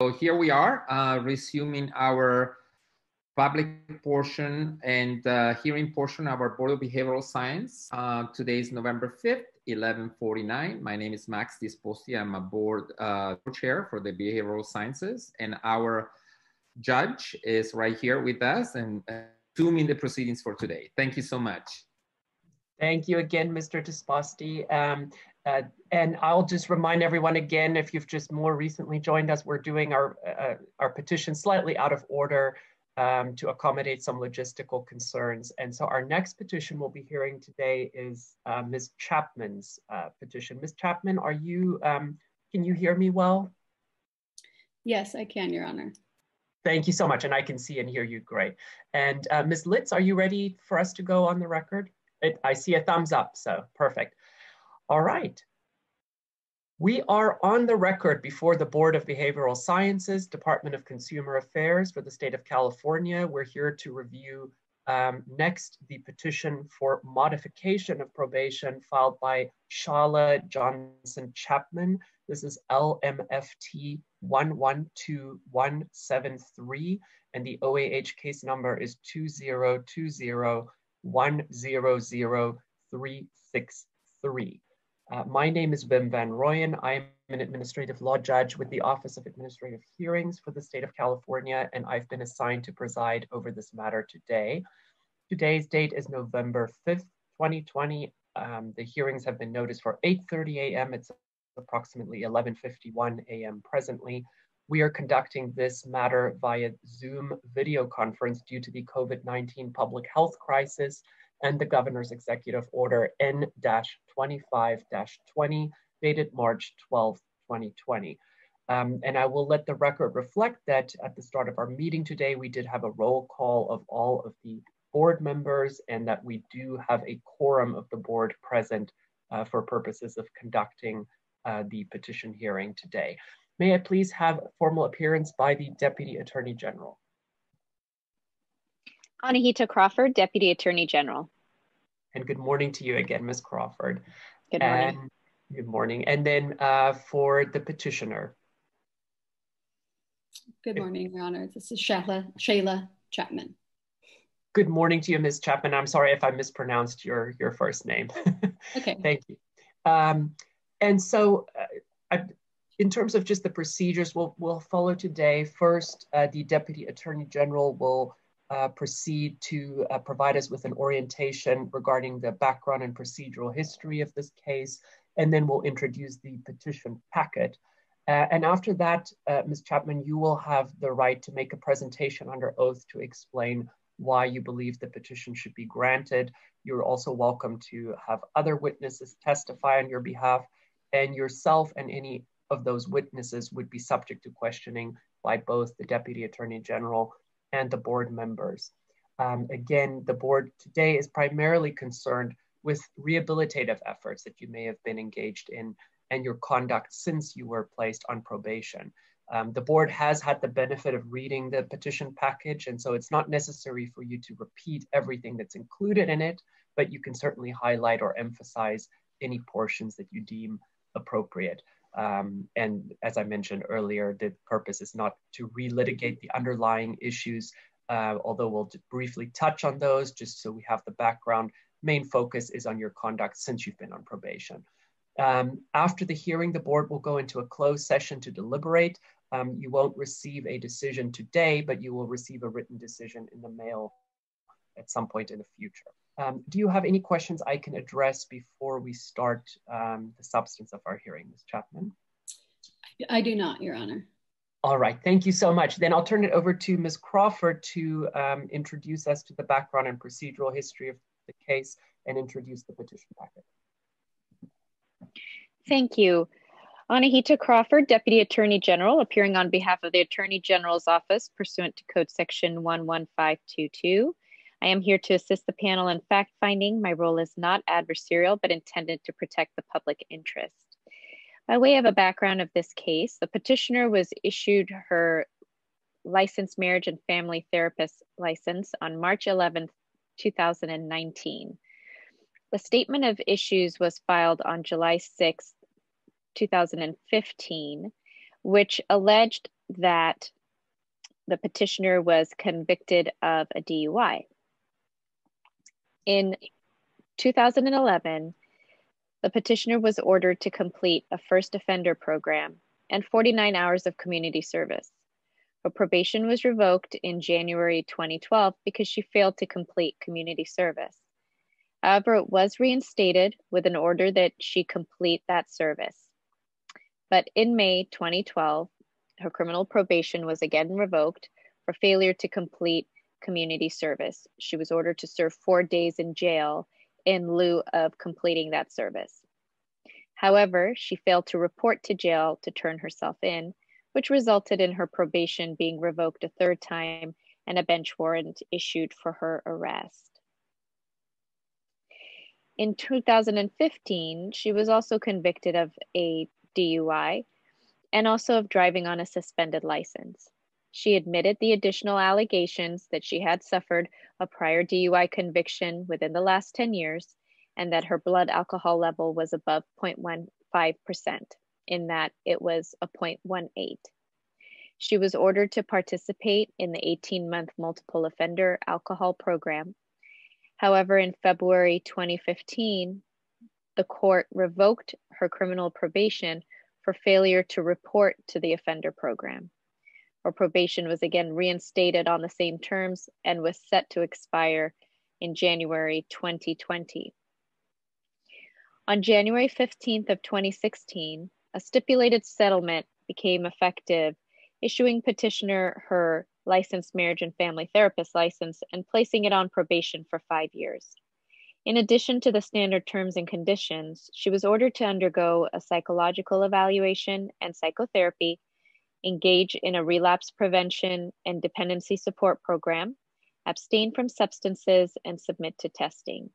So here we are, uh, resuming our public portion and uh, hearing portion of our Board of Behavioral Science. Uh, today is November 5th, 1149. My name is Max Disposti. I'm a board uh, chair for the Behavioral Sciences and our judge is right here with us and uh, zooming the proceedings for today. Thank you so much. Thank you again, Mr. Disposti. Um, uh, and I'll just remind everyone again, if you've just more recently joined us, we're doing our, uh, our petition slightly out of order um, to accommodate some logistical concerns. And so our next petition we'll be hearing today is uh, Ms. Chapman's uh, petition. Ms. Chapman, are you, um, can you hear me well? Yes, I can, Your Honor. Thank you so much. And I can see and hear you great. And uh, Ms. Litz, are you ready for us to go on the record? It, I see a thumbs up, so perfect. All right. We are on the record before the Board of Behavioral Sciences, Department of Consumer Affairs for the state of California. We're here to review um, next the petition for modification of probation filed by Shala Johnson Chapman. This is LMFT 112173, and the OAH case number is 2020100363. Uh, my name is Wim Van Royen. I am an administrative law judge with the Office of Administrative Hearings for the state of California, and I've been assigned to preside over this matter today. Today's date is November 5th, 2020. Um, the hearings have been noticed for 8.30 a.m. It's approximately 11.51 a.m. presently. We are conducting this matter via Zoom video conference due to the COVID-19 public health crisis and the governor's executive order N-25-20 dated March 12, 2020. Um, and I will let the record reflect that at the start of our meeting today, we did have a roll call of all of the board members and that we do have a quorum of the board present uh, for purposes of conducting uh, the petition hearing today. May I please have formal appearance by the Deputy Attorney General? Anahita Crawford, Deputy Attorney General. And good morning to you again, Ms. Crawford. Good morning. And good morning. And then uh, for the petitioner. Good morning, Your Honor. This is Shayla, Shayla Chapman. Good morning to you, Ms. Chapman. I'm sorry if I mispronounced your, your first name. okay. Thank you. Um, and so uh, I, in terms of just the procedures we'll, we'll follow today, first, uh, the Deputy Attorney General will uh, proceed to uh, provide us with an orientation regarding the background and procedural history of this case, and then we'll introduce the petition packet. Uh, and after that, uh, Ms. Chapman, you will have the right to make a presentation under oath to explain why you believe the petition should be granted. You're also welcome to have other witnesses testify on your behalf, and yourself and any of those witnesses would be subject to questioning by both the Deputy Attorney General and the board members. Um, again, the board today is primarily concerned with rehabilitative efforts that you may have been engaged in and your conduct since you were placed on probation. Um, the board has had the benefit of reading the petition package, and so it's not necessary for you to repeat everything that's included in it, but you can certainly highlight or emphasize any portions that you deem appropriate. Um, and as I mentioned earlier, the purpose is not to relitigate the underlying issues, uh, although we'll briefly touch on those just so we have the background. Main focus is on your conduct since you've been on probation. Um, after the hearing, the board will go into a closed session to deliberate. Um, you won't receive a decision today, but you will receive a written decision in the mail at some point in the future. Um, do you have any questions I can address before we start um, the substance of our hearing, Ms. Chapman? I do not, Your Honor. All right, thank you so much. Then I'll turn it over to Ms. Crawford to um, introduce us to the background and procedural history of the case and introduce the petition packet. Thank you. Anahita Crawford, Deputy Attorney General, appearing on behalf of the Attorney General's Office pursuant to Code Section 11522. I am here to assist the panel in fact finding. My role is not adversarial, but intended to protect the public interest. By way of a background of this case, the petitioner was issued her licensed marriage and family therapist license on March 11, 2019. The statement of issues was filed on July 6, 2015, which alleged that the petitioner was convicted of a DUI. In 2011, the petitioner was ordered to complete a first offender program and 49 hours of community service. Her probation was revoked in January 2012 because she failed to complete community service. However, it was reinstated with an order that she complete that service. But in May 2012, her criminal probation was again revoked for failure to complete community service. She was ordered to serve four days in jail in lieu of completing that service. However, she failed to report to jail to turn herself in, which resulted in her probation being revoked a third time and a bench warrant issued for her arrest. In 2015, she was also convicted of a DUI and also of driving on a suspended license. She admitted the additional allegations that she had suffered a prior DUI conviction within the last 10 years and that her blood alcohol level was above 0.15%, in that it was a 0.18. She was ordered to participate in the 18 month multiple offender alcohol program. However, in February 2015, the court revoked her criminal probation for failure to report to the offender program. Her probation was again reinstated on the same terms and was set to expire in January 2020. On January 15th of 2016, a stipulated settlement became effective, issuing petitioner her licensed marriage and family therapist license and placing it on probation for five years. In addition to the standard terms and conditions, she was ordered to undergo a psychological evaluation and psychotherapy, engage in a relapse prevention and dependency support program, abstain from substances, and submit to testing.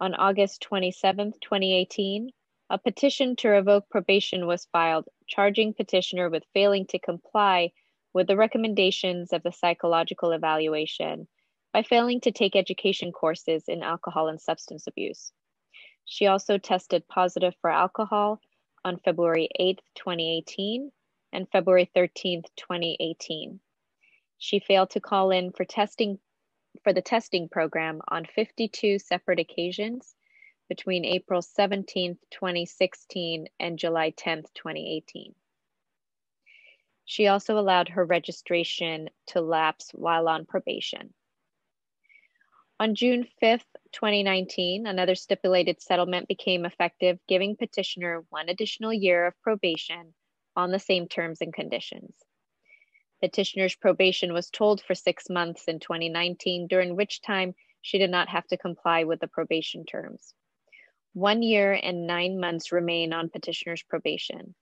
On August 27, 2018, a petition to revoke probation was filed, charging petitioner with failing to comply with the recommendations of the psychological evaluation by failing to take education courses in alcohol and substance abuse. She also tested positive for alcohol on February 8, 2018 and February 13, 2018. She failed to call in for testing for the testing program on 52 separate occasions between April 17, 2016 and July 10, 2018. She also allowed her registration to lapse while on probation. On June 5, 2019, another stipulated settlement became effective, giving petitioner one additional year of probation on the same terms and conditions. Petitioner's probation was tolled for six months in 2019, during which time she did not have to comply with the probation terms. One year and nine months remain on petitioner's probation.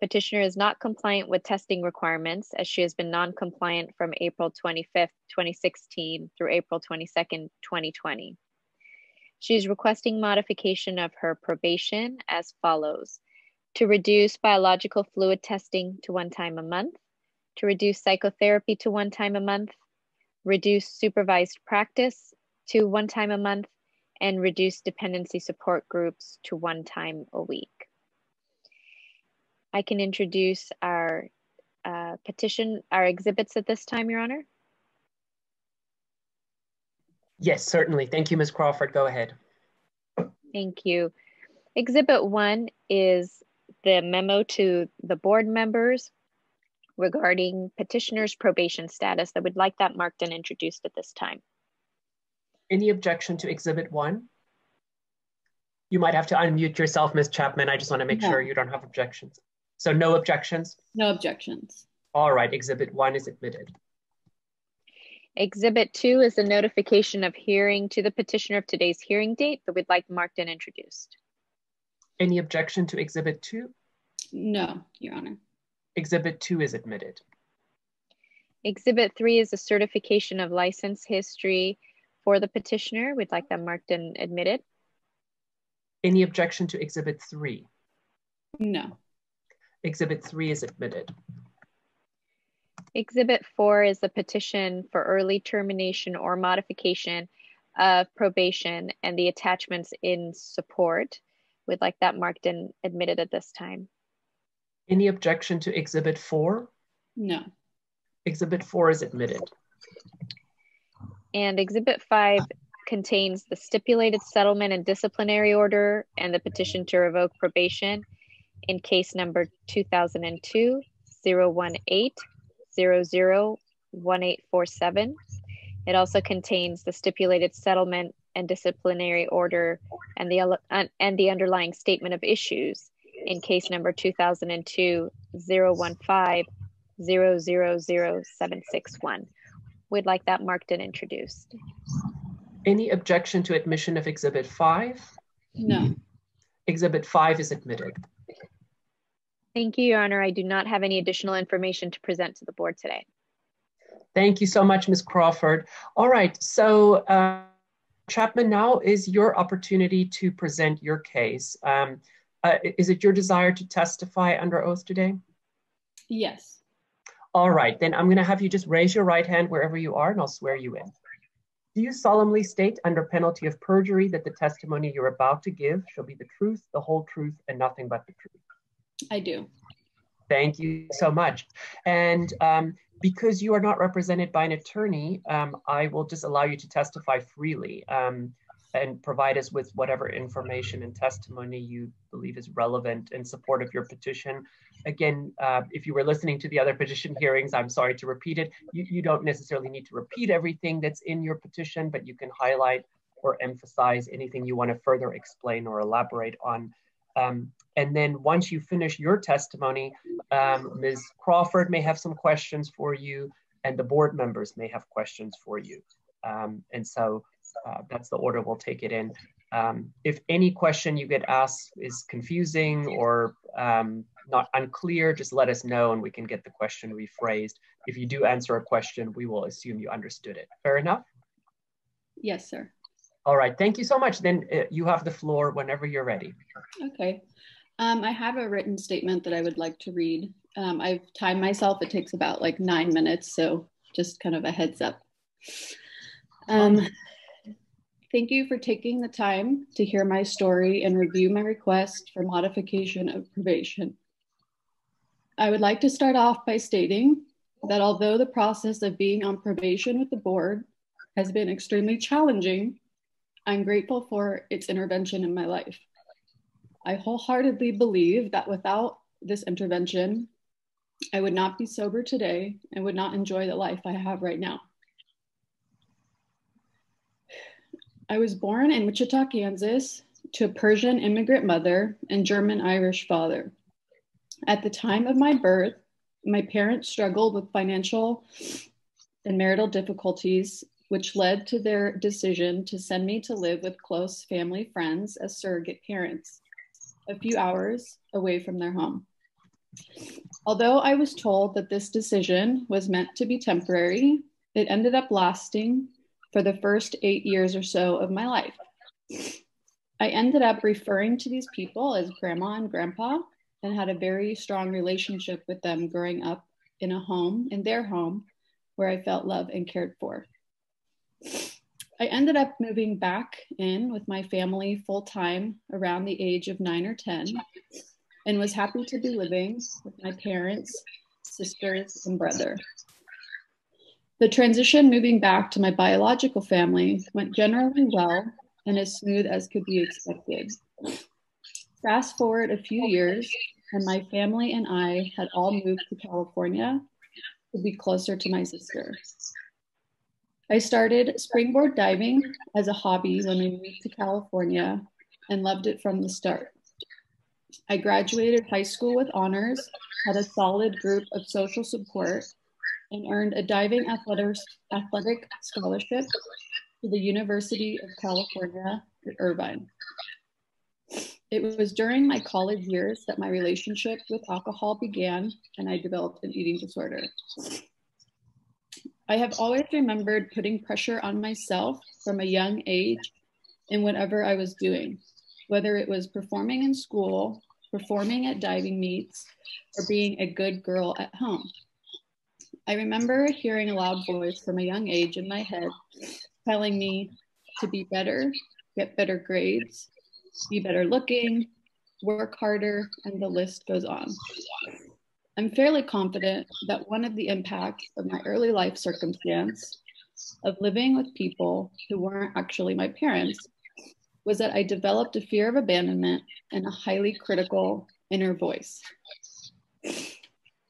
Petitioner is not compliant with testing requirements as she has been non-compliant from April 25th, 2016 through April 22nd, 2020. She is requesting modification of her probation as follows. To reduce biological fluid testing to one time a month, to reduce psychotherapy to one time a month, reduce supervised practice to one time a month, and reduce dependency support groups to one time a week. I can introduce our uh, petition, our exhibits at this time, Your Honor. Yes, certainly. Thank you, Ms. Crawford. Go ahead. Thank you. Exhibit one is the memo to the board members regarding petitioner's probation status. I would like that marked and introduced at this time. Any objection to exhibit one? You might have to unmute yourself, Ms. Chapman. I just want to make no. sure you don't have objections. So no objections? No objections. All right, exhibit one is admitted. Exhibit two is the notification of hearing to the petitioner of today's hearing date that we'd like marked and introduced. Any objection to exhibit two? No, Your Honor. Exhibit two is admitted. Exhibit three is a certification of license history for the petitioner. We'd like that marked and admitted. Any objection to exhibit three? No. Exhibit three is admitted. Exhibit four is a petition for early termination or modification of probation and the attachments in support. We'd like that marked and admitted at this time. Any objection to Exhibit 4? No. Exhibit 4 is admitted. And Exhibit 5 contains the stipulated settlement and disciplinary order and the petition to revoke probation in case number 2002 018 001847. It also contains the stipulated settlement and disciplinary order and the, and the underlying statement of issues in case number 2002 015 000761. We'd like that marked and introduced. Any objection to admission of Exhibit 5? No. Exhibit 5 is admitted. Thank you, Your Honor. I do not have any additional information to present to the board today. Thank you so much, Ms. Crawford. All right, so uh, Chapman, now is your opportunity to present your case. Um, uh, is it your desire to testify under oath today? Yes. All right, then I'm gonna have you just raise your right hand wherever you are and I'll swear you in. Do you solemnly state under penalty of perjury that the testimony you're about to give shall be the truth, the whole truth, and nothing but the truth? I do. Thank you so much. And um, because you are not represented by an attorney, um, I will just allow you to testify freely um, and provide us with whatever information and testimony you believe is relevant in support of your petition. Again, uh, if you were listening to the other petition hearings, I'm sorry to repeat it. You, you don't necessarily need to repeat everything that's in your petition, but you can highlight or emphasize anything you want to further explain or elaborate on. Um, and then once you finish your testimony, um, Ms. Crawford may have some questions for you and the board members may have questions for you. Um, and so uh, that's the order we'll take it in. Um, if any question you get asked is confusing or um, not unclear, just let us know and we can get the question rephrased. If you do answer a question, we will assume you understood it. Fair enough? Yes, sir. All right, thank you so much. Then uh, you have the floor whenever you're ready. Okay. Um, I have a written statement that I would like to read. Um, I've timed myself. It takes about like nine minutes, so just kind of a heads up. Um, thank you for taking the time to hear my story and review my request for modification of probation. I would like to start off by stating that although the process of being on probation with the board has been extremely challenging, I'm grateful for its intervention in my life. I wholeheartedly believe that without this intervention, I would not be sober today and would not enjoy the life I have right now. I was born in Wichita, Kansas, to a Persian immigrant mother and German Irish father. At the time of my birth, my parents struggled with financial and marital difficulties, which led to their decision to send me to live with close family friends as surrogate parents a few hours away from their home. Although I was told that this decision was meant to be temporary, it ended up lasting for the first eight years or so of my life. I ended up referring to these people as grandma and grandpa and had a very strong relationship with them growing up in a home, in their home, where I felt loved and cared for. I ended up moving back in with my family full time around the age of nine or 10 and was happy to be living with my parents, sisters, and brother. The transition moving back to my biological family went generally well and as smooth as could be expected. Fast forward a few years, and my family and I had all moved to California to be closer to my sister. I started springboard diving as a hobby when we moved to California and loved it from the start. I graduated high school with honors, had a solid group of social support, and earned a diving athletic scholarship to the University of California at Irvine. It was during my college years that my relationship with alcohol began and I developed an eating disorder. I have always remembered putting pressure on myself from a young age in whatever I was doing, whether it was performing in school, performing at diving meets, or being a good girl at home. I remember hearing a loud voice from a young age in my head telling me to be better, get better grades, be better looking, work harder, and the list goes on. I'm fairly confident that one of the impacts of my early life circumstance of living with people who weren't actually my parents was that I developed a fear of abandonment and a highly critical inner voice.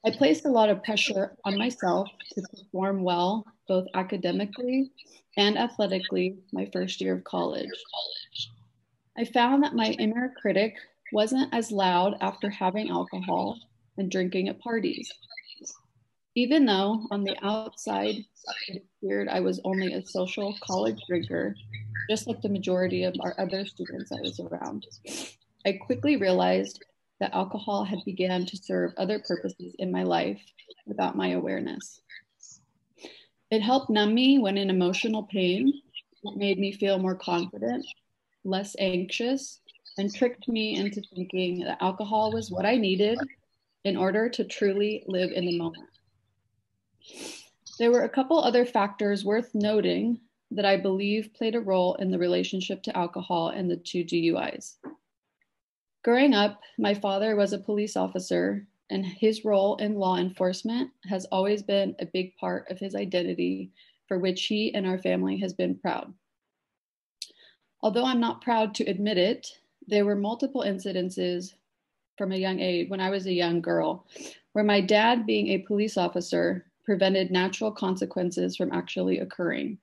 I placed a lot of pressure on myself to perform well, both academically and athletically, my first year of college. I found that my inner critic wasn't as loud after having alcohol and drinking at parties. Even though on the outside it appeared I was only a social college drinker, just like the majority of our other students I was around, I quickly realized that alcohol had began to serve other purposes in my life without my awareness. It helped numb me when in emotional pain. It made me feel more confident, less anxious, and tricked me into thinking that alcohol was what I needed in order to truly live in the moment. There were a couple other factors worth noting that I believe played a role in the relationship to alcohol and the two DUIs. Growing up, my father was a police officer, and his role in law enforcement has always been a big part of his identity, for which he and our family has been proud. Although I'm not proud to admit it, there were multiple incidences from a young age when I was a young girl where my dad, being a police officer, prevented natural consequences from actually occurring.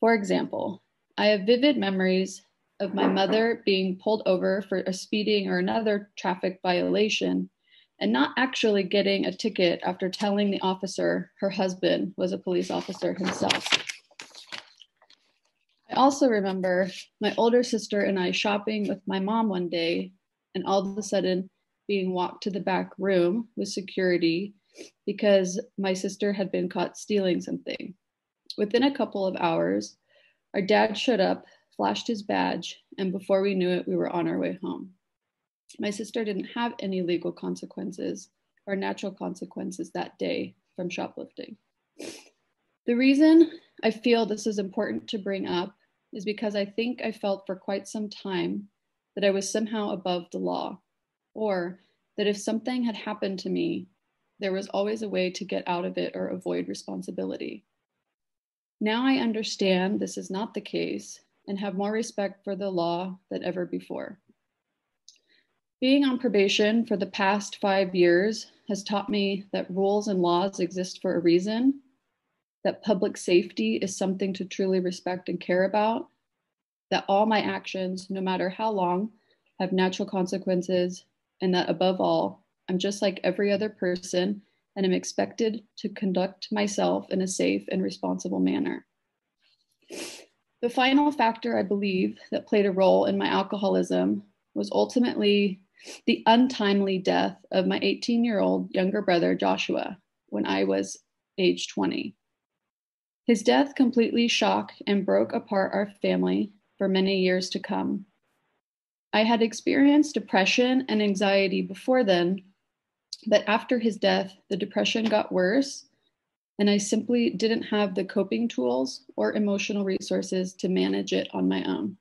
For example, I have vivid memories of my mother being pulled over for a speeding or another traffic violation and not actually getting a ticket after telling the officer her husband was a police officer himself. I also remember my older sister and I shopping with my mom one day, and all of a sudden being walked to the back room with security because my sister had been caught stealing something. Within a couple of hours, our dad showed up, flashed his badge, and before we knew it, we were on our way home. My sister didn't have any legal consequences or natural consequences that day from shoplifting. The reason I feel this is important to bring up is because I think I felt for quite some time that I was somehow above the law, or that if something had happened to me, there was always a way to get out of it or avoid responsibility. Now I understand this is not the case and have more respect for the law than ever before. Being on probation for the past five years has taught me that rules and laws exist for a reason that public safety is something to truly respect and care about, that all my actions, no matter how long, have natural consequences, and that above all, I'm just like every other person and am expected to conduct myself in a safe and responsible manner. The final factor I believe that played a role in my alcoholism was ultimately the untimely death of my 18 year old younger brother, Joshua, when I was age 20. His death completely shocked and broke apart our family for many years to come. I had experienced depression and anxiety before then, but after his death, the depression got worse, and I simply didn't have the coping tools or emotional resources to manage it on my own.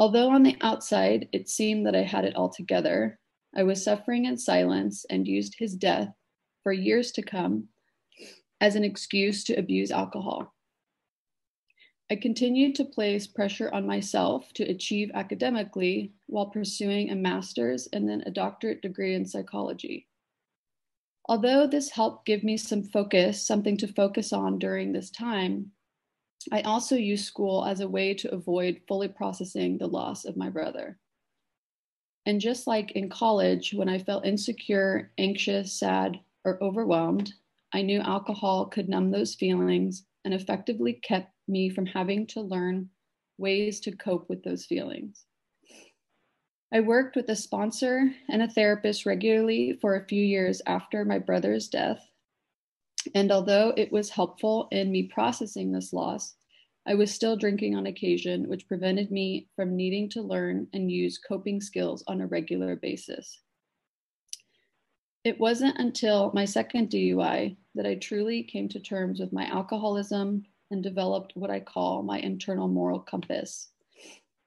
Although on the outside it seemed that I had it all together, I was suffering in silence and used his death for years to come as an excuse to abuse alcohol. I continued to place pressure on myself to achieve academically while pursuing a master's and then a doctorate degree in psychology. Although this helped give me some focus, something to focus on during this time, I also used school as a way to avoid fully processing the loss of my brother. And just like in college, when I felt insecure, anxious, sad, or overwhelmed, I knew alcohol could numb those feelings and effectively kept me from having to learn ways to cope with those feelings. I worked with a sponsor and a therapist regularly for a few years after my brother's death. And although it was helpful in me processing this loss, I was still drinking on occasion, which prevented me from needing to learn and use coping skills on a regular basis. It wasn't until my second DUI that I truly came to terms with my alcoholism and developed what I call my internal moral compass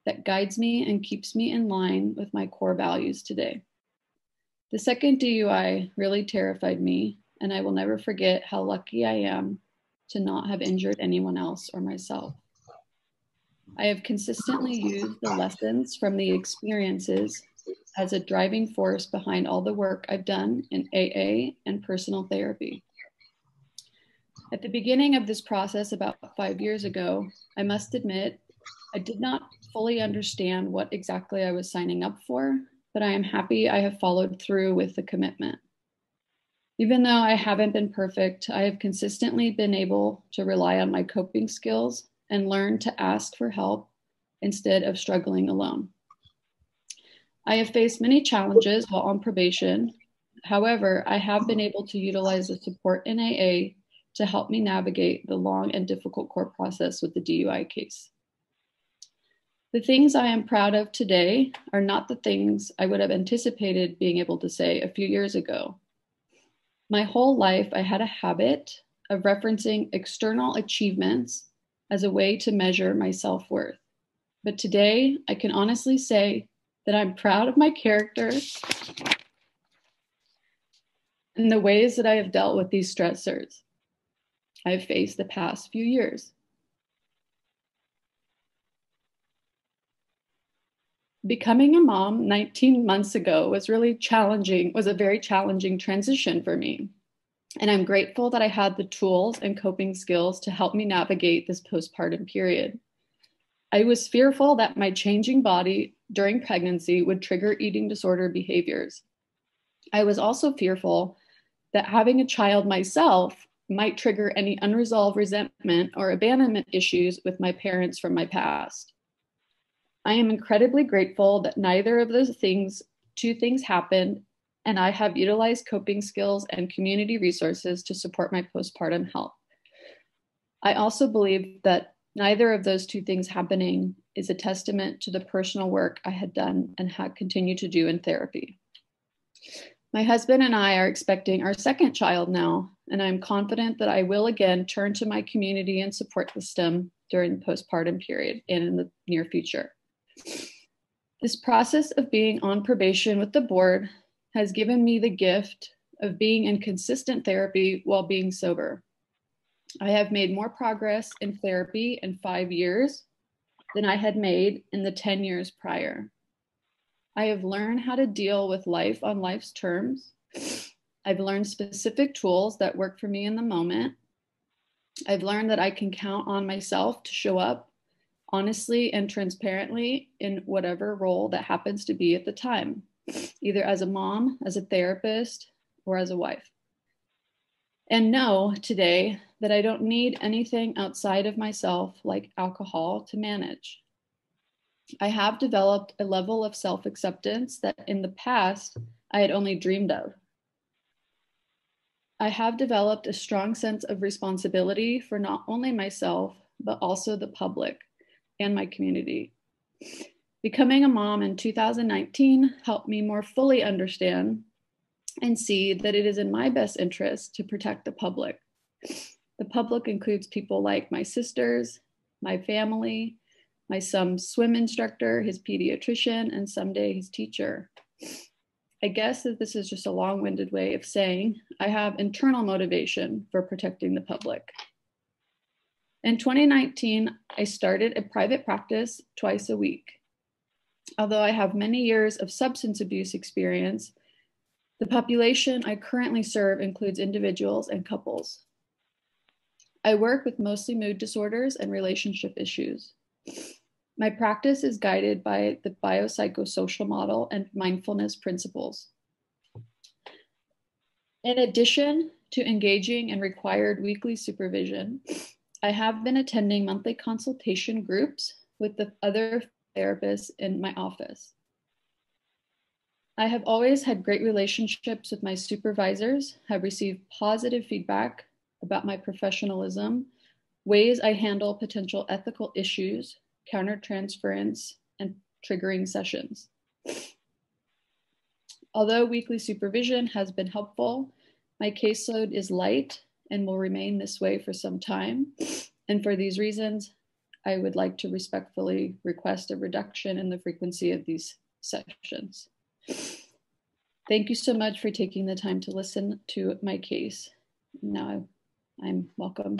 that guides me and keeps me in line with my core values today. The second DUI really terrified me, and I will never forget how lucky I am to not have injured anyone else or myself. I have consistently used the lessons from the experiences as a driving force behind all the work I've done in AA and personal therapy. At the beginning of this process, about five years ago, I must admit I did not fully understand what exactly I was signing up for, but I am happy I have followed through with the commitment. Even though I haven't been perfect, I have consistently been able to rely on my coping skills and learn to ask for help instead of struggling alone. I have faced many challenges while on probation. However, I have been able to utilize the support in AA to help me navigate the long and difficult court process with the DUI case. The things I am proud of today are not the things I would have anticipated being able to say a few years ago. My whole life, I had a habit of referencing external achievements as a way to measure my self worth. But today, I can honestly say that I'm proud of my character and the ways that I have dealt with these stressors I've faced the past few years. becoming a mom 19 months ago was really challenging, was a very challenging transition for me. And I'm grateful that I had the tools and coping skills to help me navigate this postpartum period. I was fearful that my changing body during pregnancy would trigger eating disorder behaviors. I was also fearful that having a child myself might trigger any unresolved resentment or abandonment issues with my parents from my past. I am incredibly grateful that neither of those things, two things happened, and I have utilized coping skills and community resources to support my postpartum health. I also believe that neither of those two things happening is a testament to the personal work I had done and had continued to do in therapy. My husband and I are expecting our second child now, and I'm confident that I will again turn to my community and support system during the postpartum period and in the near future. This process of being on probation with the board has given me the gift of being in consistent therapy while being sober. I have made more progress in therapy in five years than I had made in the 10 years prior. I have learned how to deal with life on life's terms. I've learned specific tools that work for me in the moment. I've learned that I can count on myself to show up honestly and transparently in whatever role that happens to be at the time, either as a mom, as a therapist, or as a wife. And know today that I don't need anything outside of myself like alcohol to manage. I have developed a level of self acceptance that in the past I had only dreamed of. I have developed a strong sense of responsibility for not only myself, but also the public and my community. Becoming a mom in 2019 helped me more fully understand and see that it is in my best interest to protect the public. The public includes people like my sisters, my family, my son's swim instructor, his pediatrician, and someday his teacher. I guess that this is just a long winded way of saying I have internal motivation for protecting the public. In 2019, I started a private practice twice a week. Although I have many years of substance abuse experience, the population I currently serve includes individuals and couples. I work with mostly mood disorders and relationship issues. My practice is guided by the biopsychosocial model and mindfulness principles. In addition to engaging in required weekly supervision, I have been attending monthly consultation groups with the other therapists in my office. I have always had great relationships with my supervisors, have received positive feedback about my professionalism, ways I handle potential ethical issues, countertransference, and triggering sessions. Although weekly supervision has been helpful, my caseload is light and will remain this way for some time. And for these reasons, I would like to respectfully request a reduction in the frequency of these sessions. Thank you so much for taking the time to listen to my case. Now I'm welcome.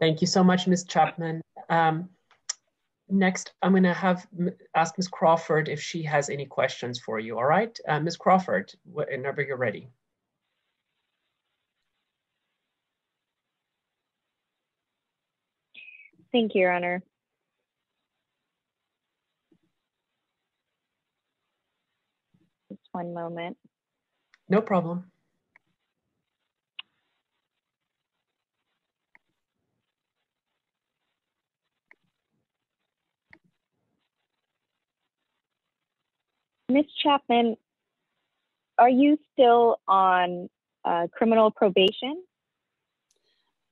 Thank you so much, Ms. Chapman. Um, next, I'm going to have ask Ms. Crawford if she has any questions for you. All right, uh, Ms. Crawford, whenever you're ready. Thank you, Your Honor. Just one moment. No problem. Ms. Chapman, are you still on uh, criminal probation?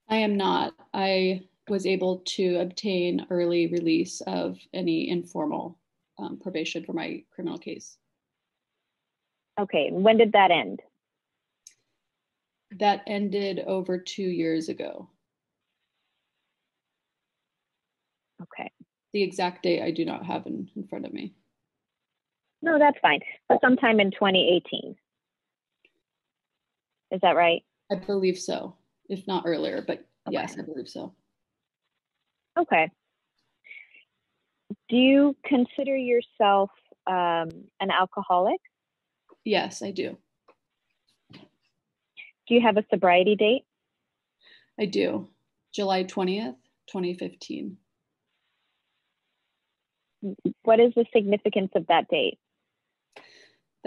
I am not. I was able to obtain early release of any informal um, probation for my criminal case. Okay, when did that end? That ended over two years ago. Okay. The exact date I do not have in, in front of me. No, that's fine. But sometime in 2018. Is that right? I believe so, if not earlier, but okay. yes, I believe so. Okay. Do you consider yourself um, an alcoholic? Yes, I do. Do you have a sobriety date? I do. July 20th, 2015. What is the significance of that date?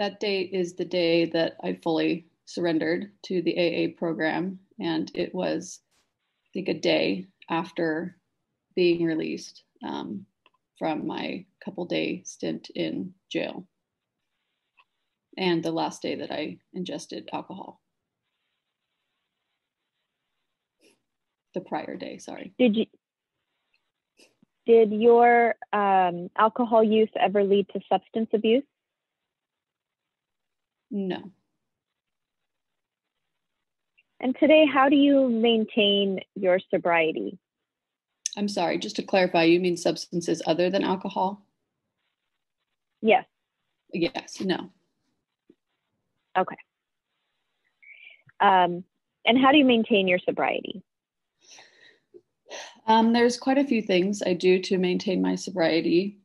That date is the day that I fully surrendered to the AA program. And it was, I think, a day after being released um, from my couple day stint in jail and the last day that I ingested alcohol. The prior day, sorry. Did you did your um, alcohol use ever lead to substance abuse? No. And today, how do you maintain your sobriety? I'm sorry, just to clarify, you mean substances other than alcohol? Yes. Yes, no. Okay. Um, and how do you maintain your sobriety? Um, there's quite a few things I do to maintain my sobriety.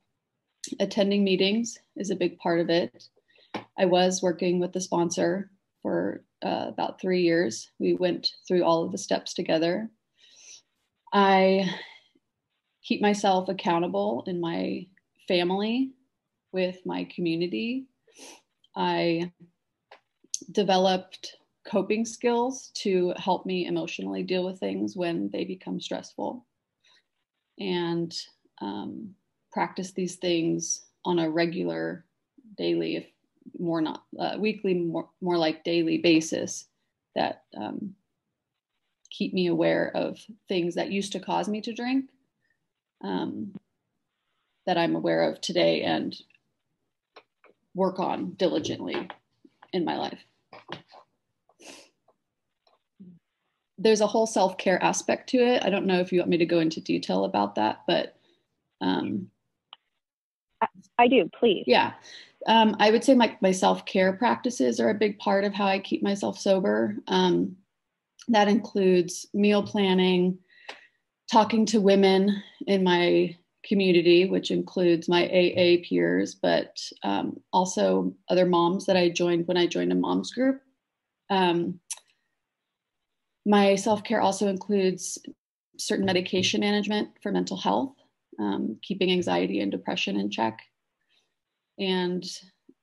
Attending meetings is a big part of it. I was working with the sponsor for uh, about three years. We went through all of the steps together. I keep myself accountable in my family, with my community. I developed coping skills to help me emotionally deal with things when they become stressful and um, practice these things on a regular daily if more not uh, weekly more, more like daily basis that um, keep me aware of things that used to cause me to drink um, that I'm aware of today and work on diligently in my life. There's a whole self care aspect to it. I don't know if you want me to go into detail about that, but. Um, I, I do, please. Yeah. Um, I would say my, my self care practices are a big part of how I keep myself sober. Um, that includes meal planning, talking to women in my community, which includes my AA peers, but um, also other moms that I joined when I joined a moms group. Um, my self care also includes certain medication management for mental health, um, keeping anxiety and depression in check. And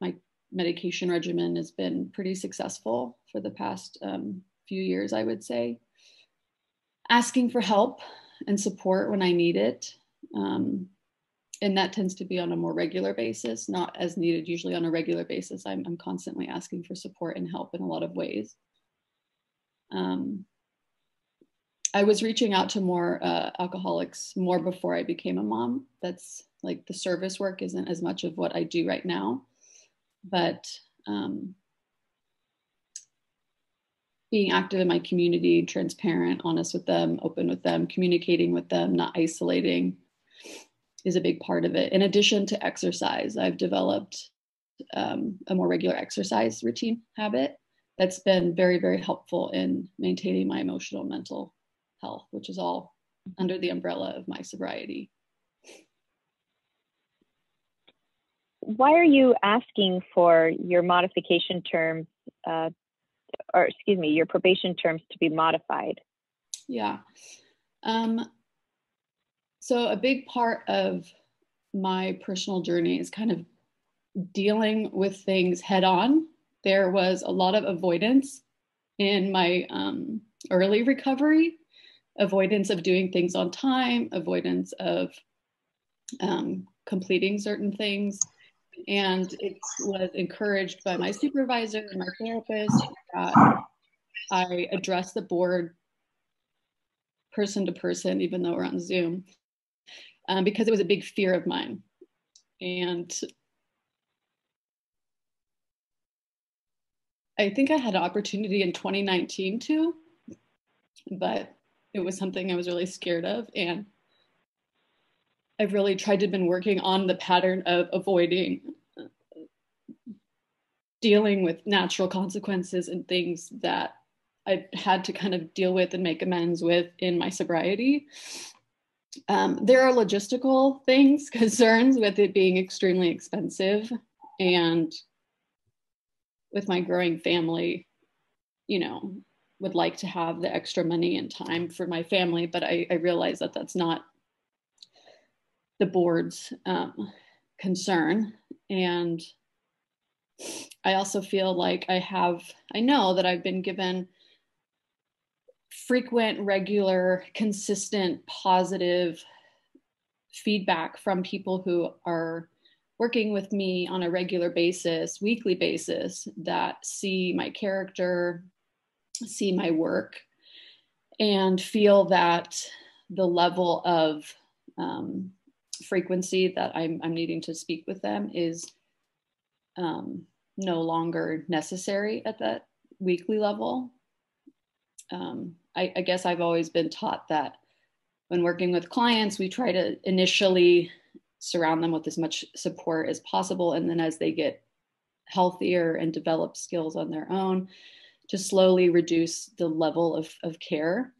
my medication regimen has been pretty successful for the past um, few years, I would say. Asking for help and support when I need it. Um, and that tends to be on a more regular basis, not as needed usually on a regular basis. I'm, I'm constantly asking for support and help in a lot of ways. Um, I was reaching out to more uh, alcoholics more before I became a mom. That's like the service work isn't as much of what I do right now, but um, being active in my community, transparent, honest with them, open with them, communicating with them, not isolating is a big part of it. In addition to exercise, I've developed um, a more regular exercise routine habit that's been very, very helpful in maintaining my emotional mental health, which is all under the umbrella of my sobriety. Why are you asking for your modification terms, uh, or excuse me, your probation terms to be modified? Yeah. Um, so, a big part of my personal journey is kind of dealing with things head on. There was a lot of avoidance in my um, early recovery, avoidance of doing things on time, avoidance of um, completing certain things. And it was encouraged by my supervisor and my therapist that I address the board person to person, even though we're on Zoom, um, because it was a big fear of mine. And I think I had an opportunity in 2019 too, but it was something I was really scared of. And I've really tried to been working on the pattern of avoiding dealing with natural consequences and things that I've had to kind of deal with and make amends with in my sobriety. Um, there are logistical things, concerns with it being extremely expensive and with my growing family, you know, would like to have the extra money and time for my family, but I, I realize that that's not the board's um, concern. And I also feel like I have, I know that I've been given frequent, regular, consistent, positive feedback from people who are working with me on a regular basis, weekly basis, that see my character, see my work, and feel that the level of um, frequency that I'm, I'm, needing to speak with them is um, no longer necessary at that weekly level. Um, I, I guess I've always been taught that when working with clients, we try to initially surround them with as much support as possible. And then as they get healthier and develop skills on their own, to slowly reduce the level of, of care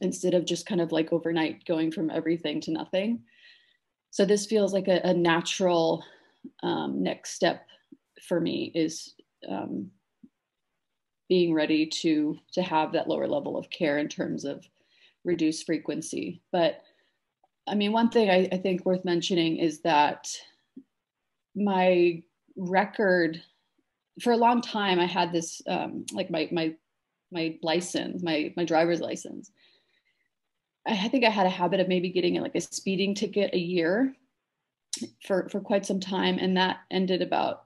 instead of just kind of like overnight going from everything to nothing. So this feels like a, a natural um, next step for me is um, being ready to to have that lower level of care in terms of reduced frequency. But I mean, one thing I, I think worth mentioning is that my record for a long time I had this um, like my my my license, my my driver's license. I think I had a habit of maybe getting like a speeding ticket a year for for quite some time, and that ended about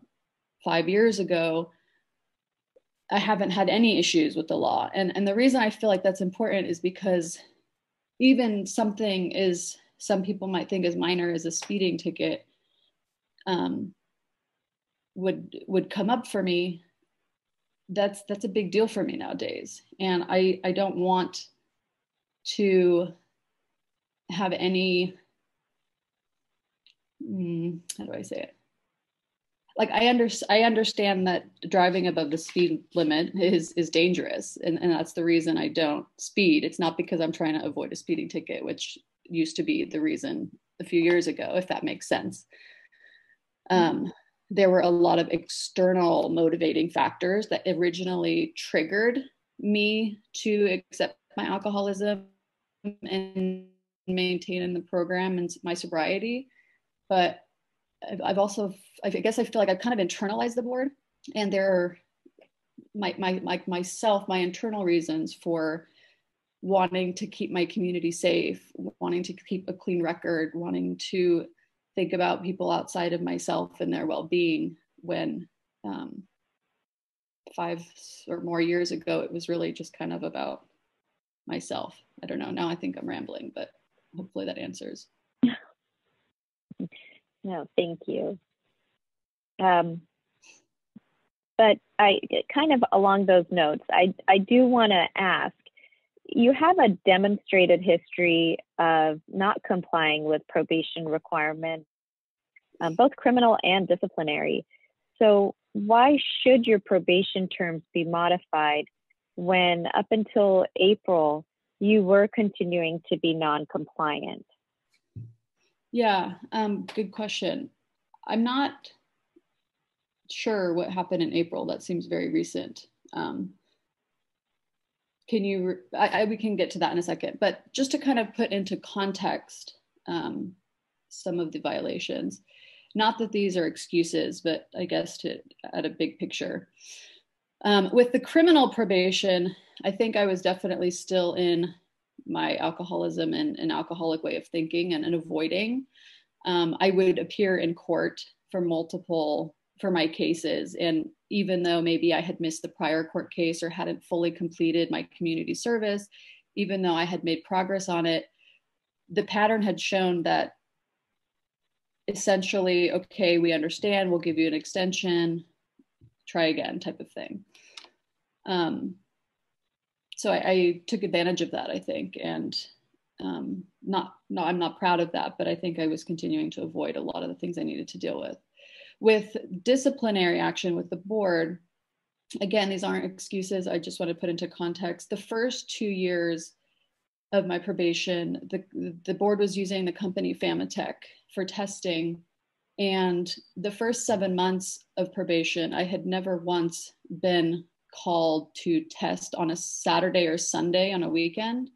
five years ago. I haven't had any issues with the law. And, and the reason I feel like that's important is because even something is, some people might think as minor as a speeding ticket um, would would come up for me that's that's a big deal for me nowadays and i i don't want to have any mm, how do i say it like I under I understand that driving above the speed limit is is dangerous, and, and that's the reason I don't speed. It's not because I'm trying to avoid a speeding ticket, which used to be the reason a few years ago, if that makes sense. Um, there were a lot of external motivating factors that originally triggered me to accept my alcoholism and maintain in the program and my sobriety, but I've also, I guess I feel like I've kind of internalized the board and there are my, my, my, myself, my internal reasons for wanting to keep my community safe, wanting to keep a clean record, wanting to think about people outside of myself and their well-being when um, five or more years ago, it was really just kind of about myself. I don't know. Now I think I'm rambling, but hopefully that answers. No, thank you. Um, but I kind of along those notes, I, I do want to ask you have a demonstrated history of not complying with probation requirements, um, both criminal and disciplinary. So, why should your probation terms be modified when up until April you were continuing to be non compliant? Yeah, um, good question. I'm not sure what happened in April. That seems very recent. Um, can you, I, I, we can get to that in a second, but just to kind of put into context um, some of the violations, not that these are excuses, but I guess to at a big picture. Um, with the criminal probation, I think I was definitely still in my alcoholism and an alcoholic way of thinking and, and avoiding. Um, I would appear in court for multiple for my cases. And even though maybe i had missed the prior court case or hadn't fully completed my community service even though i had made progress on it the pattern had shown that essentially okay we understand we'll give you an extension try again type of thing. Um, so I, I, took advantage of that i think and um, not no i'm not proud of that but i think i was continuing to avoid a lot of the things i needed to deal with with disciplinary action with the board, again, these aren't excuses. I just want to put into context. The first two years of my probation, the, the board was using the company Phamatech for testing. And the first seven months of probation, I had never once been called to test on a Saturday or Sunday on a weekend.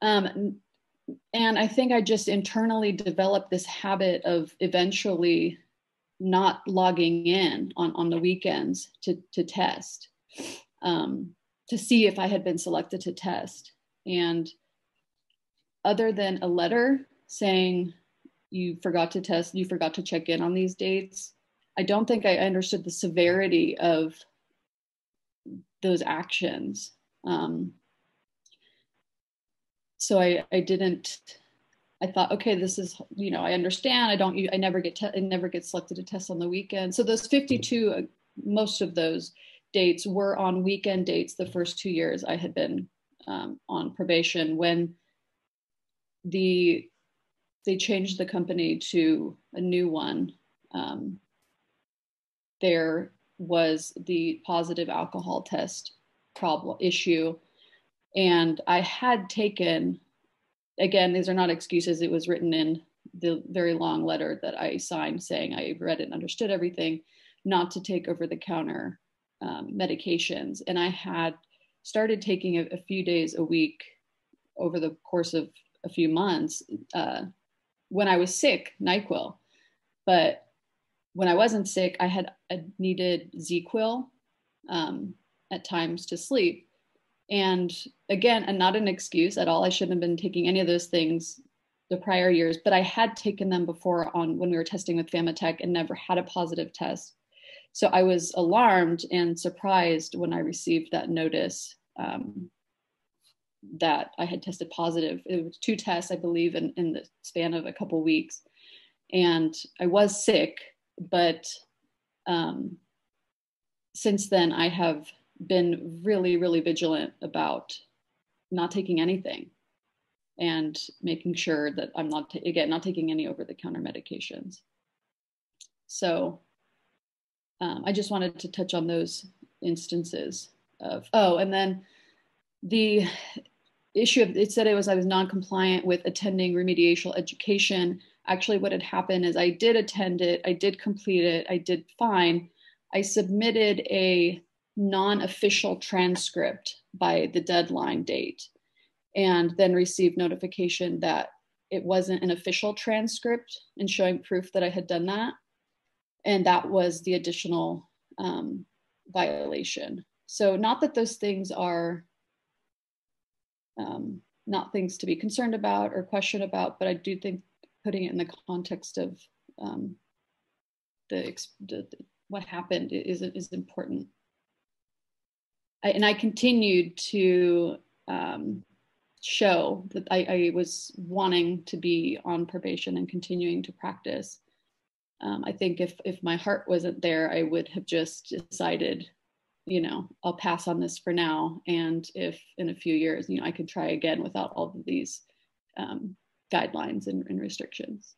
Um, and I think I just internally developed this habit of eventually not logging in on, on the weekends to, to test, um, to see if I had been selected to test. And other than a letter saying you forgot to test, you forgot to check in on these dates, I don't think I understood the severity of those actions. Um, so I, I didn't I thought, okay, this is, you know, I understand. I don't, I never get, te- I never get selected to test on the weekend. So those 52, uh, most of those dates were on weekend dates. The first two years I had been um, on probation when the they changed the company to a new one. Um, there was the positive alcohol test problem issue, and I had taken again, these are not excuses. It was written in the very long letter that I signed saying I read and understood everything, not to take over the counter um, medications. And I had started taking a, a, few days a week over the course of a few months uh, when I was sick, NyQuil. But when I wasn't sick, I had I needed ZzzQuil um, at times to sleep. And again, and not an excuse at all. I shouldn't have been taking any of those things the prior years, but I had taken them before on when we were testing with Phamatech and never had a positive test. So I was alarmed and surprised when I received that notice um, that I had tested positive. It was two tests, I believe, in, in the span of a couple weeks. And I was sick, but um, since then I have been really, really vigilant about not taking anything and making sure that I'm not, ta- again, not taking any over the counter medications. So um, I just wanted to touch on those instances of, oh, and then the issue of it said it was I was non-compliant with attending remediation education. Actually, what had happened is I did attend it, I did complete it, I did fine. I submitted a non official transcript by the deadline date, and then received notification that it wasn't an official transcript and showing proof that I had done that. And that was the additional um, violation. So, not that those things are um, not things to be concerned about or question about, but I do think putting it in the context of um, the, the, what happened is, is important. I, and I continued to um, show that I, I, was wanting to be on probation and continuing to practice. Um, I think if if my heart wasn't there, I would have just decided, you know, I'll pass on this for now, and if in a few years, you know, I could try again without all of these um, guidelines and, and restrictions.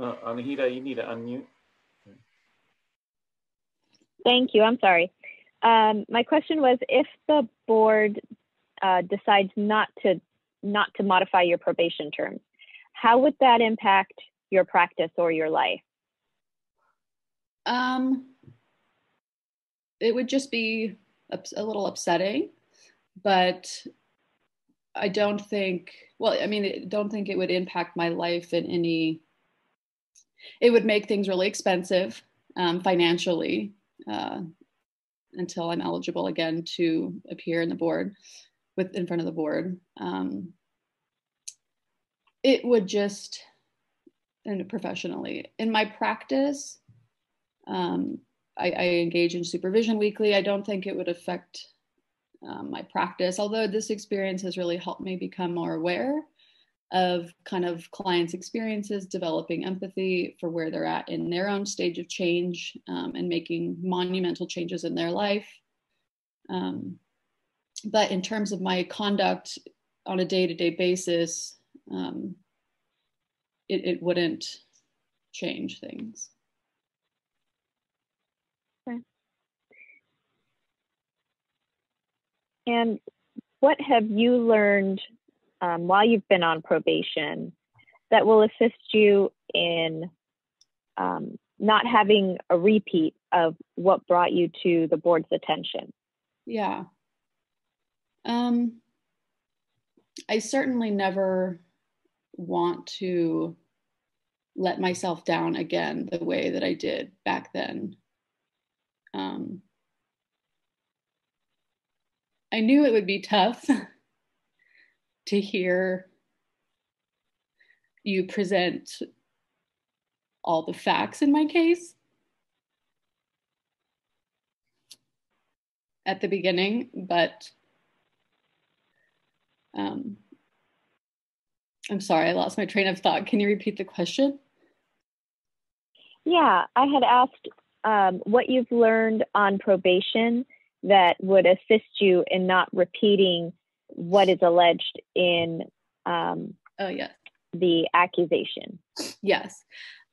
Uh, Anahita, you need to unmute. Thank you. I'm sorry. Um, my question was if the board uh, decides not to not to modify your probation terms, how would that impact your practice or your life? Um, it would just be a little upsetting, but I don't think. Well, I mean, I don't think it would impact my life in any. It would make things really expensive um, financially uh, until I'm eligible again to appear in the board with in front of the board. Um, it would just and professionally. In my practice um, I, I, engage in supervision weekly. I don't think it would affect um, my practice although this experience has really helped me become more aware of kind of clients experiences developing empathy for where they're at in their own stage of change um, and making monumental changes in their life um, but in terms of my conduct on a day-to-day basis um, it, it wouldn't change things. Okay. And what have you learned um, while you've been on probation that will assist you in um, not having a repeat of what brought you to the board's attention? Yeah. Um, I certainly never want to let myself down again the way that I did back then. Um, I knew it would be tough to hear you present all the facts in my case at the beginning, but um, I'm sorry, I lost my train of thought. Can you repeat the question? Yeah, I had asked um, what you've learned on probation that would assist you in not repeating what is alleged in um, oh yes the accusation yes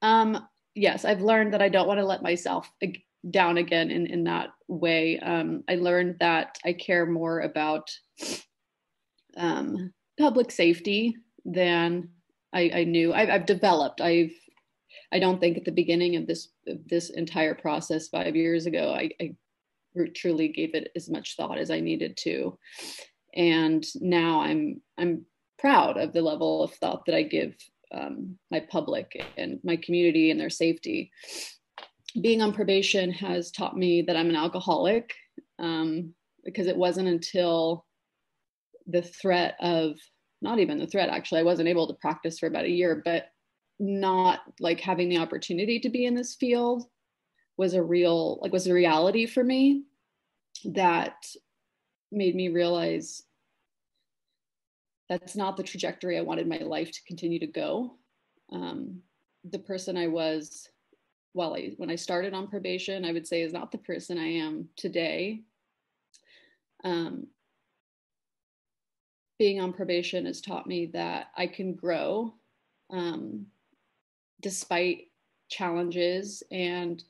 um, yes i've learned that i don't want to let myself down again in, in that way um, i learned that i care more about um, public safety than I, I knew. I've, I've, developed. I've. I don't think at the beginning of this of this entire process five years ago, I, I truly gave it as much thought as I needed to, and now I'm I'm proud of the level of thought that I give um, my public and my community and their safety. Being on probation has taught me that I'm an alcoholic um, because it wasn't until the threat of not even the threat actually i wasn't able to practice for about a year but not like having the opportunity to be in this field was a real like was a reality for me that made me realize that's not the trajectory i wanted my life to continue to go. Um, the person i was while I, when i started on probation i would say is not the person i am today. Um, being on probation has taught me that I can grow um, despite challenges and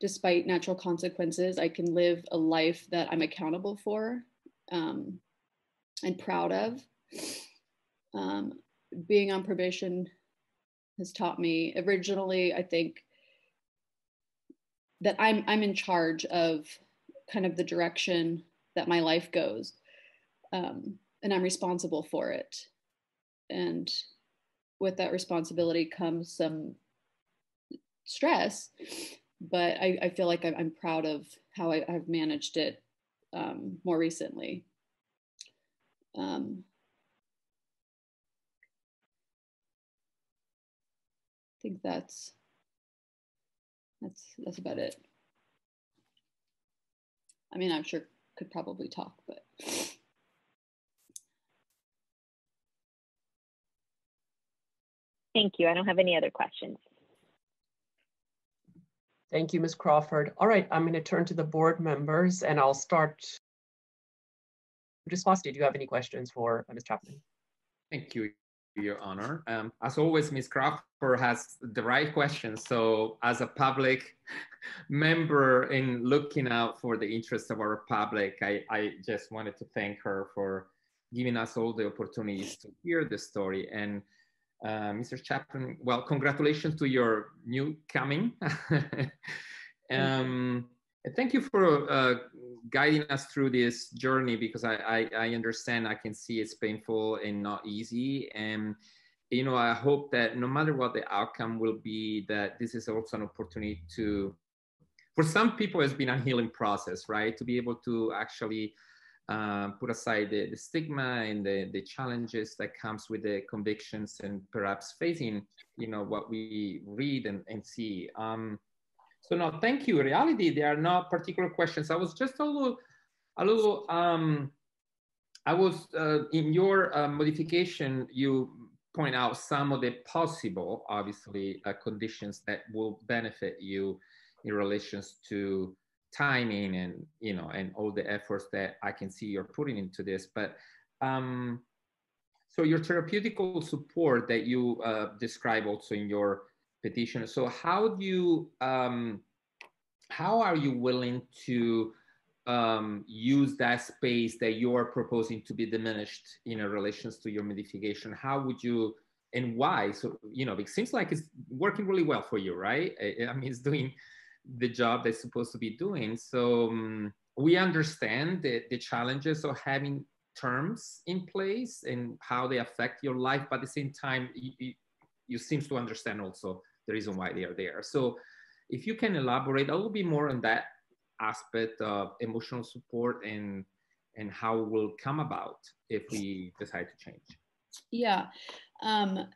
despite natural consequences. I can live a life that I'm accountable for um, and proud of. Um, being on probation has taught me originally, I think, that I'm I'm in charge of kind of the direction that my life goes. Um, and I'm responsible for it. And with that responsibility comes some stress, but I, I feel like I'm, proud of how I, have managed it um, more recently. Um, I think that's that's that's about it. I mean, I'm sure could probably talk, but. Thank you. I don't have any other questions. Thank you, Ms. Crawford. All right, I'm going to turn to the board members and I'll start. Ms. Foster, do you have any questions for uh, Ms. Chapman? Thank you, Your Honor. Um, as always, Ms. Crawford has the right questions. So as a public member in looking out for the interests of our public, I, I just wanted to thank her for giving us all the opportunities to hear the story. And uh, Mr. Chapman, well, congratulations to your new coming. um, thank you for uh, guiding us through this journey because I, I, I, understand, I can see it's painful and not easy. And, you know, I hope that no matter what the outcome will be, that this is also an opportunity to, for some people, it's been a healing process, right? To be able to actually uh, put aside the, the, stigma and the, the challenges that comes with the convictions and perhaps facing, you know, what we read and, and see. Um, so no, thank you. Reality, there are not particular questions. I was just a little, a little. Um, I was uh, in your uh, modification. You point out some of the possible, obviously, uh, conditions that will benefit you in relations to timing and you know and all the efforts that I can see you're putting into this. But um, so your therapeutical support that you uh, describe also in your petition. So how do you, um, how are you willing to um, use that space that you're proposing to be diminished in relations to your modification? How would you, and why? So, you know, it seems like it's working really well for you, right? I, mean, it's doing the job that's supposed to be doing. So um, we understand the, the challenges of having terms in place and how they affect your life, but at the same time, you, you seem to understand also the reason why they are there. So if you can elaborate a little bit more on that aspect of emotional support and and how it will come about if we decide to change. Yeah. Um,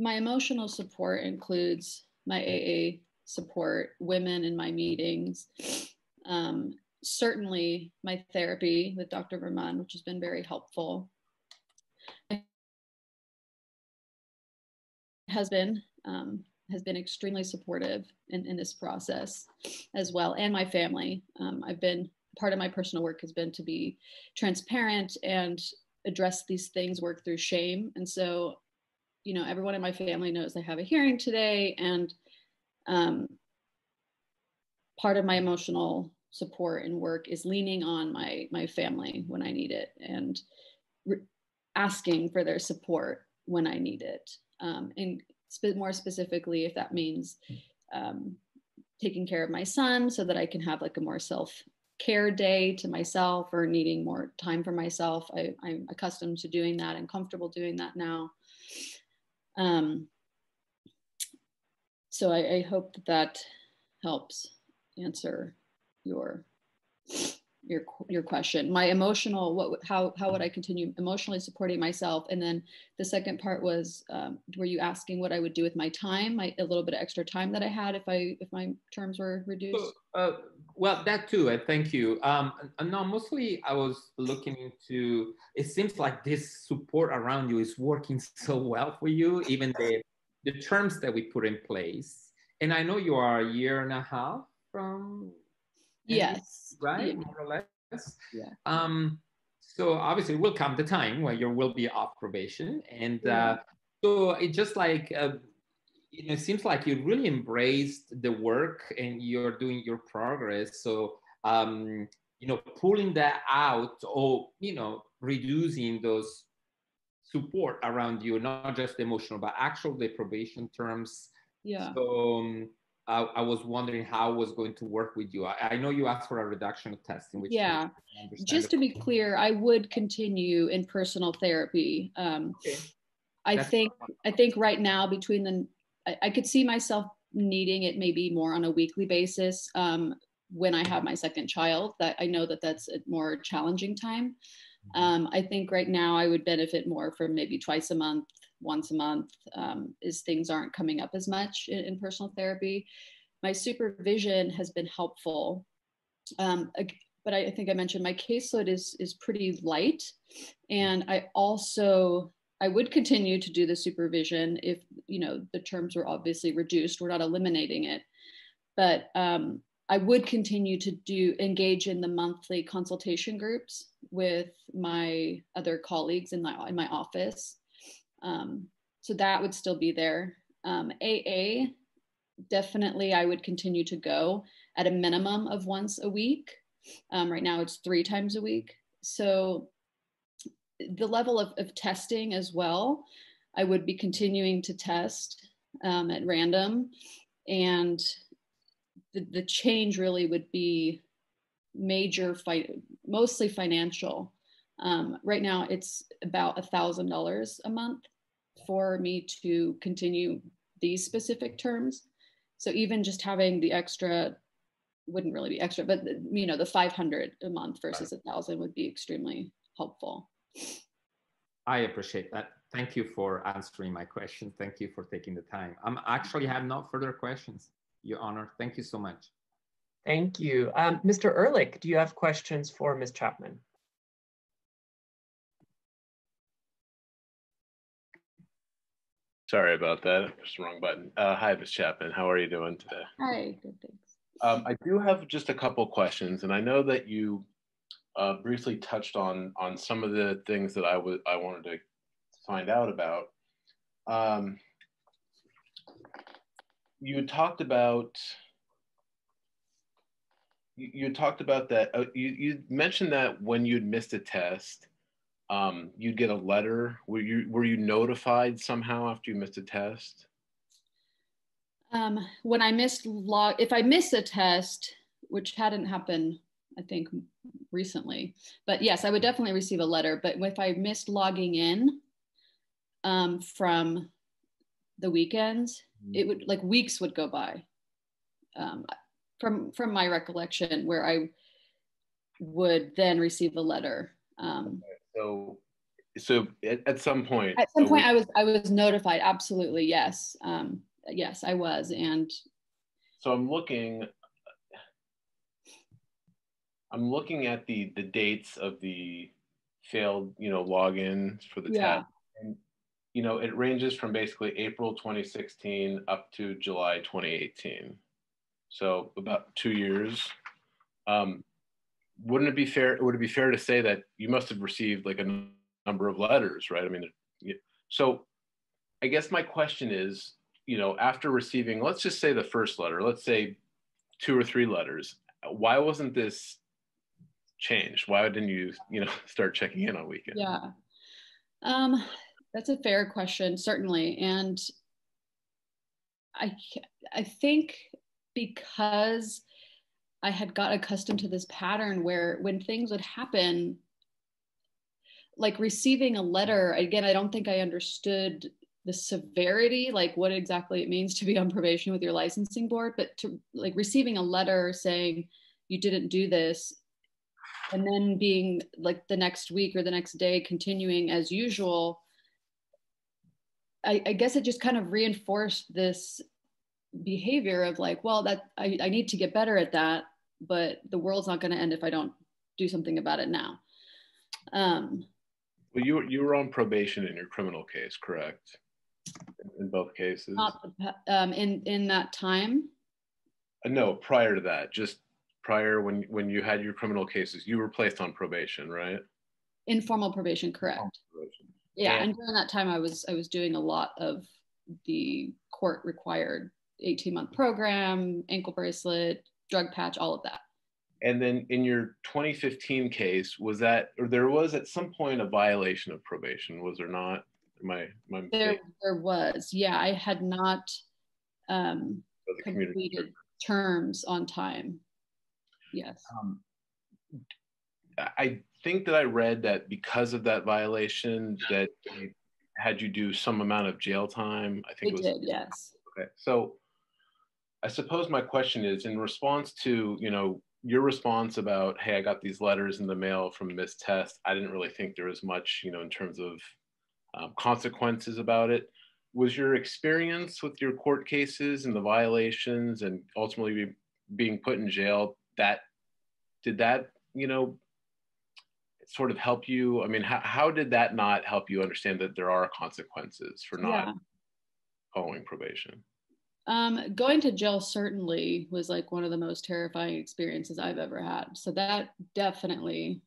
my emotional support includes my AA support, women in my meetings, um, certainly my therapy with Dr. Verman, which has been very helpful. My husband um, has been extremely supportive in, in this process as well, and my family. Um, I've been part of my personal work has been to be transparent and address these things, work through shame. And so, you know, everyone in my family knows I have a hearing today, and um, part of my emotional support and work is leaning on my my family when I need it and re- asking for their support when I need it. Um, and sp- more specifically if that means um, taking care of my son so that I can have like a more self care day to myself or needing more time for myself. I, am accustomed to doing that and comfortable doing that now. Um, so I, I hope that that helps answer your your your question. My emotional what how how would i continue emotionally supporting myself? And then the second part was um, were you asking what i would do with my time my, a little bit of extra time that i had if i if my terms were reduced? Uh, well that too uh, thank you. Um no mostly i was looking into it seems like this support around you is working so well for you even the the terms that we put in place. And i know you are a year and a half from yes. right? Yeah. more or less. Yeah. Um so obviously will come the time where you will be off probation. And yeah. uh, so it just like uh, you know, it seems like you really embraced the work and you're doing your progress. So um you know pulling that out or you know reducing those support around you not just emotional but actual the probation terms yeah so um, I, I, was wondering how it was going to work with you. I, I know you asked for a reduction of testing, which yeah. Just to be clear, I would continue in personal therapy. Um, okay. I That's think fun. I think right now between the I, I, could see myself needing it maybe more on a weekly basis um, when I have my second child. That I know that that's a more challenging time. Um, I think right now I would benefit more from maybe twice a month once a month um, is things aren't coming up as much in, in personal therapy. My supervision has been helpful. Um, but I, I think I mentioned my caseload is is pretty light, and I also I would continue to do the supervision if you know the terms were obviously reduced. We're not eliminating it, but um, I would continue to do engage in the monthly consultation groups with my other colleagues in my in my office Um, so that would still be there. Um, AA, definitely I would continue to go at a minimum of once a week. Um, right now it's three times a week. So the level of, of testing as well, I would be continuing to test um, at random. And the, the change really would be major fight, mostly financial. Um, right now, it's about a thousand dollars a month for me to continue these specific terms. So even just having the extra wouldn't really be extra, but you know the 500 a month versus a thousand would be extremely helpful. I appreciate that. Thank you for answering my question. Thank you for taking the time. I'm actually have no further questions, Your Honor. Thank you so much. Thank you. Um, Mr. Ehrlich, do you have questions for Ms. Chapman? Sorry about that. Just the wrong button. Uh, hi, Ms. Chapman. How are you doing today? Hi, good, thanks. Um, I do have just a couple questions, and I know that you uh, briefly touched on on some of the things that I would I wanted to find out about. Um, you talked about you, talked about that. Uh, you you mentioned that when you'd missed a test, um, you'd get a letter. Were you were you notified somehow after you missed a test? Um, when I missed log, if I missed a test, which hadn't happened, I think recently, but yes, I would definitely receive a letter. But if I missed logging in um, from the weekends, mm-hmm. it would like weeks would go by. Um, from from my recollection, where I would then receive a letter. Um, so, so at, at, some point, at some point, I was I was notified. Absolutely, yes. Um, yes, I was. And so I'm looking, I'm looking at the the dates of the failed, you know, logins for the yeah. test. You know, it ranges from basically April 2016 up to July 2018. So about two years. Um, wouldn't it be fair? Would it be fair to say that you must have received like a number of letters, right? I mean, so I guess my question is, you know, after receiving, let's just say the first letter, let's say two or three letters, why wasn't this changed? Why didn't you, you know, start checking in on weekends? Yeah. Um, that's a fair question, certainly. And I, I think because I had got accustomed to this pattern where when things would happen, like receiving a letter, again, I don't think I understood the severity, like what exactly it means to be on probation with your licensing board, but to like receiving a letter saying you didn't do this and then being like the next week or the next day continuing as usual I, I, guess it just kind of reinforced this behavior of like well that I, I need to get better at that but the world's not going to end if i don't do something about it now um, well you, you were on probation in your criminal case correct in both cases? Not um, in in that time. Uh, no, prior to that, just prior when when you had your criminal cases, you were placed on probation, right? Informal probation, correct. Probation. Yeah, and, and during that time, I was I was doing a lot of the court required 18 month program, ankle bracelet, drug patch, all of that. And then in your 2015 case, was that, or there was at some point a violation of probation, was there not? my my there there was yeah i had not um completed terms on time. Yes. Um, i think that i read that because of that violation that they had you do some amount of jail time i think it, was did, yes okay so i suppose my question is in response to you know your response about hey i got these letters in the mail from miss test i didn't really think there was much you know in terms of um, consequences about it. Was your experience with your court cases and the violations and ultimately be, being put in jail that did that you know sort of help you? I mean, how, how did that not help you understand that there are consequences for not yeah. following probation? Um, going to jail certainly was like one of the most terrifying experiences I've ever had. So that definitely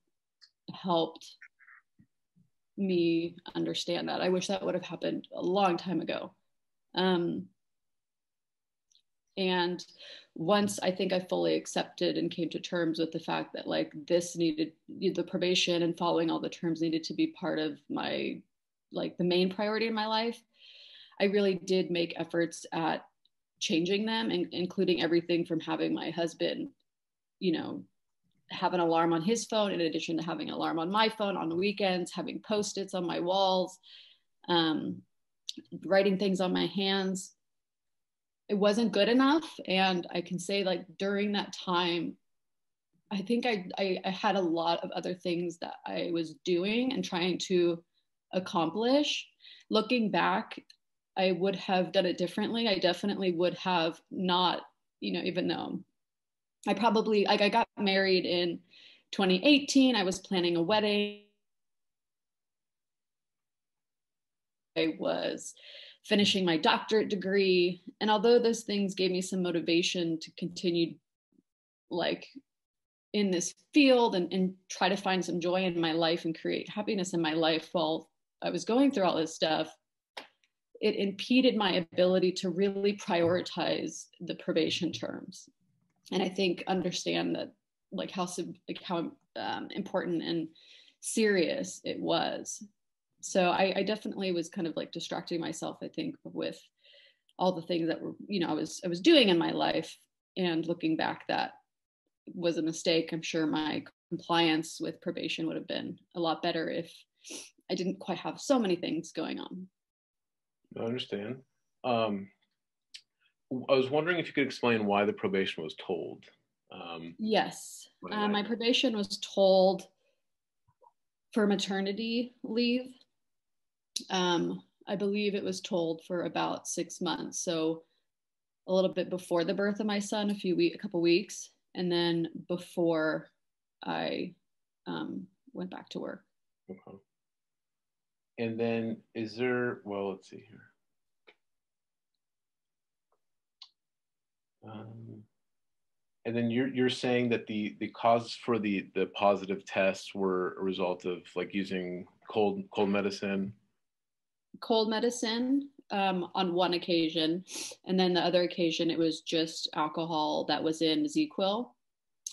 helped me understand that. I wish that would have happened a long time ago. Um, and once I think I fully accepted and came to terms with the fact that like this needed the probation and following all the terms needed to be part of my like the main priority in my life, I really did make efforts at changing them, and including everything from having my husband, you know, have an alarm on his phone in addition to having an alarm on my phone on the weekends, having post-its on my walls, um, writing things on my hands. It wasn't good enough. And I can say like during that time, I think I, I, I had a lot of other things that I was doing and trying to accomplish. Looking back, I would have done it differently. I definitely would have not, you know, even though I probably like I got married in 2018. I was planning a wedding. I was finishing my doctorate degree. And although those things gave me some motivation to continue like in this field and, and try to find some joy in my life and create happiness in my life while I was going through all this stuff, it impeded my ability to really prioritize the probation terms and i think understand that like how like how um, important and serious it was so I, I definitely was kind of like distracting myself i think with all the things that were you know i was i was doing in my life and looking back that was a mistake i'm sure my compliance with probation would have been a lot better if i didn't quite have so many things going on i understand um, I was wondering if you could explain why the probation was tolled. Um, yes, uh, my probation was tolled for maternity leave. Um, I believe it was tolled for about six months, so a little bit before the birth of my son, a few week, a couple weeks, and then before I um, went back to work. Okay. And then, is there? Well, let's see here. Um, and then you're you're saying that the the causes for the the positive tests were a result of like using cold cold medicine. Cold medicine um, on one occasion, and then the other occasion it was just alcohol that was in ZzzQuil.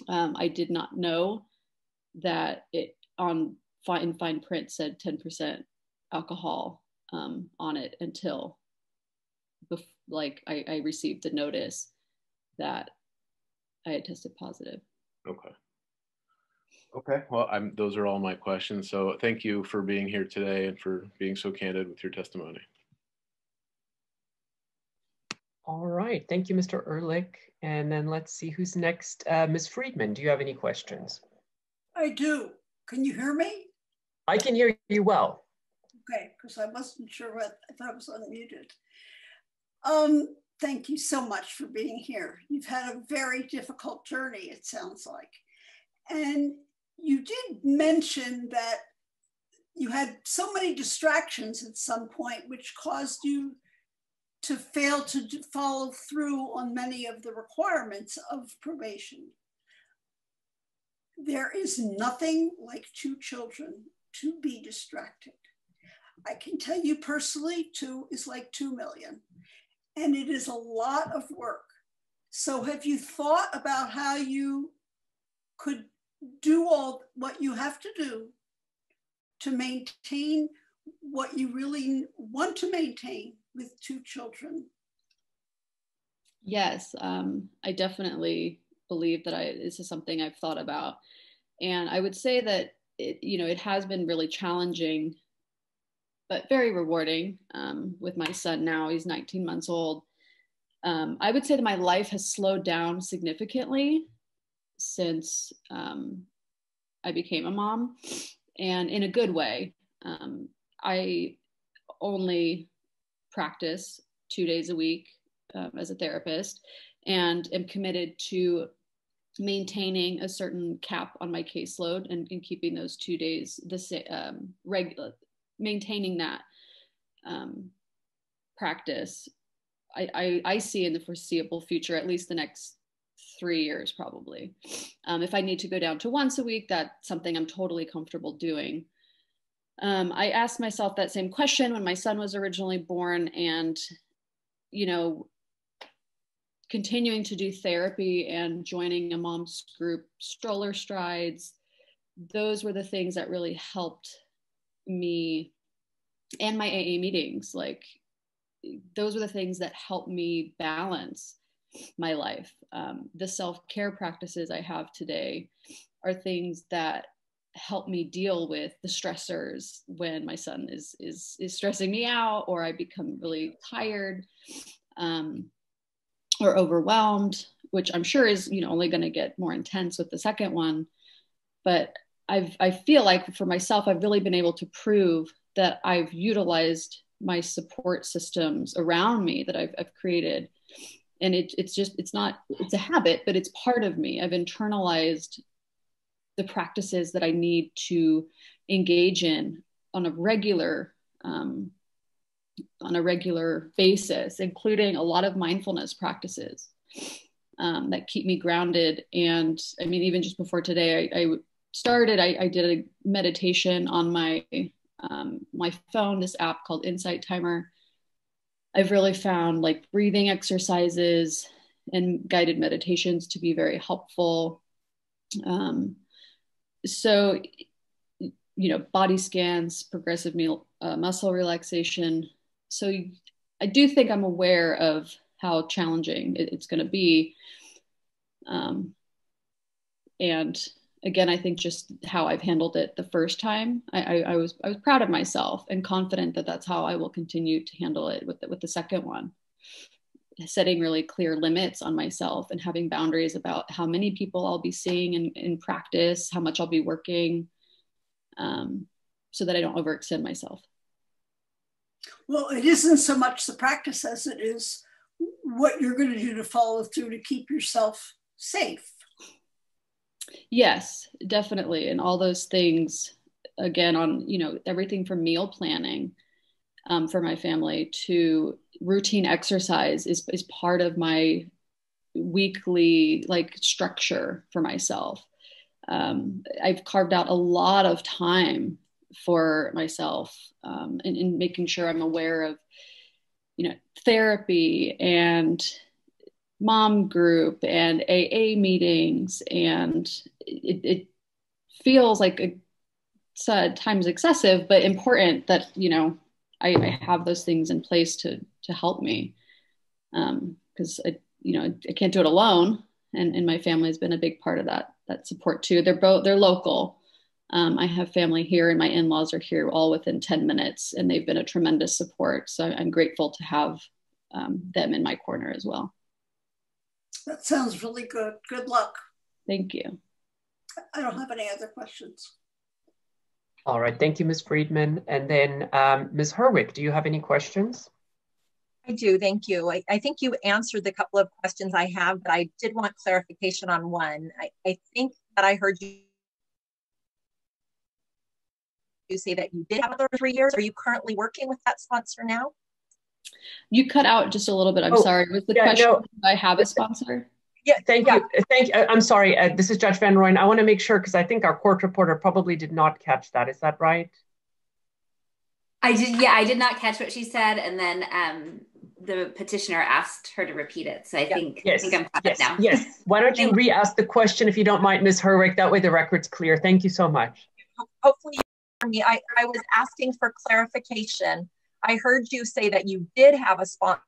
Um, I did not know that it on fine fine print said 10% alcohol um, on it until bef- like I, I received the notice that I had tested positive. Okay. Okay. Well, I'm, those are all my questions. So thank you for being here today and for being so candid with your testimony. All right. Thank you, Mr. Ehrlich. And then let's see who's next. Uh, Ms. Friedman, do you have any questions? I do. Can you hear me? I can hear you well. Okay, because I wasn't sure what, I thought I was unmuted. Um, thank you so much for being here. You've had a very difficult journey, it sounds like. And you did mention that you had so many distractions at some point, which caused you to fail to follow through on many of the requirements of probation. There is nothing like two children to be distracted. I can tell you personally, two is like two million and it is a lot of work. So, have you thought about how you could do all what you have to do to maintain what you really want to maintain with two children? Yes, um, I definitely believe that I, this is something I've thought about. And I would say that it, you know, it has been really challenging but very rewarding um, with my son now. He's 19 months old. Um, I would say that my life has slowed down significantly since um, I became a mom, and in a good way. Um, I only practice two days a week um, as a therapist and am committed to maintaining a certain cap on my caseload and, and keeping those two days the um, regular maintaining that um, practice, I, I, I, see in the foreseeable future, at least the next three years probably. Um, if I need to go down to once a week, that's something I'm totally comfortable doing. um, I asked myself that same question when my son was originally born, and you know, continuing to do therapy and joining a mom's group, stroller strides, those were the things that really helped me and my AA meetings. Like, those were the things that helped me balance my life. Um, the self care practices I have today are things that help me deal with the stressors when my son is is is stressing me out or I become really tired um, or overwhelmed, which I'm sure is you know only going to get more intense with the second one. But I've I feel like for myself, I've really been able to prove that I've utilized my support systems around me that I've, I've created and it, it's just it's not it's a habit but it's part of me i've internalized the practices that I need to engage in on a regular um, on a regular basis, including a lot of mindfulness practices um, that keep me grounded. And I mean, even just before today, I, I started. I, I, did a meditation on my um, my phone, this app called Insight Timer. I've really found like breathing exercises and guided meditations to be very helpful. Um, so you know body scans progressive meal, uh, muscle relaxation so i do think i'm aware of how challenging it's going to be um, and again i think just how i've handled it the first time I, I, I, was i was proud of myself and confident that that's how i will continue to handle it with the, with the second one setting really clear limits on myself and having boundaries about how many people I'll be seeing in, in practice, how much I'll be working, um, so that I don't overextend myself. Well, it isn't so much the practice as it is what you're going to do to follow through to keep yourself safe. Yes, definitely. And all those things, again, on, you know, everything from meal planning um, for my family to routine exercise is, is part of my weekly like structure for myself. Um, I've carved out a lot of time for myself um, and, making sure I'm aware of, you know, therapy and mom group and AA meetings. And it, it feels like a, times excessive, but important that, you know, I, I have those things in place to to help me. Because um, I you know I can't do it alone and and my family has been a big part of that that support too. They're both they're local. Um, I have family here and my in-laws are here all within 10 minutes and they've been a tremendous support. So I'm grateful to have um, them in my corner as well that sounds really good good luck thank you I don't have any other questions all right, thank you, Ms. Friedman. And then um, Ms. Herwick, do you have any questions? I do, thank you. I, I, think you answered the couple of questions I have, but I did want clarification on one. I, I think that I heard you you say that you did have other three years. Are you currently working with that sponsor now? You cut out just a little bit. I'm oh, sorry. Was the yeah, question no. I have a sponsor? Yeah, thank yeah. you. Thank you. I'm sorry. Uh, this is Judge Van Rooyen. I want to make sure because I think our court reporter probably did not catch that. Is that right? I did. Yeah, I did not catch what she said, and then um, the petitioner asked her to repeat it. So I yeah. think yes. I think I'm caught yes. now. Yes. Why don't you re-ask the question if you don't mind, Ms. Herwick? That way the record's clear. Thank you so much. Hopefully, you hear me. I, I was asking for clarification. I heard you say that you did have a sponsor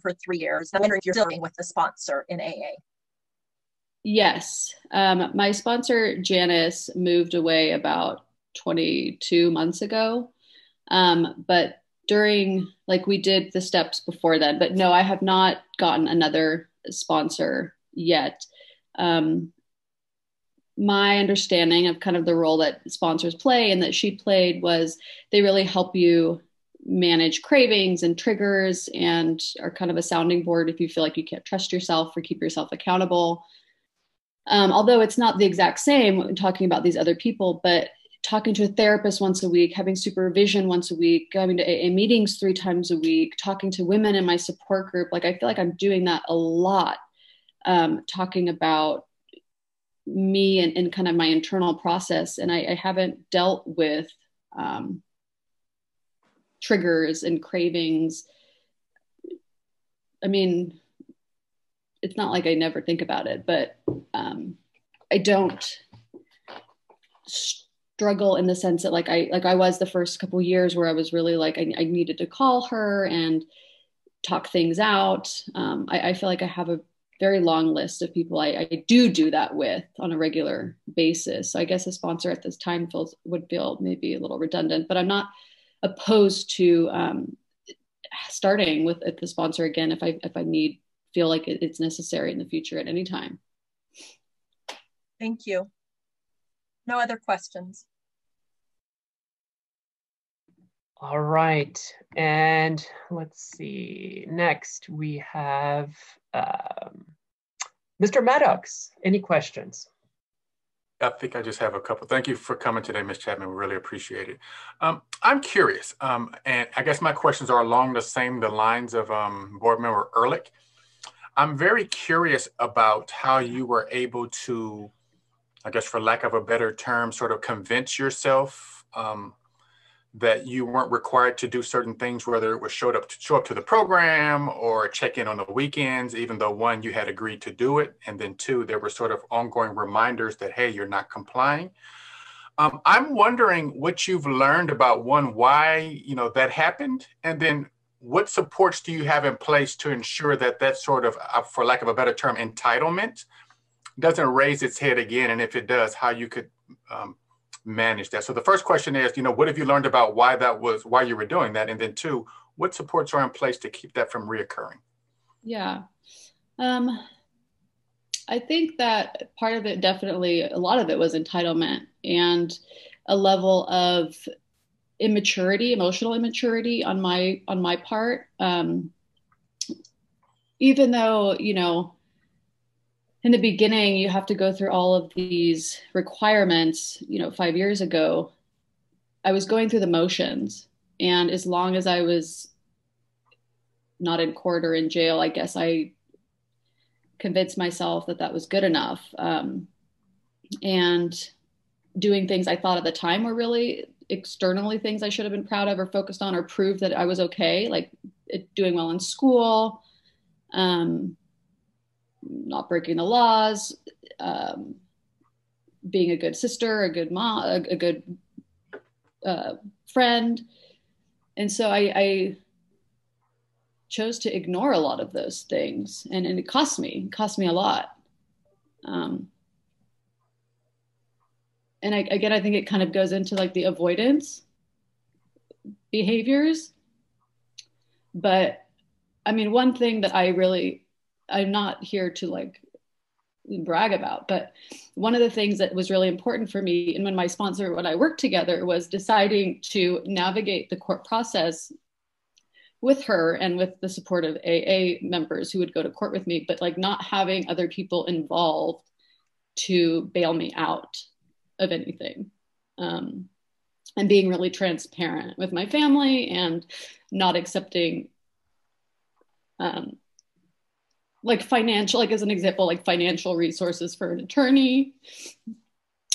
for three years. I'm wondering if you're still with the sponsor in AA. Yes. Um, my sponsor, Janice, moved away about 22 months ago. Um, but during, like, we did the steps before then. But no, I have not gotten another sponsor yet. Um, my understanding of kind of the role that sponsors play and that she played was they really help you manage cravings and triggers and are kind of a sounding board if you feel like you can't trust yourself or keep yourself accountable. Um, although it's not the exact same talking about these other people, but talking to a therapist once a week, having supervision once a week, going to AA meetings three times a week, talking to women in my support group. Like I feel like I'm doing that a lot, um, talking about me and, and kind of my internal process. And I, I haven't dealt with um, triggers and cravings. I mean, it's not like I never think about it, but um, I don't struggle in the sense that like I like I was the first couple years where I was really like I, I needed to call her and talk things out. Um, I, I, feel like I have a very long list of people I, I, do do that with on a regular basis. So I guess a sponsor at this time feels would feel maybe a little redundant, but I'm not opposed to um, starting with the sponsor again if I if I need feel like it's necessary in the future at any time. Thank you. No other questions. All right, and let's see. Next, we have um, Mr. Maddox. Any questions? I think I just have a couple. Thank you for coming today, Ms. Chapman. We really appreciate it. Um, I'm curious, um, and I guess my questions are along the same the lines of um, Board Member Ehrlich. I'm very curious about how you were able to, I guess, for lack of a better term, sort of convince yourself um, that you weren't required to do certain things, whether it was showed up to show up to the program or check in on the weekends, even though one, you had agreed to do it, and then two, there were sort of ongoing reminders that hey, you're not complying. Um, I'm wondering what you've learned about one, why you know that happened, and then what supports do you have in place to ensure that that sort of, uh, for lack of a better term, entitlement doesn't raise its head again, and if it does, how you could um, manage that. So the first question is, you know, what have you learned about why that was, why you were doing that? And then two, what supports are in place to keep that from reoccurring? Yeah. Um, I think that part of it definitely, a lot of it was entitlement and a level of immaturity, emotional immaturity on my on my part. Um, even though you know in the beginning you have to go through all of these requirements you know five years ago. I was going through the motions and as long as i was not in court or in jail i guess i convinced myself that that was good enough. Um, and doing things i thought at the time were really externally things i should have been proud of or focused on or proved that i was okay like doing well in school. Um, not breaking the laws, um, being a good sister, a good mom, a, a good uh, friend. And so I, I, chose to ignore a lot of those things. And, and it cost me, it cost me a lot. Um, and I, again, I think it kind of goes into like the avoidance behaviors. But I mean, one thing that I really I'm not here to like brag about, but one of the things that was really important for me and when my sponsor, when I worked together, was deciding to navigate the court process with her and with the support of AA members who would go to court with me, but like not having other people involved to bail me out of anything. Um, and being really transparent with my family and not accepting um, like financial like as an example like financial resources for an attorney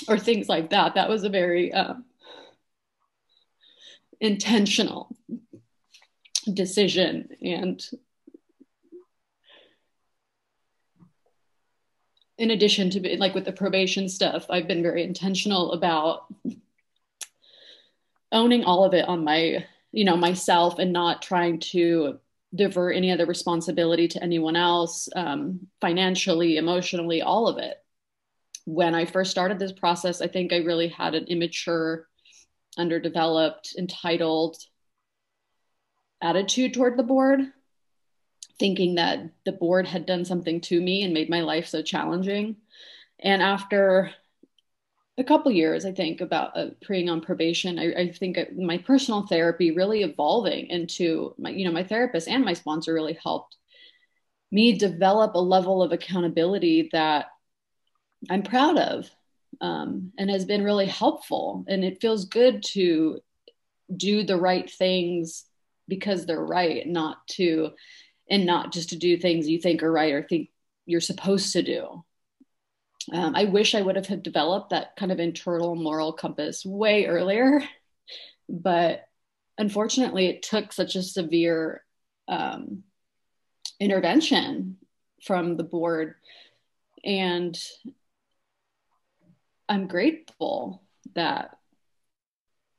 or things like that. That was a very uh, intentional decision and in addition to like with the probation stuff i've been very intentional about owning all of it on my you know myself and not trying to divert any other responsibility to anyone else, um, financially, emotionally, all of it. When I first started this process, I think I really had an immature, underdeveloped, entitled attitude toward the board, thinking that the board had done something to me and made my life so challenging. And after a couple years, I think, about uh, being on probation. I, I think my personal therapy really evolving into my, you know, my therapist and my sponsor really helped me develop a level of accountability that I'm proud of um, and has been really helpful. And it feels good to do the right things because they're right, not to, and not just to do things you think are right or think you're supposed to do. Um, I wish I would have had developed that kind of internal moral compass way earlier, but unfortunately, it took such a severe um, intervention from the board. And I'm grateful that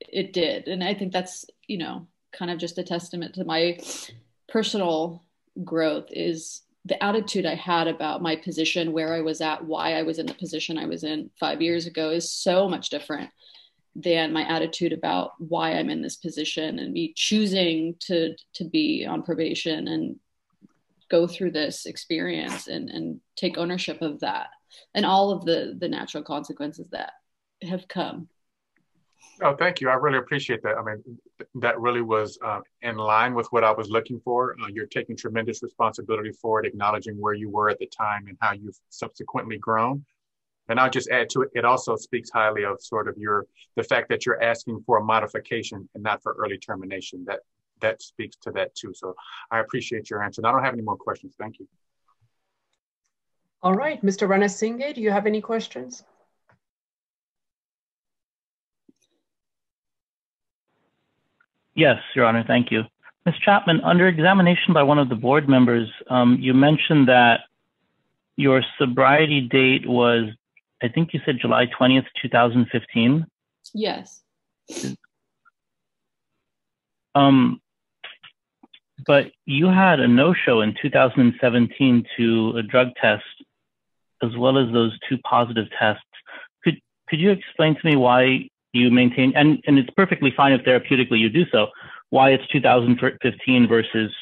it did. And I think that's, you know, kind of just a testament to my personal growth is the attitude I had about my position, where I was at, why I was in the position I was in five years ago is so much different than my attitude about why I'm in this position and me choosing to to be on probation and go through this experience and, and take ownership of that and all of the the natural consequences that have come. Oh, thank you. I really appreciate that. I mean, that really was uh, in line with what I was looking for. Uh, you're taking tremendous responsibility for it, acknowledging where you were at the time and how you've subsequently grown. And I'll just add to it, it also speaks highly of sort of your, the fact that you're asking for a modification and not for early termination. That, that speaks to that too. So I appreciate your answer. And I don't have any more questions. Thank you. All right, Mr. Ranasinghe, do you have any questions? Yes, Your Honor, thank you. Ms. Chapman, under examination by one of the board members, um, you mentioned that your sobriety date was, I think you said July 20th, 2015? Yes. Um, but you had a no-show in 2017 to a drug test, as well as those two positive tests. Could could you explain to me why you maintain, and, and it's perfectly fine if therapeutically you do so, why it's 2015 versus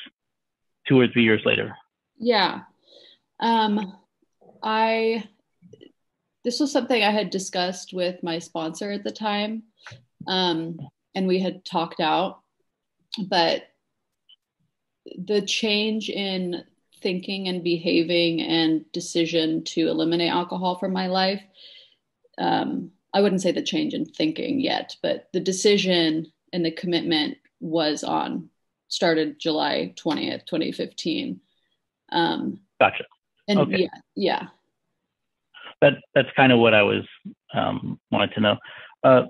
two or three years later? Yeah. Um, I, this was something I had discussed with my sponsor at the time, um, and we had talked out, but the change in thinking and behaving and decision to eliminate alcohol from my life um, I wouldn't say the change in thinking yet, but the decision and the commitment was on started July 20th, 2015. Um, gotcha. And okay. yeah, yeah. That that's kind of what I was um, wanted to know. Uh,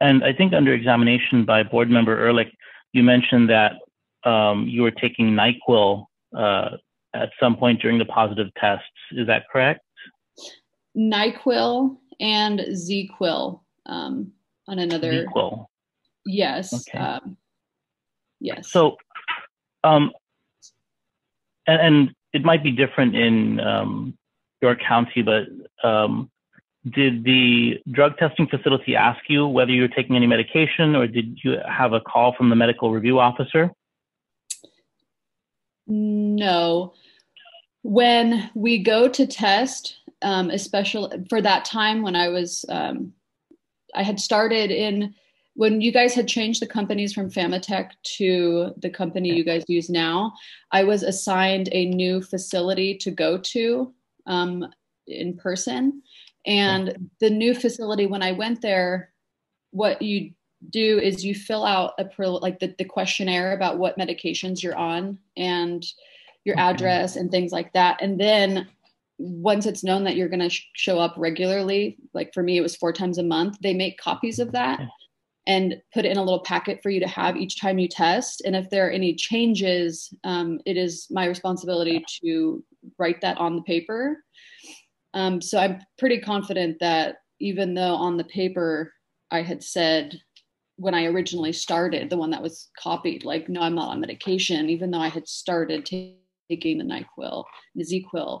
and I think under examination by board member Ehrlich, you mentioned that um, you were taking NyQuil uh, at some point during the positive tests. Is that correct? NyQuil and ZzzQuil um, on another. ZzzQuil. Yes. Okay. Um, yes. So, um, and, and, it might be different in um, York County, but um, did the drug testing facility ask you whether you were taking any medication or did you have a call from the medical review officer? No. When we go to test, um, especially for that time when I was, um, I had started in when you guys had changed the companies from Phamatech to the company you guys use now. I was assigned a new facility to go to um, in person, and the new facility when I went there, what you do is you fill out a pro, like the, the questionnaire about what medications you're on and your address and things like that. And then once it's known that you're going to sh- show up regularly, like for me, it was four times a month, they make copies of that and put it in a little packet for you to have each time you test. And if there are any changes, um, it is my responsibility to write that on the paper. Um, so I'm pretty confident that even though on the paper I had said when I originally started, the one that was copied, like, no, I'm not on medication, even though I had started taking the NyQuil, the ZzzQuil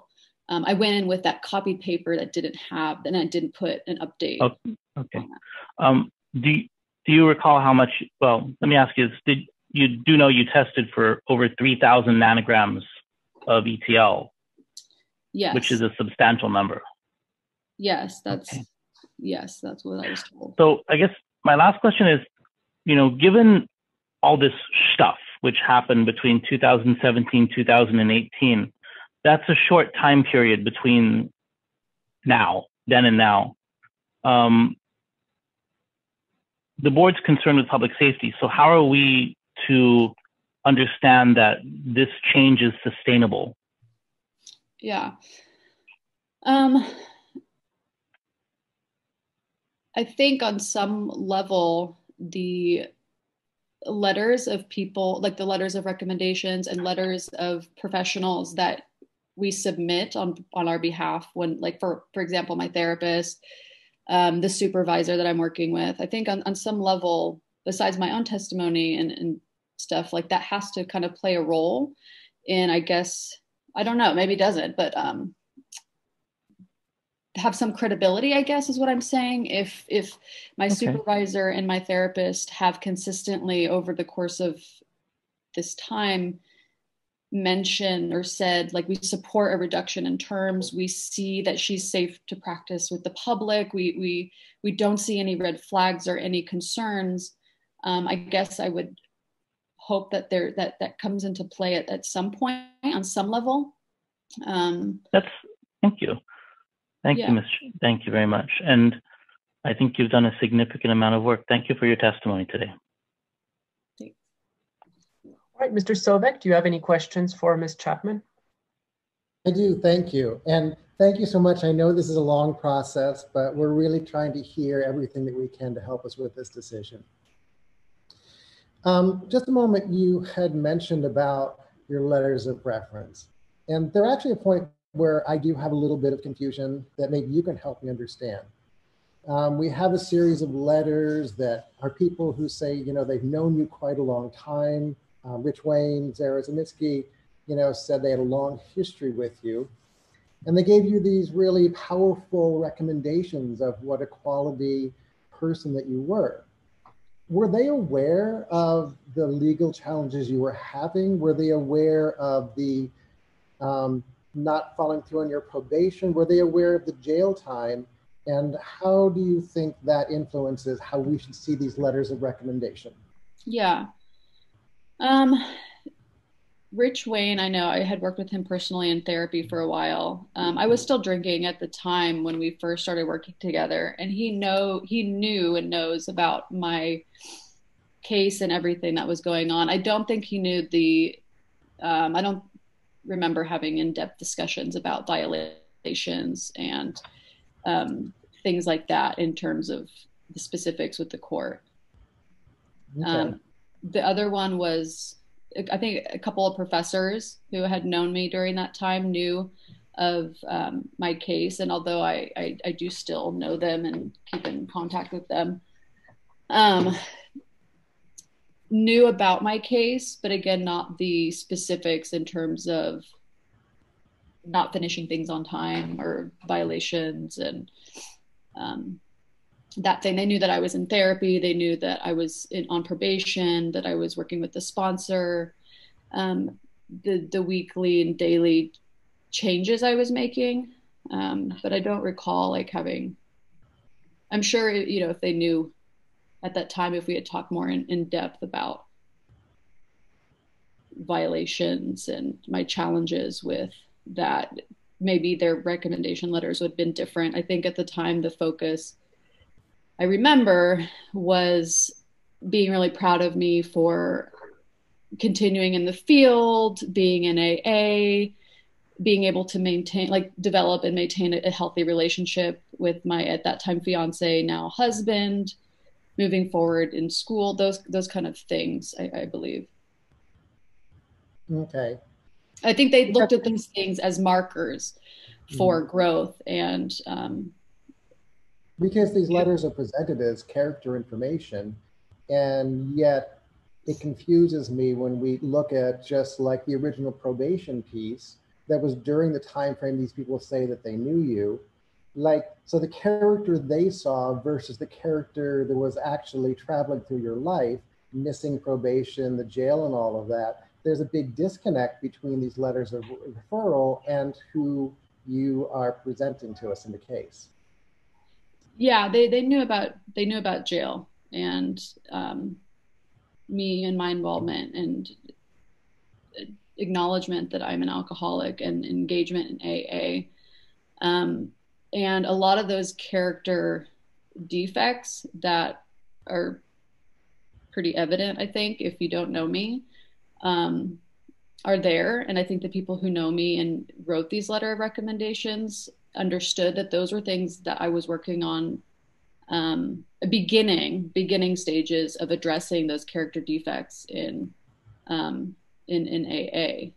um, I went in with that copied paper that didn't have, then I didn't put an update. Oh, okay. Um, do you, do you recall how much? Well, let me ask you this: Did you do know you tested for over three thousand nanograms of EtG? Yes. Which is a substantial number. Yes, that's okay. yes, that's what I was told. So I guess my last question is, you know, given all this stuff which happened between 2017 2018 that's a short time period between now, then and now. Um, the board's concerned with public safety. So how are we to understand that this change is sustainable? Yeah. Um, I think on some level, the letters of people, like the letters of recommendations and letters of professionals that we submit on on our behalf when like for for example my therapist um, the supervisor that i'm working with i think on, on some level besides my own testimony and, and stuff like that has to kind of play a role in i guess i don't know maybe doesn't but um have some credibility i guess is what i'm saying if if my okay. supervisor and my therapist have consistently over the course of this time mentioned or said like we support a reduction in terms. We see that she's safe to practice with the public. We we we don't see any red flags or any concerns. Um, i guess i would hope that there that that comes into play at, at some point on some level. Um, that's thank you. Thank yeah. you miss thank you very much. And i think you've done a significant amount of work. Thank you for your testimony today Mr. Sovek, do you have any questions for Ms. Chapman? I do, thank you. And thank you so much. I know this is a long process, but we're really trying to hear everything that we can to help us with this decision. Um, just a moment, you had mentioned about your letters of reference. And they're actually a point where I do have a little bit of confusion that maybe you can help me understand. Um, we have a series of letters that are people who say, you know, they've known you quite a long time, um, Rich Wayne, Zara Zamitsky, you know, said they had a long history with you. And they gave you these really powerful recommendations of what a quality person that you were. Were they aware of the legal challenges you were having? Were they aware of the um, not following through on your probation? Were they aware of the jail time? And how do you think that influences how we should see these letters of recommendation? Yeah, um, Rich Wayne, I know I had worked with him personally in therapy for a while. Um, I was still drinking at the time when we first started working together, and he know he knew and knows about my case and everything that was going on. I don't think he knew the. Um, I don't remember having in-depth discussions about violations and um, things like that in terms of the specifics with the court. Okay. The other one was I think a couple of professors who had known me during that time knew of um, my case, and although I, I, I do still know them and keep in contact with them, um, knew about my case, but again, not the specifics in terms of not finishing things on time or violations and um, that thing. They knew that I was in therapy. They knew that I was in, on probation, that I was working with the sponsor, um, the the weekly and daily changes I was making. Um, but I don't recall like having. I'm sure you know if they knew at that time if we had talked more in, in depth about violations and my challenges with that maybe their recommendation letters would have been different i think at the time the focus I remember was being really proud of me for continuing in the field, being in AA, being able to maintain, like, develop and maintain a, healthy relationship with my at that time fiance, now husband, moving forward in school, those those kind of things. I, I believe. Okay. I think they looked at these things as markers for mm. growth and um, because these letters are presented as character information and yet it confuses me when we look at just like the original probation piece that was during the time frame these people say that they knew you. Like so the character they saw versus the character that was actually traveling through your life missing probation the jail and all of that there's a big disconnect between these letters of referral and who you are presenting to us in the case yeah, they, they knew about they knew about jail and um, me and my involvement and acknowledgement that I'm an alcoholic and engagement in AA. Um, and a lot of those character defects that are pretty evident, I think, if you don't know me, um, are there. And I think the people who know me and wrote these letter of recommendations understood that those were things that I was working on um, beginning beginning stages of addressing those character defects in um, in in AA.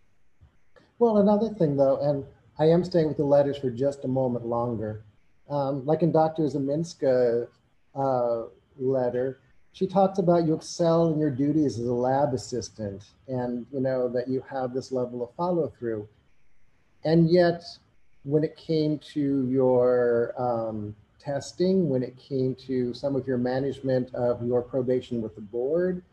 Well, another thing though, and I am staying with the letters for just a moment longer. Um, like in Dr. Zeminska uh, letter, she talks about you excel in your duties as a lab assistant and you know that you have this level of follow through. And yet when it came to your um, testing, when it came to some of your management of your probation with the board,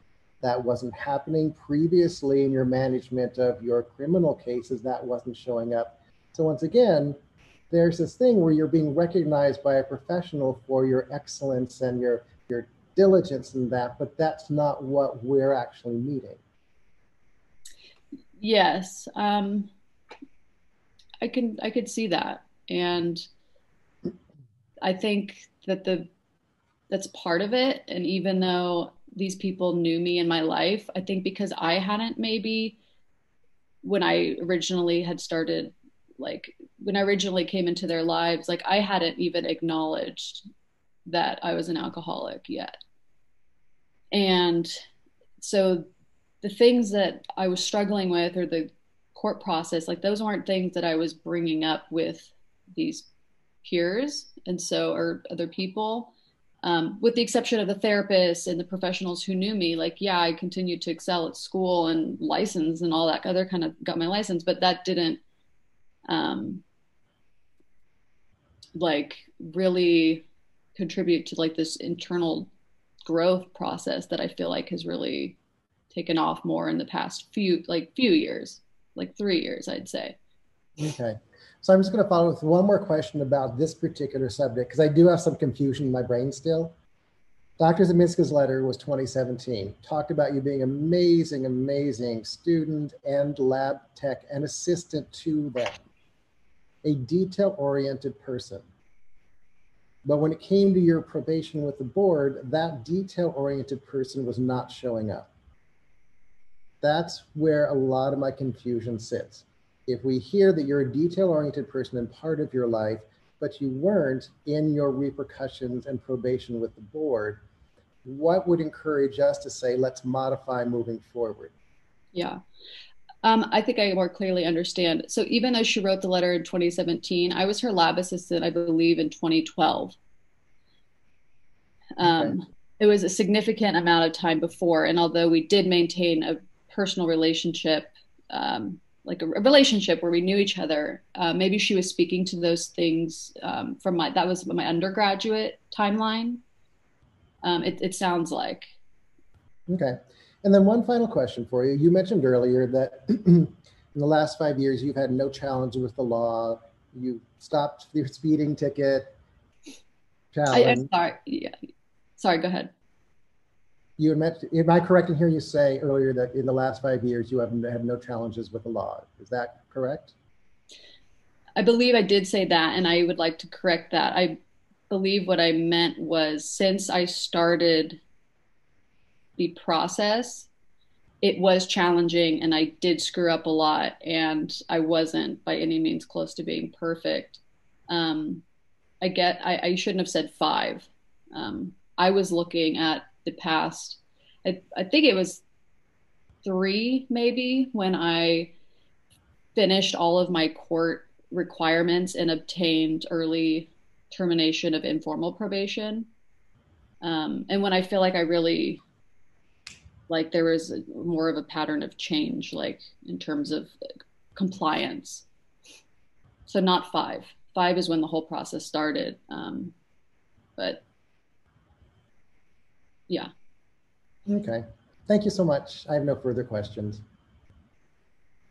that wasn't happening previously in your management of your criminal cases, that wasn't showing up. So once again, there's this thing where you're being recognized by a professional for your excellence and your your diligence in that, but that's not what we're actually meeting. Yes, um, I can I could see that, and I think that the that's part of it. And even though these people knew me in my life, I think because I hadn't maybe when I originally had started like when I originally came into their lives, like I hadn't even acknowledged that I was an alcoholic yet. And so the things that I was struggling with or the court process, like those weren't things that I was bringing up with these peers and so or other people um, with the exception of the therapists and the professionals who knew me like yeah i continued to excel at school and license and all that other kind of got my license but that didn't um, like really contribute to like this internal growth process that i feel like has really taken off more in the past few like few years like three years i'd say okay so I'm just going to follow with one more question about this particular subject because I do have some confusion in my brain still. Dr. Zeminska's letter was 2017, talked about you being amazing, amazing student and lab tech and assistant to them, a detail oriented person. But when it came to your probation with the board, that detail oriented person was not showing up. That's where a lot of my confusion sits if we hear that you're a detail oriented person and part of your life, but you weren't in your repercussions and probation with the board, what would encourage us to say, let's modify moving forward? Yeah. Um, I think I more clearly understand. So even though she wrote the letter in 2017, I was her lab assistant, I believe, in 2012. Um, okay. It was a significant amount of time before. And although we did maintain a personal relationship, um, like a, a, relationship where we knew each other. Uh, maybe she was speaking to those things um, from my that was my undergraduate timeline. Um, it, it sounds like. Okay, and then one final question for you. You mentioned earlier that in the last five years you've had no challenge with the law. You stopped your speeding ticket. Challenge. I, am sorry. Yeah. Sorry. Go ahead you mentioned, am I correct in hearing you say earlier that in the last five years you have had no challenges with the law? Is that correct? I believe I did say that, and I would like to correct that. I believe what I meant was since I started the process, it was challenging and I did screw up a lot, and I wasn't by any means close to being perfect. Um, I get, I, I, shouldn't have said five. Um, I was looking at the past. I, I think it was three, maybe, when I finished all of my court requirements and obtained early termination of informal probation. Um, and when I feel like I really like there was a, more of a pattern of change, like in terms of compliance. So not five. Five is when the whole process started. Um, but yeah. Okay. Thank you so much. I have no further questions.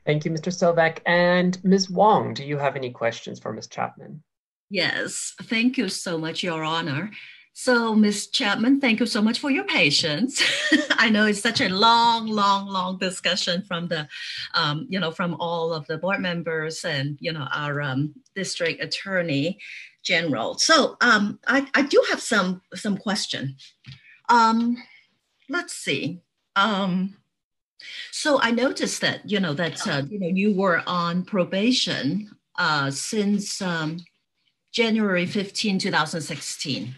Thank you, Mr. Sovak. And Ms. Wong, do you have any questions for Ms. Chapman? Yes, thank you so much, Your Honor. So, Ms. Chapman, thank you so much for your patience. I know it's such a long, long, long discussion from the, um, you know, from all of the board members and, you know, our um, district attorney general. So, um, I, I do have some some question. Um, let's see. Um, so I noticed that you know that uh, you know you were on probation uh, since um, January 15, 2016.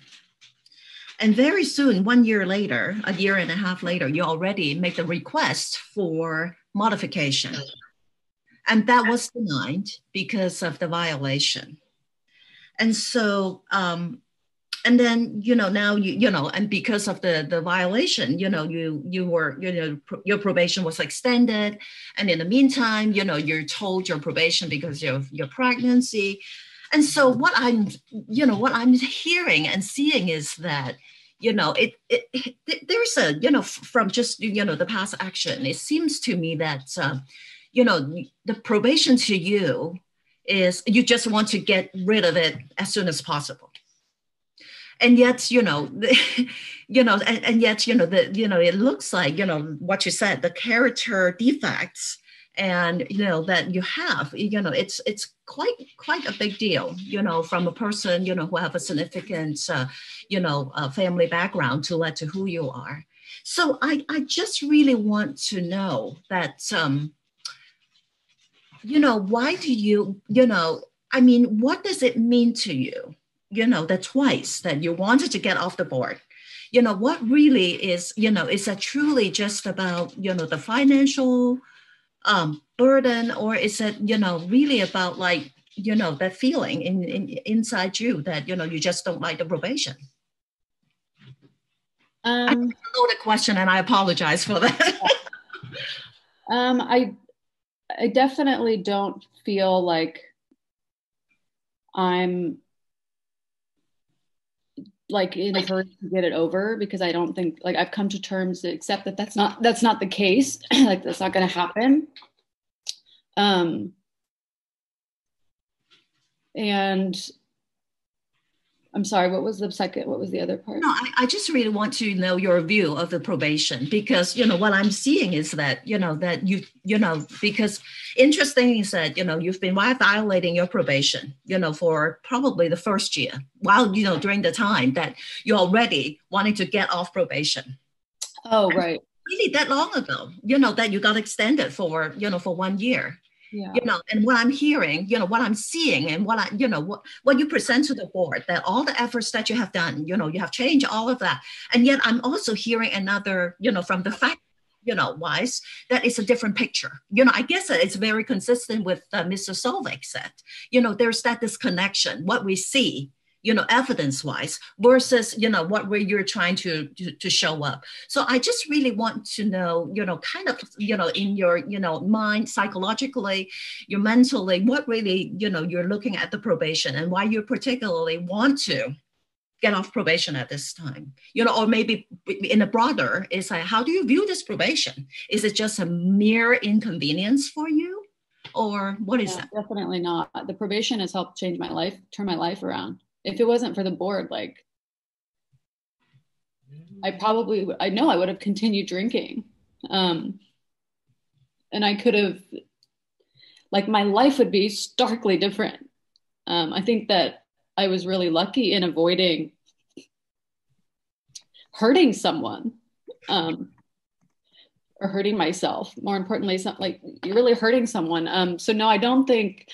And very soon, one year later, a year and a half later, you already make the request for modification. And that was denied because of the violation. And so, um, and then you know now you you know and because of the the violation you know you you were you know pr- your probation was extended and in the meantime you know you're told your probation because of your pregnancy and so what i'm you know what i'm hearing and seeing is that you know it, it, it there's a you know from just you know the past action it seems to me that uh, you know the probation to you is you just want to get rid of it as soon as possible and yet you know you know and, and yet you know the you know it looks like you know what you said the character defects and you know that you have you know it's it's quite quite a big deal you know from a person you know who have a significant uh, you know uh, family background to let to who you are so i i just really want to know that um you know why do you you know i mean what does it mean to you you know the twice that you wanted to get off the board you know what really is you know is that truly just about you know the financial um, burden or is it you know really about like you know that feeling in, in inside you that you know you just don't like the probation um, I know the question and I apologize for that. um, I I definitely don't feel like I'm like in a hurry to get it over because I don't think like I've come to terms to accept that that's not that's not the case. like that's not going to happen. Um, and I'm sorry, what was the second? What was the other part? No, I, I, just really want to know your view of the probation because, you know, what I'm seeing is that, you know, that you, you know, because interesting is that, you know, you've been violating your probation, you know, for probably the first year while, you know, during the time that you're already wanting to get off probation. Oh, right. really that long ago, you know, that you got extended for, you know, for one year yeah. you know and what i'm hearing you know what i'm seeing and what i you know what, what you present to the board that all the efforts that you have done you know you have changed all of that and yet i'm also hearing another you know from the fact you know wise that it's a different picture you know i guess it's very consistent with uh, mr solveig said you know there's that disconnection what we see you know, evidence wise versus, you know, what way you're trying to, to, to show up. So I just really want to know, you know, kind of, you know, in your, you know, mind, psychologically, your mentally, what really, you know, you're looking at the probation and why you particularly want to get off probation at this time. You know or maybe in a broader is like how do you view this probation? Is it just a mere inconvenience for you? Or what is yeah, that? definitely not. The probation has helped change my life turn my life around if it wasn't for the board, like I probably, I know I would have continued drinking. Um, and I could have, like, my life would be starkly different. Um, I think that I was really lucky in avoiding hurting someone um, or hurting myself. More importantly, not like you're really hurting someone. Um, so no, I don't think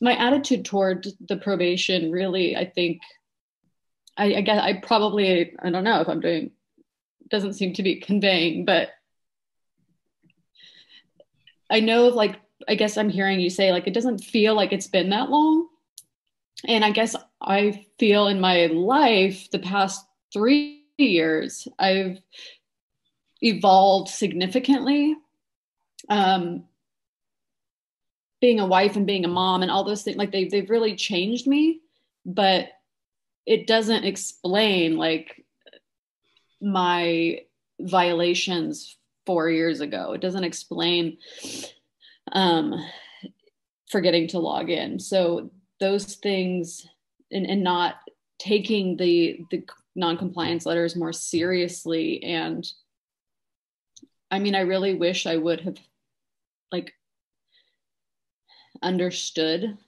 my attitude toward the probation really. I think I, I guess I probably I don't know if I'm doing doesn't seem to be conveying, but I know like I guess I'm hearing you say like it doesn't feel like it's been that long. And I guess I feel in my life the past three years I've evolved significantly. Um, being a wife and being a mom and all those things, like they've they've really changed me, but it doesn't explain like my violations four years ago. It doesn't explain um, forgetting to log in. So those things and, and not taking the the non-compliance letters more seriously and I mean, I really wish I would have like understood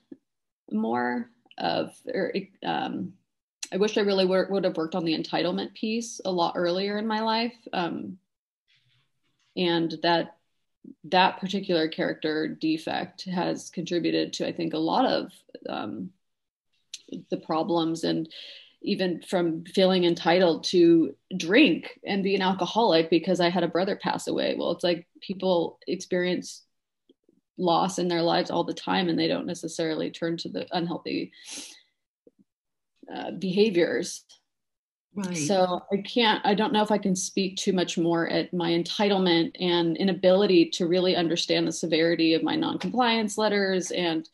more of, or um, I wish I really would, would have worked on the entitlement piece a lot earlier in my life. Um, and that that particular character defect has contributed to, I think, a lot of um, the problems. And even from feeling entitled to drink and be an alcoholic because I had a brother pass away. Well, it's like people experience loss in their lives all the time and they don't necessarily turn to the unhealthy uh, behaviors. Right. So I can't, I don't know if I can speak too much more at my entitlement and inability to really understand the severity of my non-compliance letters and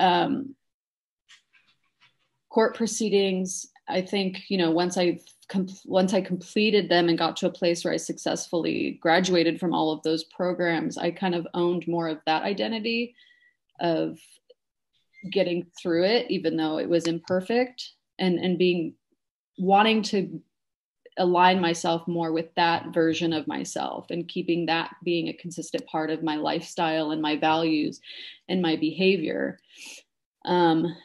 um, court proceedings. I think, you know, once I com- once I completed them and got to a place where I successfully graduated from all of those programs, I kind of owned more of that identity of getting through it, even though it was imperfect, and and being wanting to align myself more with that version of myself and keeping that being a consistent part of my lifestyle and my values and my behavior. Um,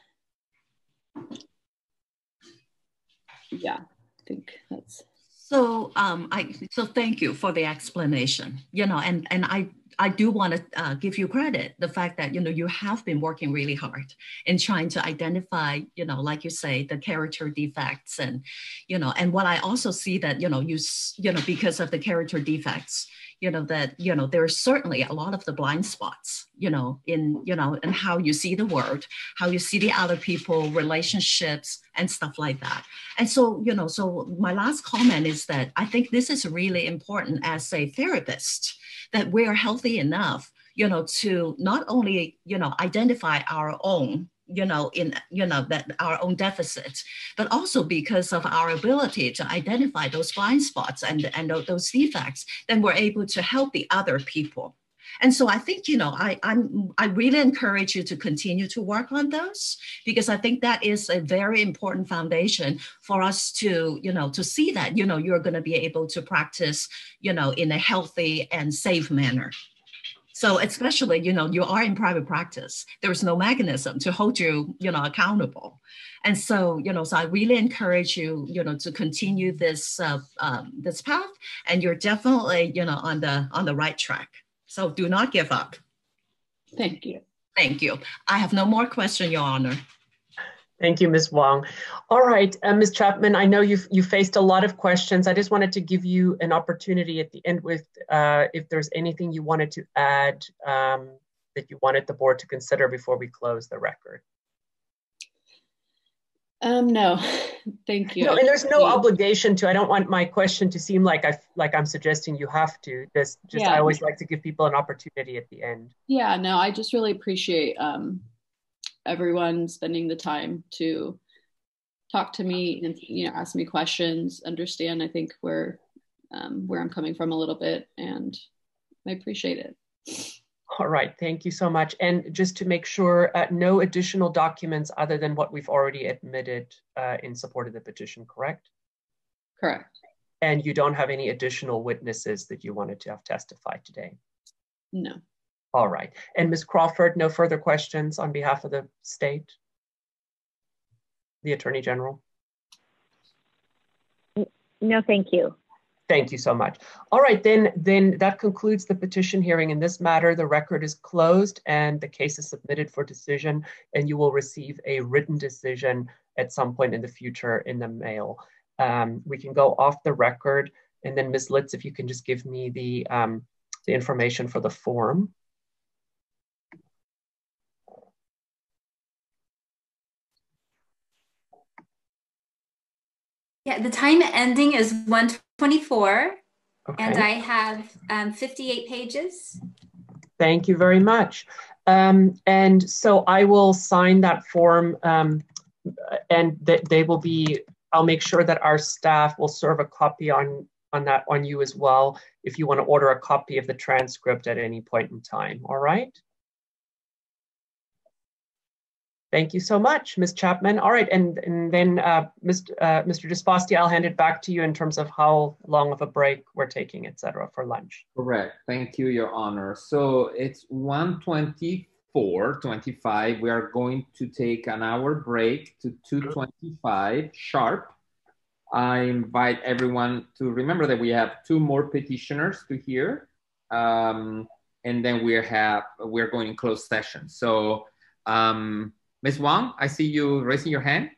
yeah I think that's so um, I so thank you for the explanation. You know, and and I I do want to uh, give you credit the fact that you know you have been working really hard in trying to identify you know like you say the character defects and you know and what I also see that you know you you know because of the character defects you know that you know there's certainly a lot of the blind spots you know in you know and how you see the world how you see the other people relationships and stuff like that. And so you know so my last comment is that i think this is really important as a therapist that we're healthy enough you know to not only you know identify our own you know in you know that our own deficits but also because of our ability to identify those blind spots and and those defects then we're able to help the other people. And so i think you know i i'm i really encourage you to continue to work on those because i think that is a very important foundation for us to you know to see that you know you're going to be able to practice you know in a healthy and safe manner so especially, you know, you are in private practice. There is no mechanism to hold you, you know, accountable. And so, you know, so I really encourage you, you know, to continue this uh, um, this path, and you're definitely, you know, on the on the right track. So do not give up. Thank you. Thank you. I have no more question, Your Honor. Thank you, Ms. Wong. All right, uh, Ms. Chapman, I know you've you faced a lot of questions. I just wanted to give you an opportunity at the end with uh, if there's anything you wanted to add um, that you wanted the board to consider before we close the record. Um, no, thank you. No, and there's no obligation to. I don't want my question to seem like I like I'm suggesting you have to. Just, just yeah. I always like to give people an opportunity at the end. Yeah, no, I just really appreciate um, everyone spending the time to talk to me and you know ask me questions understand i think where um, where i'm coming from a little bit and i appreciate it. All right. Thank you so much. And just to make sure uh, no additional documents other than what we've already admitted uh, in support of the petition correct? Correct. And you don't have any additional witnesses that you wanted to have testified today? No all right. And Ms. Crawford, no further questions on behalf of the state? The Attorney General? No, thank you. Thank you so much. All right, then, then that concludes the petition hearing in this matter. The record is closed and the case is submitted for decision and you will receive a written decision at some point in the future in the mail. Um, we can go off the record and then Ms. Litz, if you can just give me the, um, the information for the form. Yeah, the time ending is 124 okay. and I have um, 58 pages. Thank you very much. Um, and so I will sign that form um, and th they will be, I'll make sure that our staff will serve a copy on, on that on you as well if you want to order a copy of the transcript at any point in time, all right? Thank you so much, Ms. Chapman. All right, and, and then uh, Mr. Uh, Mr. Disposti, I'll hand it back to you in terms of how long of a break we're taking, et cetera, for lunch. Correct. Thank you, Your Honor. So it's 124, 25. We are going to take an hour break to 225 sharp. I invite everyone to remember that we have two more petitioners to hear, um, and then we have we're going in closed session. So. Um, Ms. Wong, I see you raising your hand.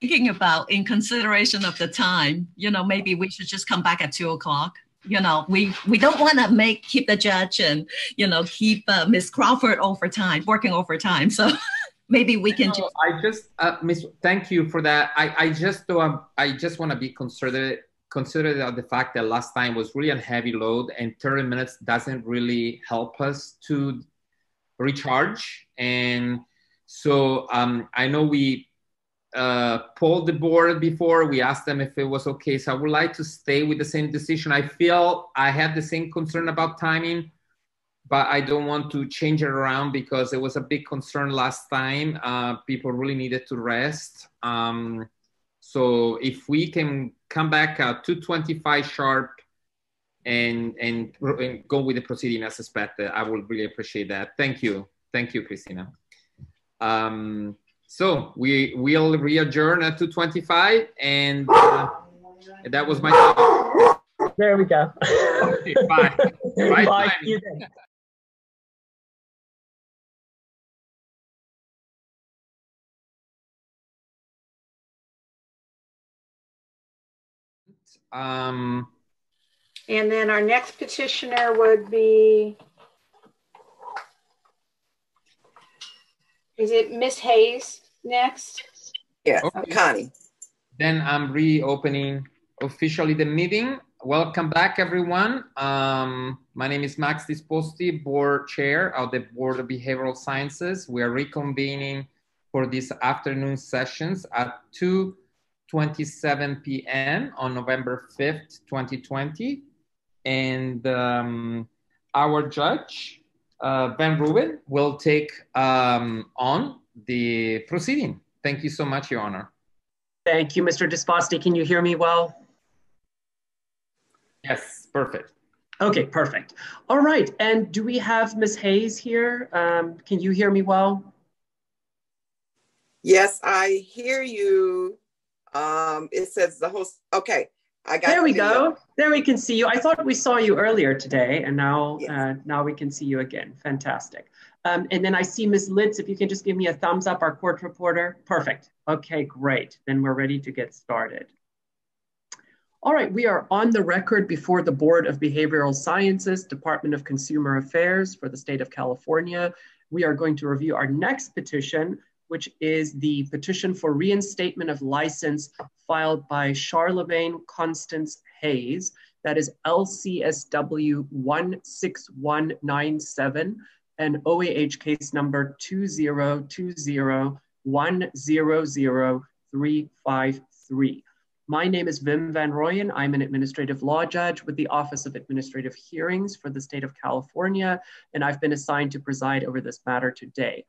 thinking about in consideration of the time, you know, maybe we should just come back at two o'clock. You know, we we don't want to make keep the judge and you know keep uh, Miss Crawford overtime working overtime. So maybe we can. No, just... I just uh, Miss, thank you for that. I I just um, I just want to be considerate consider the fact that last time was really a heavy load and 30 minutes doesn't really help us to recharge and so um, I know we uh, polled the board before. We asked them if it was okay. So I would like to stay with the same decision. I feel I had the same concern about timing, but I don't want to change it around because it was a big concern last time. Uh, people really needed to rest. Um, so if we can come back at 225 sharp and, and, and go with the proceeding as expected, I would really appreciate that. Thank you. Thank you, Christina. Um, so we will re-adjourn at 225 and uh, that was my talk. There we go. okay, bye. bye. bye. Um, and then our next petitioner would be Is it Miss Hayes next? Yeah, okay. Connie. Then I'm reopening officially the meeting. Welcome back, everyone. Um, my name is Max Disposti, board chair of the Board of Behavioral Sciences. We are reconvening for these afternoon sessions at 2.27 p.m. on November 5th, 2020. And um, our judge, uh, Van Rooyen will take um, on the proceeding. Thank you so much, Your Honor. Thank you, Mr. Disposti. Can you hear me well? Yes, perfect. Okay, perfect. All right, and do we have Ms. Hayes here? Um, can you hear me well? Yes, I hear you. Um, it says the host, okay. I got there we go. There we can see you. I thought we saw you earlier today, and now yes. uh, now we can see you again. Fantastic. Um, and then I see Ms. Litz. If you can just give me a thumbs up, our court reporter. Perfect. Okay, great. Then we're ready to get started. All right, we are on the record before the Board of Behavioral Sciences, Department of Consumer Affairs for the state of California. We are going to review our next petition, which is the petition for reinstatement of license filed by Charlemagne Constance Hayes. That is LCSW 16197 and OAH case number 2020100353. My name is Wim Van Rooyen. I'm an administrative law judge with the Office of Administrative Hearings for the state of California, and I've been assigned to preside over this matter today.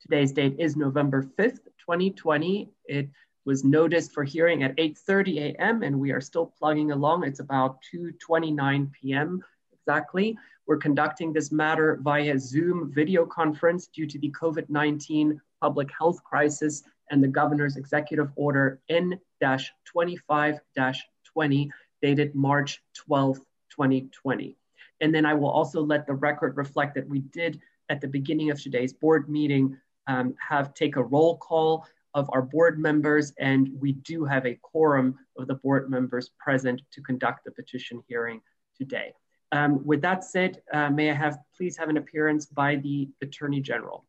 Today's date is November 5th, 2020. It was noticed for hearing at 8.30 a.m. and we are still plugging along. It's about 2.29 p.m. exactly. We're conducting this matter via Zoom video conference due to the COVID-19 public health crisis and the governor's executive order N-25-20 dated March 12, 2020. And then I will also let the record reflect that we did at the beginning of today's board meeting um, have take a roll call of our board members, and we do have a quorum of the board members present to conduct the petition hearing today. Um, with that said, uh, may I have please have an appearance by the Attorney General.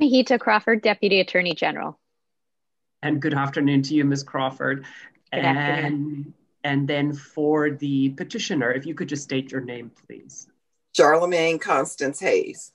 Anahita Crawford, Deputy Attorney General. And good afternoon to you, Ms. Crawford. Good and, afternoon. and then for the petitioner, if you could just state your name, please. Charlemagne Constance Hayes.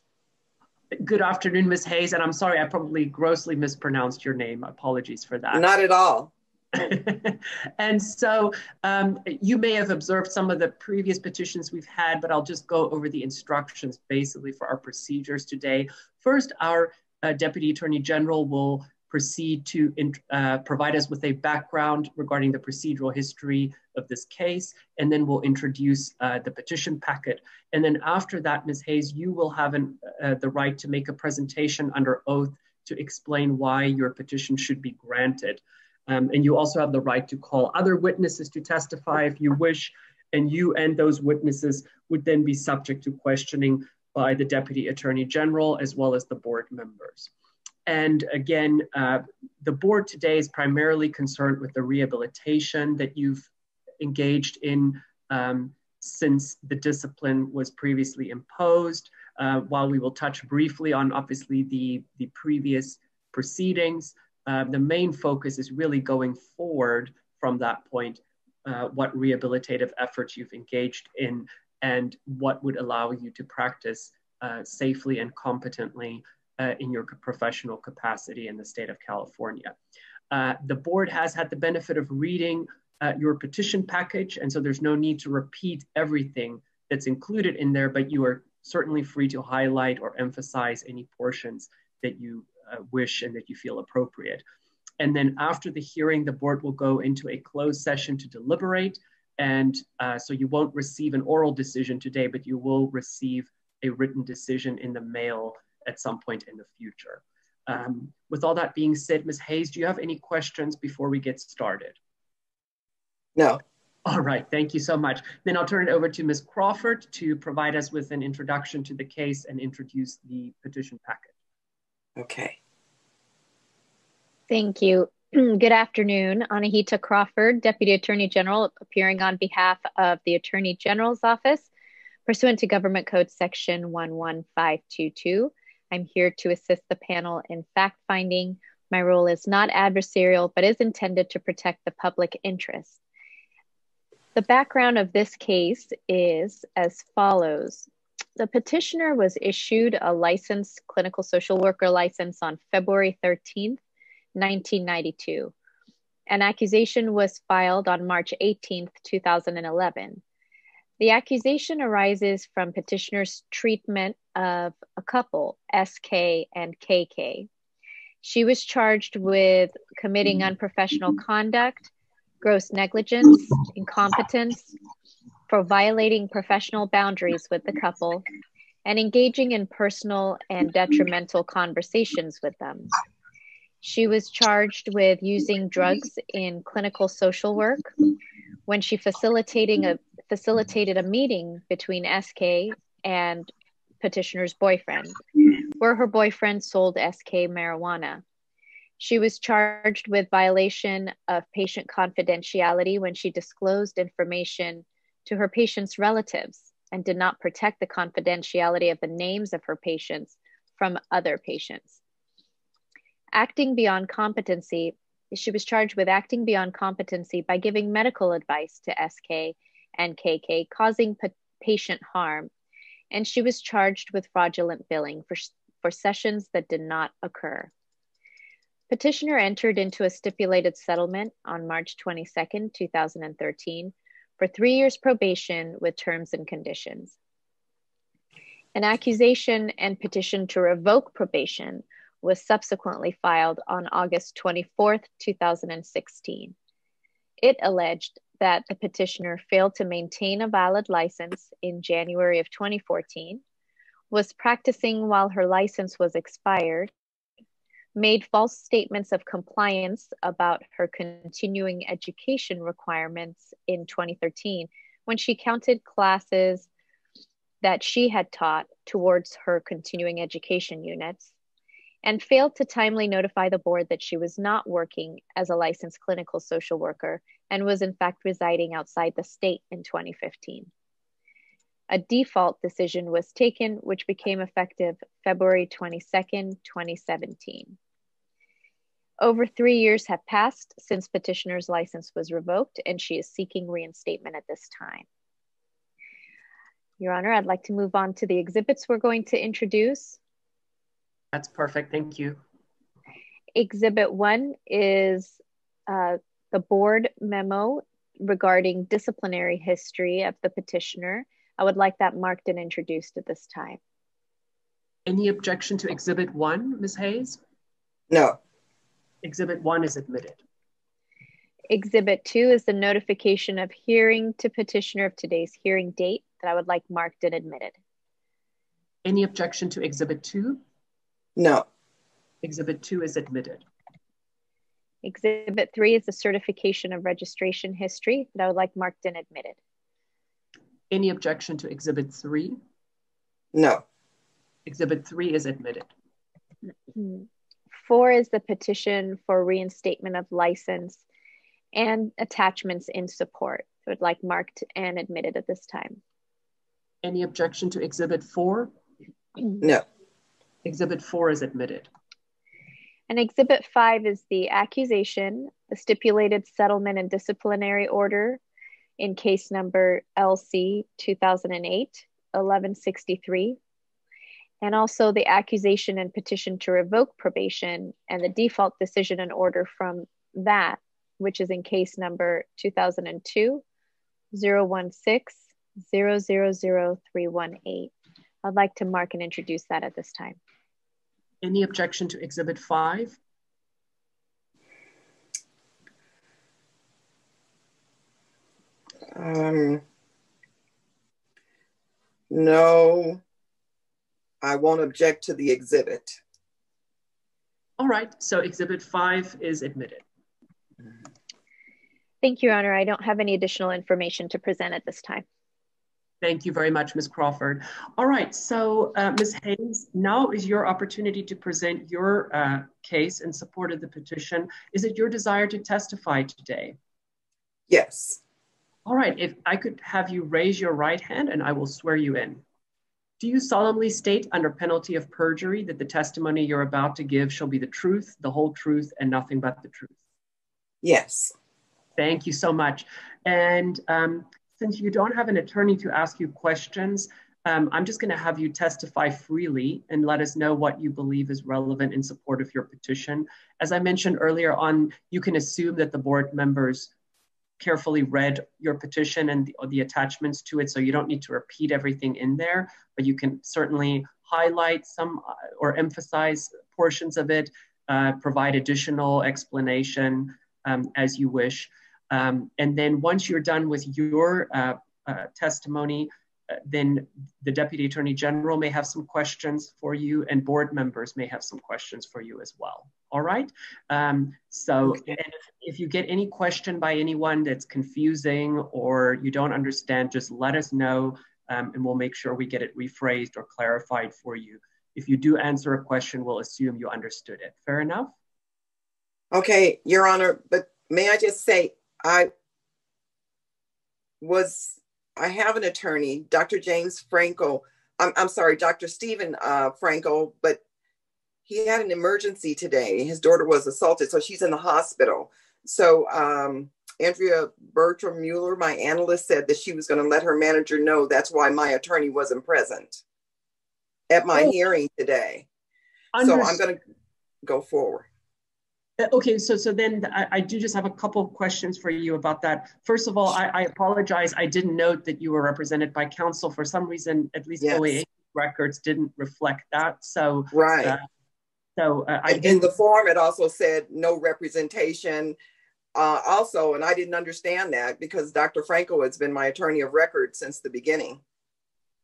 Good afternoon, Ms. Hayes, and I'm sorry, I probably grossly mispronounced your name. Apologies for that. Not at all. and so um, you may have observed some of the previous petitions we've had, but I'll just go over the instructions basically for our procedures today. First, our uh, Deputy Attorney General will proceed to uh, provide us with a background regarding the procedural history of this case, and then we'll introduce uh, the petition packet. And then after that, Ms. Hayes, you will have an, uh, the right to make a presentation under oath to explain why your petition should be granted. Um, and you also have the right to call other witnesses to testify if you wish, and you and those witnesses would then be subject to questioning by the Deputy Attorney General as well as the board members. And again, uh, the board today is primarily concerned with the rehabilitation that you've engaged in um, since the discipline was previously imposed. Uh, while we will touch briefly on obviously the, the previous proceedings, uh, the main focus is really going forward from that point, uh, what rehabilitative efforts you've engaged in and what would allow you to practice uh, safely and competently uh, in your professional capacity in the state of California. Uh, the board has had the benefit of reading uh, your petition package, and so there's no need to repeat everything that's included in there, but you are certainly free to highlight or emphasize any portions that you uh, wish and that you feel appropriate. And then after the hearing, the board will go into a closed session to deliberate. And uh, so you won't receive an oral decision today, but you will receive a written decision in the mail at some point in the future. Um, with all that being said, Ms. Hayes, do you have any questions before we get started? No. All right, thank you so much. Then I'll turn it over to Ms. Crawford to provide us with an introduction to the case and introduce the petition packet. Okay. Thank you. Good afternoon. Anahita Crawford, Deputy Attorney General, appearing on behalf of the Attorney General's Office, pursuant to Government Code Section 11522. I'm here to assist the panel in fact finding. My role is not adversarial, but is intended to protect the public interest. The background of this case is as follows. The petitioner was issued a licensed clinical social worker license on February 13th, 1992. An accusation was filed on March 18th, 2011. The accusation arises from petitioner's treatment of a couple, SK and KK. She was charged with committing mm-hmm. unprofessional conduct gross negligence, incompetence, for violating professional boundaries with the couple, and engaging in personal and detrimental conversations with them. She was charged with using drugs in clinical social work when she facilitating a facilitated a mm-hmm. meeting between SK and petitioner's boyfriend, mm-hmm. where her boyfriend sold SK marijuana. She was charged with violation of patient confidentiality when she disclosed information to her patient's relatives and did not protect the confidentiality of the names of her patients from other patients. Acting beyond competency, she was charged with acting beyond competency by giving medical advice to SK and KK, causing patient harm, and she was charged with fraudulent billing for, for sessions that did not occur. Petitioner entered into a stipulated settlement on March 22, 2013, for three years probation with terms and conditions. An accusation and petition to revoke probation was subsequently filed on August 24, 2016. It alleged that the petitioner failed to maintain a valid license in January of 2014, was practicing while her license was expired, made false statements of compliance about her continuing education requirements in 2013 when she counted classes that she had taught towards her continuing education units and failed to timely notify the board that she was not working as a licensed clinical social worker and was in fact residing outside the state in 2015. A default decision was taken, which became effective February 22, 2017. Over three years have passed since petitioner's license was revoked, and she is seeking reinstatement at this time. Your Honor, I'd like to move on to the exhibits we're going to introduce. That's perfect, thank you. Exhibit one is uh, the board memo regarding disciplinary history of the petitioner. I would like that marked and introduced at this time. Any objection to exhibit one, Ms. Hayes? No. Exhibit one is admitted. Exhibit two is the notification of hearing to petitioner of today's hearing date that I would like marked and admitted. Any objection to exhibit two? No. Exhibit two is admitted. Exhibit three is the certification of registration history that I would like marked and admitted. Any objection to exhibit three? No. Exhibit three is admitted. four is the petition for reinstatement of license and attachments in support. So would like marked and admitted at this time. Any objection to exhibit four? No. Exhibit four is admitted. And exhibit five is the accusation, the stipulated settlement and disciplinary order in case number LC 2008 1163 and also the accusation and petition to revoke probation and the default decision and order from that, which is in case number 2002 016 000318. I'd like to mark and introduce that at this time. Any objection to exhibit five? Um, no, I won't object to the exhibit. All right, so exhibit five is admitted. Thank you, Your Honor. I don't have any additional information to present at this time. Thank you very much, Ms. Crawford. All right, so uh, Ms. Hayes, now is your opportunity to present your uh, case in support of the petition. Is it your desire to testify today? Yes. All right, if I could have you raise your right hand and I will swear you in. Do you solemnly state under penalty of perjury that the testimony you're about to give shall be the truth, the whole truth, and nothing but the truth? Yes. Thank you so much. And um, since you don't have an attorney to ask you questions, um, I'm just going to have you testify freely and let us know what you believe is relevant in support of your petition. As I mentioned earlier on, you can assume that the board members carefully read your petition and the, the, attachments to it, so you don't need to repeat everything in there, but you can certainly highlight some uh, or emphasize portions of it, uh, provide additional explanation um, as you wish. Um, and then once you're done with your uh, uh testimony, uh, then the Deputy Attorney General may have some questions for you and board members may have some questions for you as well. All right. Um, so okay. if, if you get any question by anyone that's confusing or you don't understand, just let us know um, and we'll make sure we get it rephrased or clarified for you. If you do answer a question, we'll assume you understood it. Fair enough? Okay, Your Honor, but may I just say, I was I have an attorney, Dr. James Franco. I'm, I'm sorry, Dr. Stephen uh, Franco, but he had an emergency today. His daughter was assaulted, so she's in the hospital. So um, Andrea Bertram Mueller, my analyst, said that she was going to let her manager know. That's why my attorney wasn't present at my oh. hearing today. Understood. So I'm going to go forward. Uh, okay, so so then I, I, do just have a couple of questions for you about that. First of all, I, I, apologize. I didn't note that you were represented by counsel. For some reason, at least yes. OAH records didn't reflect that. So right. Uh, so uh, I in the form it also said no representation. Uh, also, and I didn't understand that because Dr. Franco has been my attorney of record since the beginning.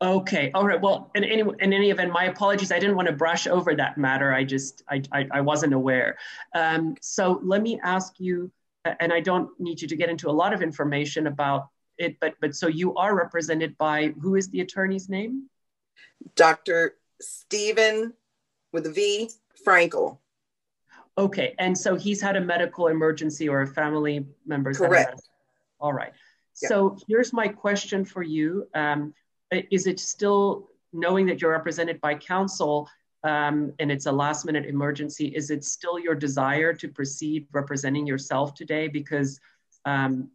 Okay. All right. Well, in any in any event, my apologies. I didn't want to brush over that matter. I just I I, I wasn't aware. Um, so let me ask you, and I don't need you to get into a lot of information about it, but but so you are represented by who is the attorney's name? Dr. Stephen with a V Frankel. Okay, and so he's had a medical emergency or a family member's correct. All right. So here's my question for you. Um, is it still knowing that you're represented by counsel um, and it's a last minute emergency, is it still your desire to proceed representing yourself today? Because, um,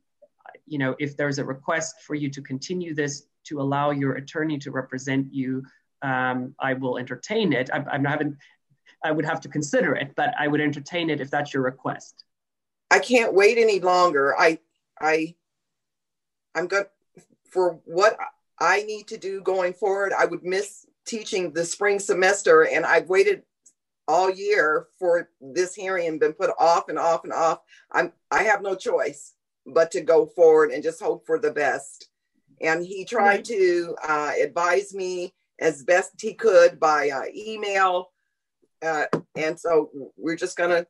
you know, if there's a request for you to continue this to allow your attorney to represent you, um, I will entertain it. I, I'm not having, I would have to consider it, but I would entertain it if that's your request. I can't wait any longer. I, I, I'm good for what I need to do going forward. I would miss teaching the spring semester, and I've waited all year for this hearing and been put off and off and off. I'm I have no choice but to go forward and just hope for the best. And he tried to uh, advise me as best he could by uh, email, uh, and so we're just gonna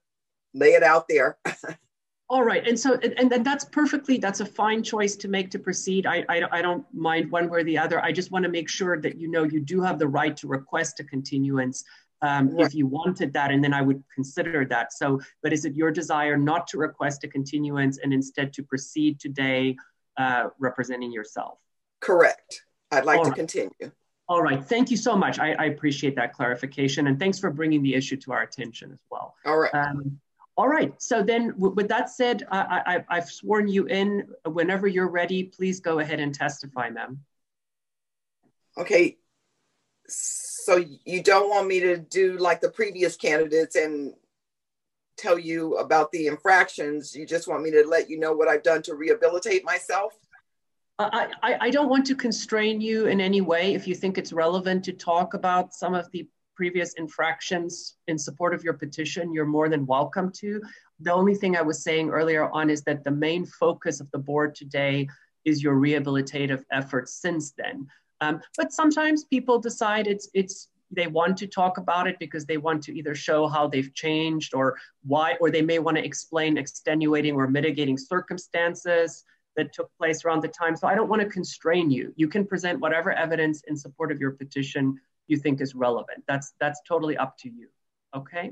lay it out there. All right, and so and, and that's perfectly that's a fine choice to make to proceed. I, I I don't mind one way or the other. I just want to make sure that you know you do have the right to request a continuance um, right. if you wanted that, and then I would consider that. So, but is it your desire not to request a continuance and instead to proceed today uh, representing yourself? Correct. I'd like All to right. continue. All right. Thank you so much. I, I, appreciate that clarification, and thanks for bringing the issue to our attention as well. All right. Um, all right. So then, with that said, I, I, I've sworn you in. Whenever you're ready, please go ahead and testify, ma'am. Okay. So you don't want me to do like the previous candidates and tell you about the infractions. You just want me to let you know what I've done to rehabilitate myself? I, I, I don't want to constrain you in any way. If you think it's relevant to talk about some of the previous infractions in support of your petition, you're more than welcome to. The only thing I was saying earlier on is that the main focus of the board today is your rehabilitative efforts since then. Um, but sometimes people decide it's it's they want to talk about it because they want to either show how they've changed or why, or they may want to explain extenuating or mitigating circumstances that took place around the time. So I don't want to constrain you. You can present whatever evidence in support of your petition you think is relevant. That's that's totally up to you. Okay.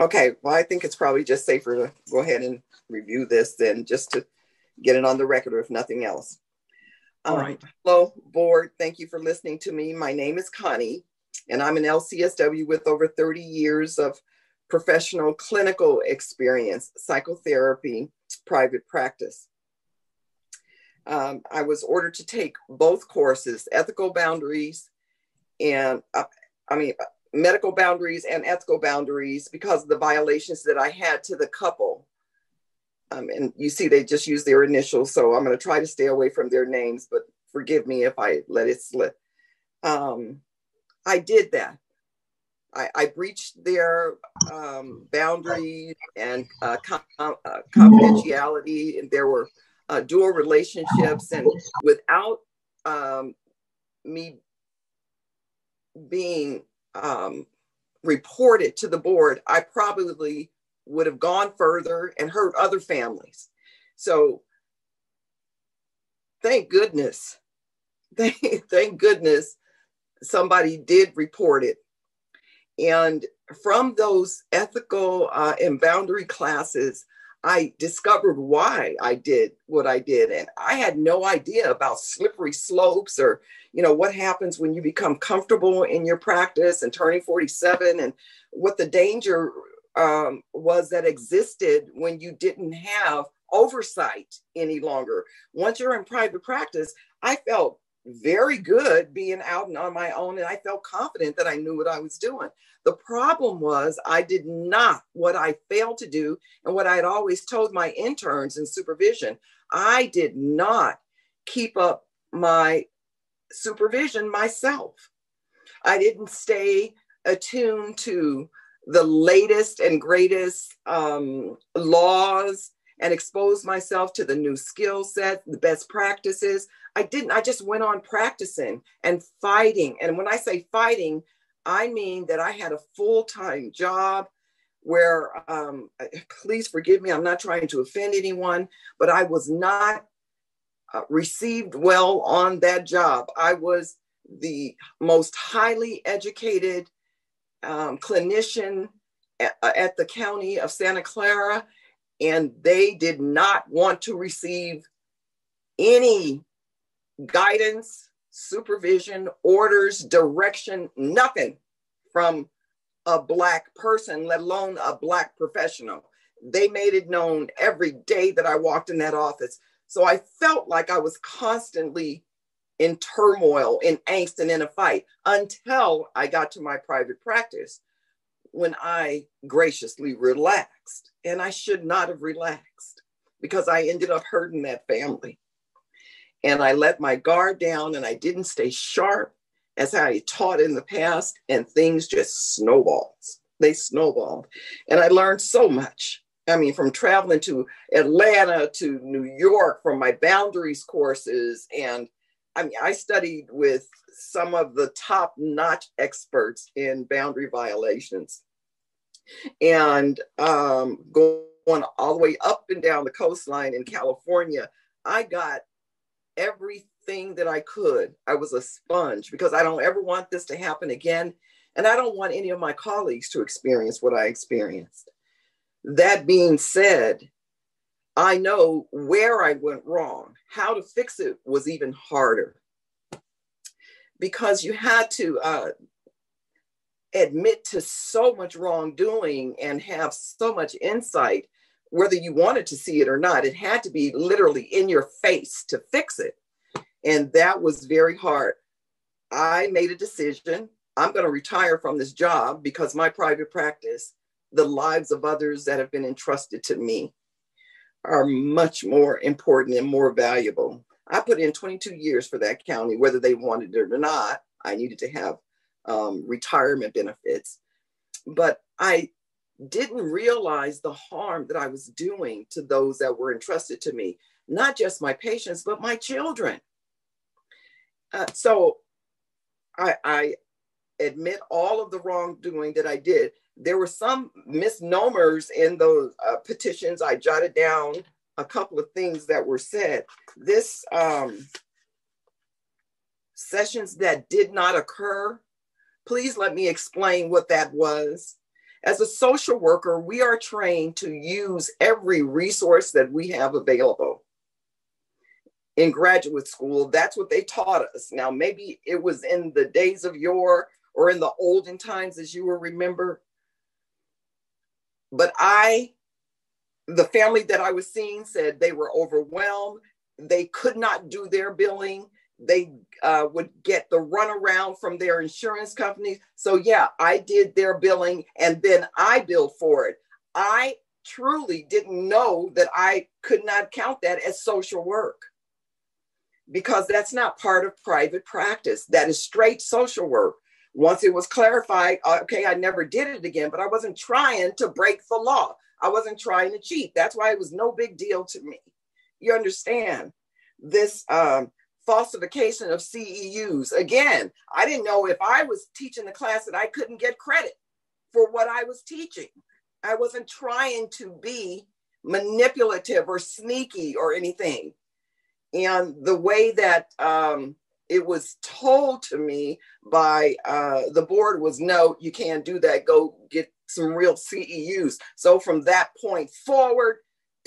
Okay. Well, I think it's probably just safer to go ahead and review this than just to get it on the record, or if nothing else. All um, right. Hello, board. Thank you for listening to me. My name is Connie, and I'm an LCSW with over 30 years of professional clinical experience, psychotherapy, private practice um, I was ordered to take both courses, ethical boundaries and, uh, I mean, medical boundaries and ethical boundaries because of the violations that I had to the couple. Um, and you see, they just use their initials, so I'm going to try to stay away from their names, but forgive me if I let it slip. Um, I did that. I, I breached their um, boundaries and uh, com- uh, confidentiality, and there were uh, dual relationships and without um, me being um, reported to the board, I probably would have gone further and hurt other families. So thank goodness, thank, thank goodness somebody did report it. And from those ethical uh, and boundary classes, I discovered why I did what I did. And I had no idea about slippery slopes or, you know, what happens when you become comfortable in your practice and turning 47 and what the danger um, was that existed when you didn't have oversight any longer. Once you're in private practice, I felt very good being out and on my own, and I felt confident that I knew what I was doing. The problem was I did not what I failed to do, and what I had always told my interns in supervision. I did not keep up my supervision myself. I didn't stay attuned to the latest and greatest um, laws and expose myself to the new skill set, the best practices. I didn't, I just went on practicing and fighting. And when I say fighting, I mean that I had a full time job where, um, please forgive me, I'm not trying to offend anyone, but I was not uh, received well on that job. I was the most highly educated um, clinician at, at the county of Santa Clara, and they did not want to receive any guidance, supervision, orders, direction, nothing from a Black person, let alone a Black professional. They made it known every day that I walked in that office. So I felt like I was constantly in turmoil, in angst, and in a fight until I got to my private practice when I graciously relaxed. And I should not have relaxed because I ended up hurting that family and I let my guard down and I didn't stay sharp as I taught in the past, and things just snowballed. They snowballed. And I learned so much. I mean, from traveling to Atlanta to New York from my boundaries courses. And I mean, I studied with some of the top notch experts in boundary violations. And um, going all the way up and down the coastline in California, I got everything that I could. I was a sponge because I don't ever want this to happen again. And I don't want any of my colleagues to experience what I experienced. That being said, I know where I went wrong. How to fix it was even harder because you had to uh, admit to so much wrongdoing and have so much insight, whether you wanted to see it or not. It had to be literally in your face to fix it. And that was very hard. I made a decision. I'm going to retire from this job because my private practice, the lives of others that have been entrusted to me, are much more important and more valuable. I put in 22 years for that county, whether they wanted it or not. I needed to have um, retirement benefits. But I didn't realize the harm that I was doing to those that were entrusted to me, not just my patients, but my children. Uh, so I, I admit all of the wrongdoing that I did. There were some misnomers in those uh, petitions. I jotted down a couple of things that were said. This um, sessions that did not occur, please let me explain what that was. As a social worker, we are trained to use every resource that we have available in graduate school. That's what they taught us. Now, maybe it was in the days of yore or in the olden times, as you will remember. But I, the family that I was seeing said they were overwhelmed. They could not do their billing. They uh, would get the runaround from their insurance companies. So, yeah, I did their billing and then I billed for it. I truly didn't know that I could not count that as social work because that's not part of private practice. That is straight social work. Once it was clarified, uh, okay, I never did it again, but I wasn't trying to break the law. I wasn't trying to cheat. That's why it was no big deal to me. You understand? This um, falsification of CEUs. Again, I didn't know if I was teaching the class that I couldn't get credit for what I was teaching. I wasn't trying to be manipulative or sneaky or anything. And the way that um, it was told to me by uh, the board was no, you can't do that. Go get some real CEUs. So from that point forward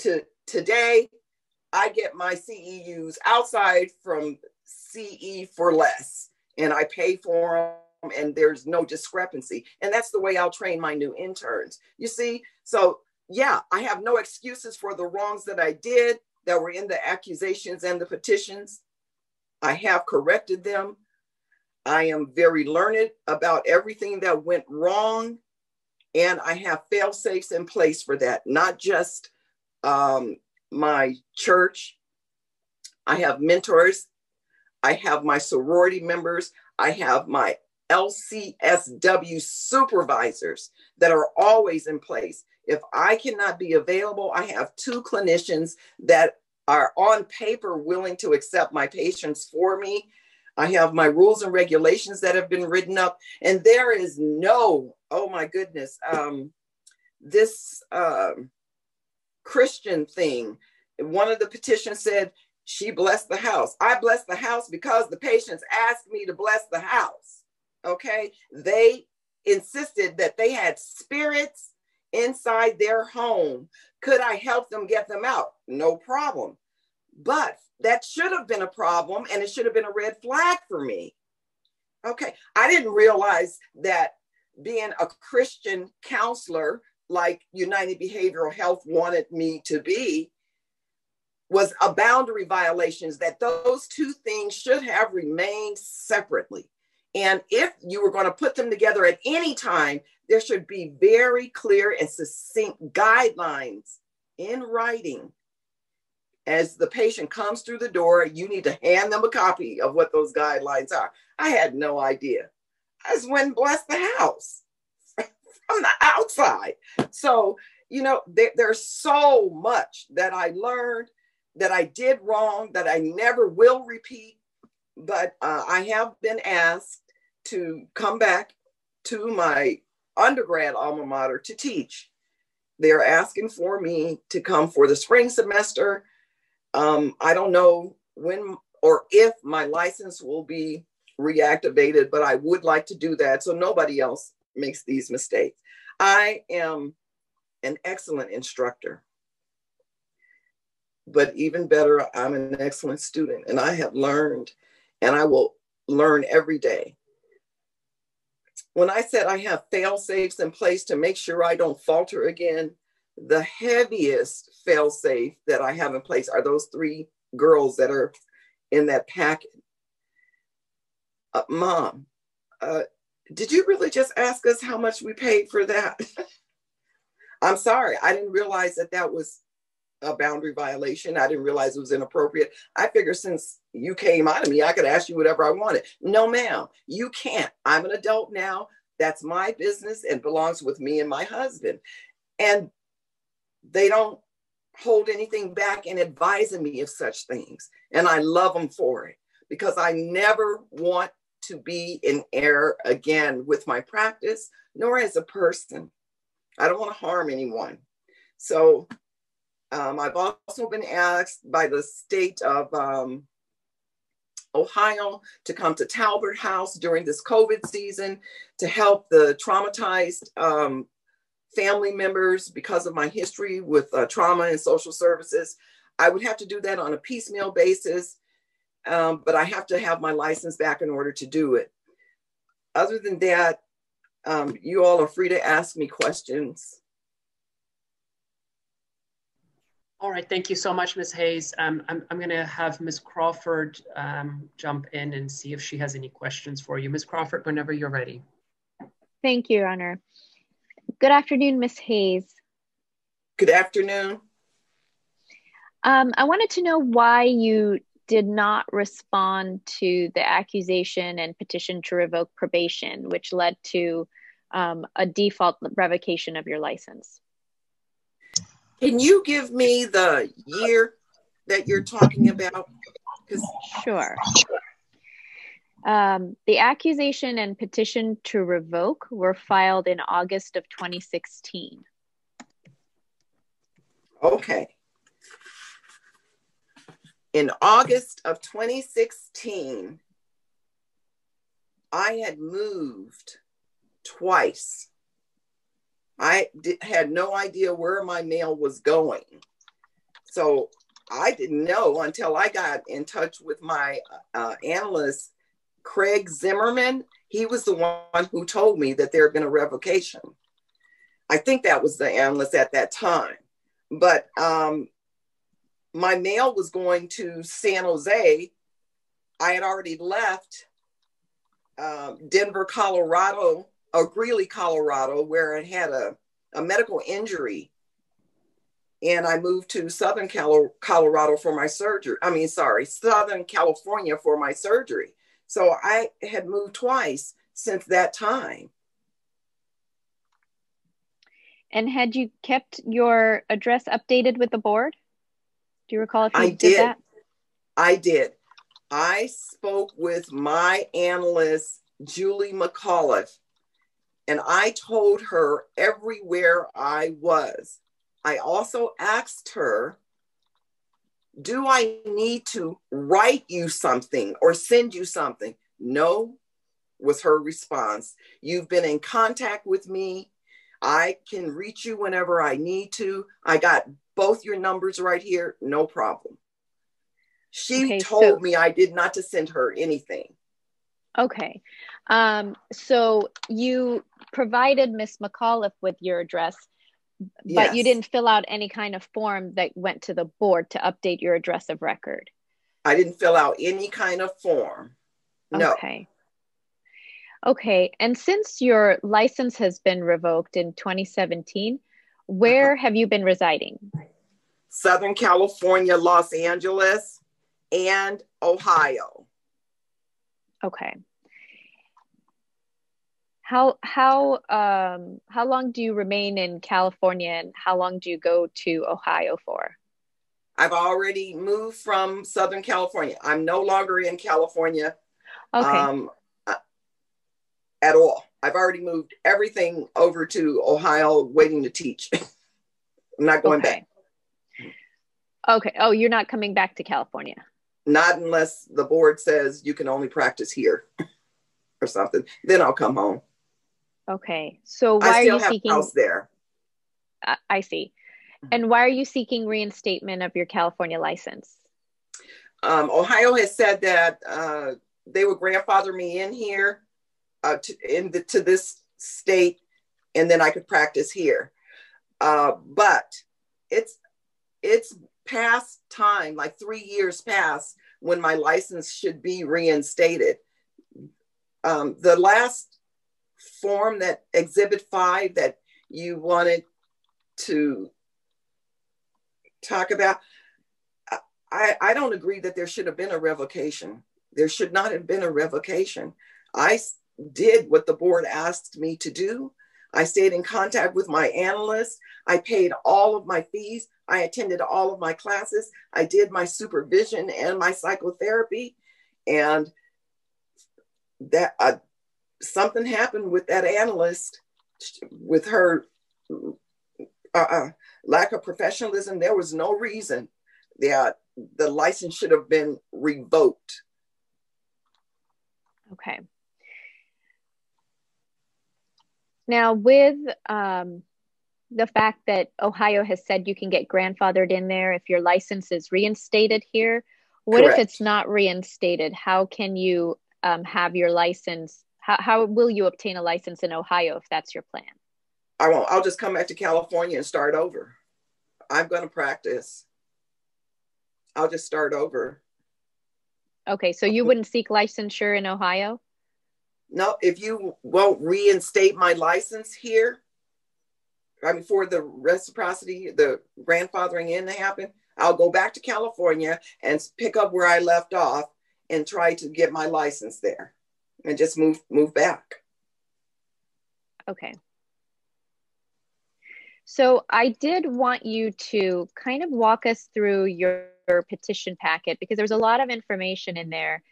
to today, I get my CEUs outside from CE4Less and I pay for them and there's no discrepancy. And that's the way I'll train my new interns. You see? So, yeah, I have no excuses for the wrongs that I did that were in the accusations and the petitions. I have corrected them. I am very learned about everything that went wrong. And I have fail safes in place for that, not just um, my church. I have mentors. I have my sorority members. I have my LCSW supervisors that are always in place. If I cannot be available, I have two clinicians that are on paper willing to accept my patients for me. I have my rules and regulations that have been written up, and there is no, oh my goodness, um, this um, Christian thing. One of the petitions said, she blessed the house. I blessed the house because the patients asked me to bless the house. Okay. They insisted that they had spirits inside their home. Could I help them get them out? No problem. But that should have been a problem and it should have been a red flag for me. Okay. I didn't realize that being a Christian counselor, like United Behavioral Health wanted me to be, was a boundary violations that those two things should have remained separately. And if you were going to put them together at any time, there should be very clear and succinct guidelines in writing. As the patient comes through the door, you need to hand them a copy of what those guidelines are. I had no idea. I just went and blessed the house from the outside. So, you know, there, there's so much that I learned that I did wrong, that I never will repeat. But uh, I have been asked to come back to my undergrad alma mater to teach. They're asking for me to come for the spring semester. Um, I don't know when or if my license will be reactivated, but I would like to do that so nobody else makes these mistakes. I am an excellent instructor, but even better, I'm an excellent student and I have learned and I will learn every day. When I said I have fail safes in place to make sure I don't falter again, the heaviest fail safe that I have in place are those three girls that are in that packet. Uh, Mom, uh, did you really just ask us how much we paid for that? I'm sorry, I didn't realize that that was a boundary violation. I didn't realize it was inappropriate. I figured since you came out of me, I could ask you whatever I wanted. No, ma'am, you can't. I'm an adult now. That's my business and belongs with me and my husband. And they don't hold anything back in advising me of such things. And I love them for it because I never want to be in error again with my practice, nor as a person. I don't want to harm anyone. So um, I've also been asked by the state of um, Ohio to come to Talbert House during this COVID season to help the traumatized um, family members because of my history with uh, trauma and social services. I would have to do that on a piecemeal basis, um, but I have to have my license back in order to do it. Other than that, um, you all are free to ask me questions. All right, thank you so much, Ms. Hayes. Um, I'm, I'm going to have Ms. Crawford um, jump in and see if she has any questions for you. Ms. Crawford, whenever you're ready. Thank you, Your Honor. Good afternoon, Ms. Hayes. Good afternoon. Um, I wanted to know why you did not respond to the accusation and petition to revoke probation, which led to um, a default revocation of your license. Can you give me the year that you're talking about? Sure. Um, the accusation and petition to revoke were filed in August of 2016. Okay. In August of 2016, I had moved twice. I did, had no idea where my mail was going. So I didn't know until I got in touch with my uh, analyst Craig Zimmerman, he was the one who told me that there had been a revocation. I think that was the analyst at that time. But um, my mail was going to San Jose. I had already left uh, Denver, Colorado, or Greeley, Colorado, where I had a, a medical injury. And I moved to Southern Colorado for my surgery. I mean, sorry, Southern California for my surgery. So I had moved twice since that time. And had you kept your address updated with the board? Do you recall if you I did, did that? I did. I spoke with my analyst, Julie McAuliffe, and I told her everywhere I was. I also asked her do I need to write you something or send you something? No, was her response. You've been in contact with me. I can reach you whenever I need to. I got both your numbers right here, no problem. She Okay, told so- me I did not to send her anything. Okay. Um, so you provided Miss McAuliffe with your address, but you didn't fill out any kind of form that went to the board to update your address of record. I didn't fill out any kind of form. No. Okay. Okay. And since your license has been revoked in 2017, where have you been residing? Southern California, Los Angeles, and Ohio. Okay. How how um how long do you remain in California and how long do you go to Ohio for? I've already moved from Southern California. I'm no longer in California Okay. um, at all. I've already moved everything over to Ohio, waiting to teach. I'm not going Okay. back. Okay. Oh, you're not coming back to California. not unless the board says you can only practice here or something. Then I'll come home. Okay. So why are you seeking house there? I, I see. And why are you seeking reinstatement of your California license? Um, Ohio has said that uh, they would grandfather me in here uh, to, in the, to this state, and then I could practice here. Uh, but it's it's past time, like three years past, when my license should be reinstated. Um, the last form that Exhibit 5 that you wanted to talk about, I, I don't agree that there should have been a revocation. There should not have been a revocation. I did what the board asked me to do. I stayed in contact with my analyst. I paid all of my fees. I attended all of my classes. I did my supervision and my psychotherapy. And that uh, something happened with that analyst with her uh, uh, lack of professionalism. There was no reason that the license should have been revoked. Okay. Now, with um, the fact that Ohio has said you can get grandfathered in there if your license is reinstated here, what Correct. if it's not reinstated? How can you um, have your license? How, how will you obtain a license in Ohio if that's your plan? I won't. I'll just come back to California and start over. I'm going to practice. I'll just start over. Okay, so you wouldn't seek licensure in Ohio? No, if you won't reinstate my license here, I mean, for the reciprocity, the grandfathering in to happen, I'll go back to California and pick up where I left off and try to get my license there and just move move back. Okay. So I did want you to kind of walk us through your, your petition packet because there's a lot of information in there.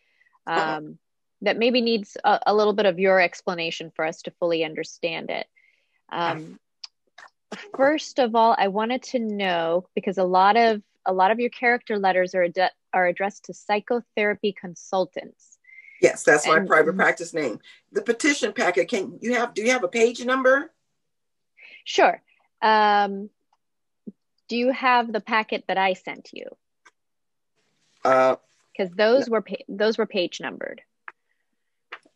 Um, that maybe needs a, a, little bit of your explanation for us to fully understand it. Um, first of all, I wanted to know because a lot of a lot of your character letters are ad- are addressed to psychotherapy consultants. Yes, that's and, my private practice name. The petition packet. Can you have? Do you have a page number? Sure. Um, do you have the packet that I sent you? Because uh, those were pa- those were page numbered.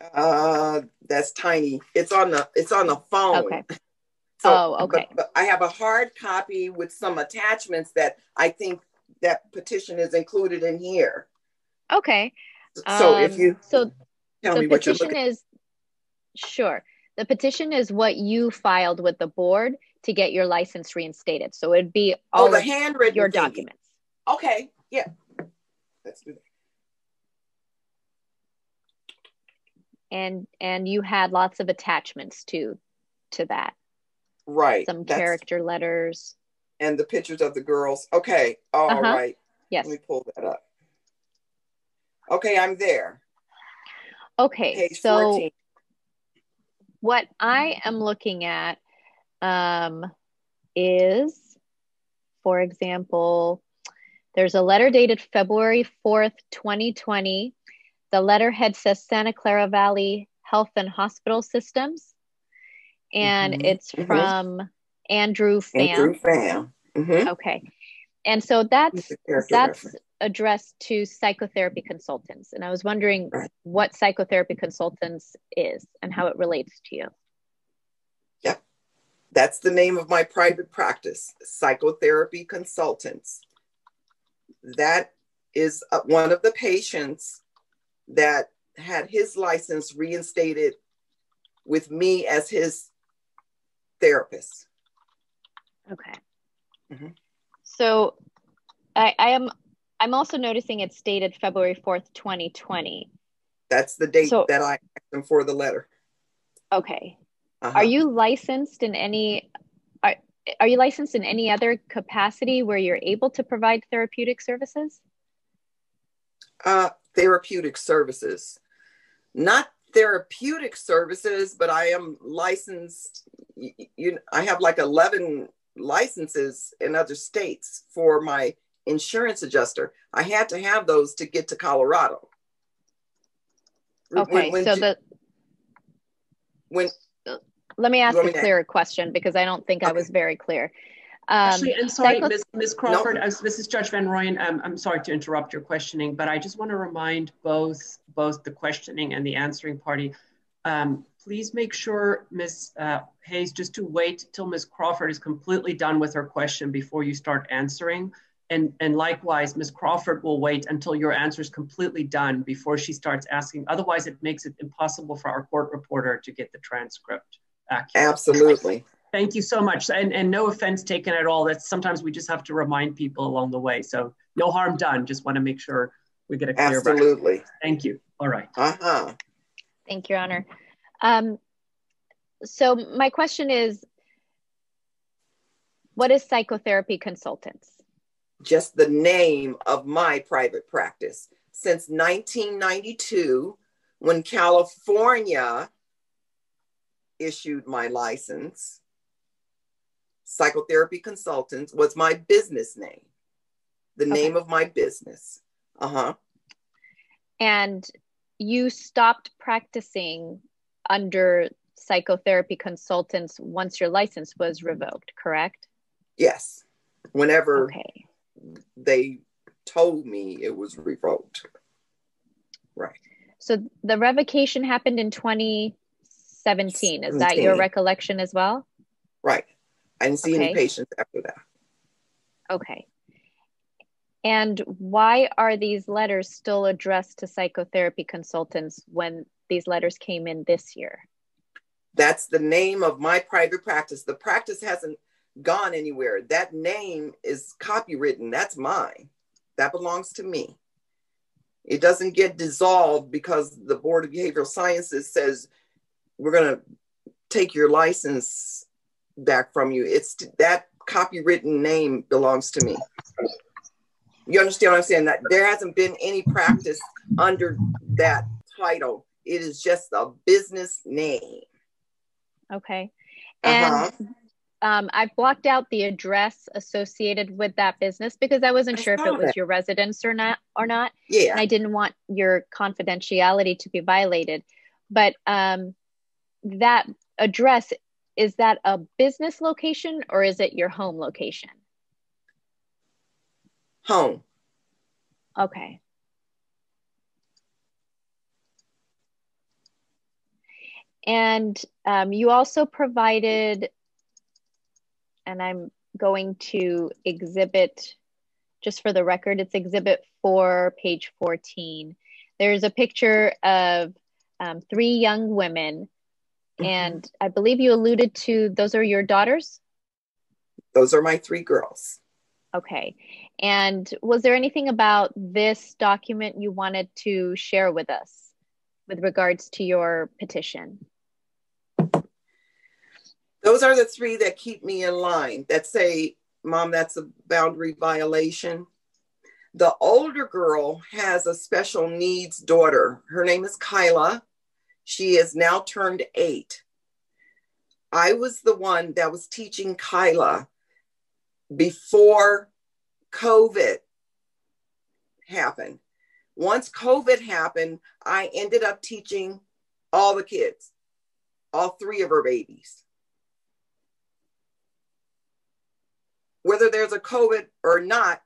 Uh, that's tiny. It's on the it's on the phone. Okay. So, oh, okay. But, but I have a hard copy with some attachments that I think that petition is included in here. Okay. So um, if you so tell the me what petition is sure. The petition is what you filed with the board to get your license reinstated. So it'd be all oh, the handwritten your documents. Okay. Yeah. Let's do that. And and you had lots of attachments to to that right some character letters and the pictures of the girls okay all uh-huh. right. yes let me pull that up okay i'm there okay Page so 14. what i am looking at um is for example there's a letter dated february 4th 2020 the letterhead says Santa Clara Valley Health and Hospital Systems, and mm-hmm. it's mm-hmm. from Andrew Pham. Andrew Pham. Mm-hmm. Okay, and so that's that's reference. addressed to psychotherapy consultants, and I was wondering right. what psychotherapy consultants is and how it relates to you. Yep, that's the name of my private practice, psychotherapy consultants. That is uh, one of the patients that had his license reinstated with me as his therapist. Okay. Mm-hmm. So I, I am I'm also noticing it's dated February 4th, 2020. That's the date so, that I asked him for the letter. Okay. Uh-huh. Are you licensed in any are, are you licensed in any other capacity where you're able to provide therapeutic services? Uh, therapeutic services. Not therapeutic services, but I am licensed. You, you, I have like 11 licenses in other states for my insurance adjuster. I had to have those to get to Colorado. Okay, when, when so the when let me ask a clearer question because I don't think okay. I was very clear. Um, Actually, and sorry, Ms. Ms. Crawford, nope. this is Judge Van Rooyen. Um, I'm sorry to interrupt your questioning, but I just want to remind both both the questioning and the answering party. Um, please make sure, Ms. Uh, Hayes, just to wait till Ms. Crawford is completely done with her question before you start answering. And, and likewise, Ms. Crawford will wait until your answer is completely done before she starts asking. Otherwise, it makes it impossible for our court reporter to get the transcript accurate. Absolutely. Thank you so much. And, and no offense taken at all. That's sometimes we just have to remind people along the way. So no harm done. Just want to make sure we get a clear Absolutely. Record. Thank you. All right. Uh-huh. Thank you, Your Honor. Um, so my question is, what is psychotherapy consultants? Just the name of my private practice. Since 1992, when California issued my license, psychotherapy consultants was my business name, the okay. name of my business. Uh huh. And you stopped practicing under psychotherapy consultants once your license was revoked, correct? Yes. Whenever okay. they told me it was revoked. Right. So the revocation happened in 2017. Is that your recollection as well? Right. I didn't see okay. any patients after that. Okay. And why are these letters still addressed to psychotherapy consultants when these letters came in this year? That's the name of my private practice. The practice hasn't gone anywhere. That name is copywritten. That's mine. That belongs to me. It doesn't get dissolved because the Board of Behavioral Sciences says we're going to take your license back from you. It's that copywritten name belongs to me. You understand what I'm saying? That there hasn't been any practice under that title. It is just a business name. Okay. And uh-huh. um, I've blocked out the address associated with that business because I wasn't I sure if it was your residence or not or not. Yeah. And I didn't want your confidentiality to be violated. But um, that address is that a business location or is it your home location? Home. Okay. And um, you also provided, and I'm going to exhibit, just for the record, it's exhibit four, page 14. There's a picture of um, three young women. Mm-hmm. And I believe you alluded to those are your daughters? Those are my three girls. Okay. And was there anything about this document you wanted to share with us with regards to your petition? Those are the three that keep me in line that say, Mom, that's a boundary violation. The older girl has a special needs daughter. Her name is Kyla. She is now turned eight. I was the one that was teaching Kyla before COVID happened. Once COVID happened, I ended up teaching all the kids, all three of her babies. Whether there's a COVID or not,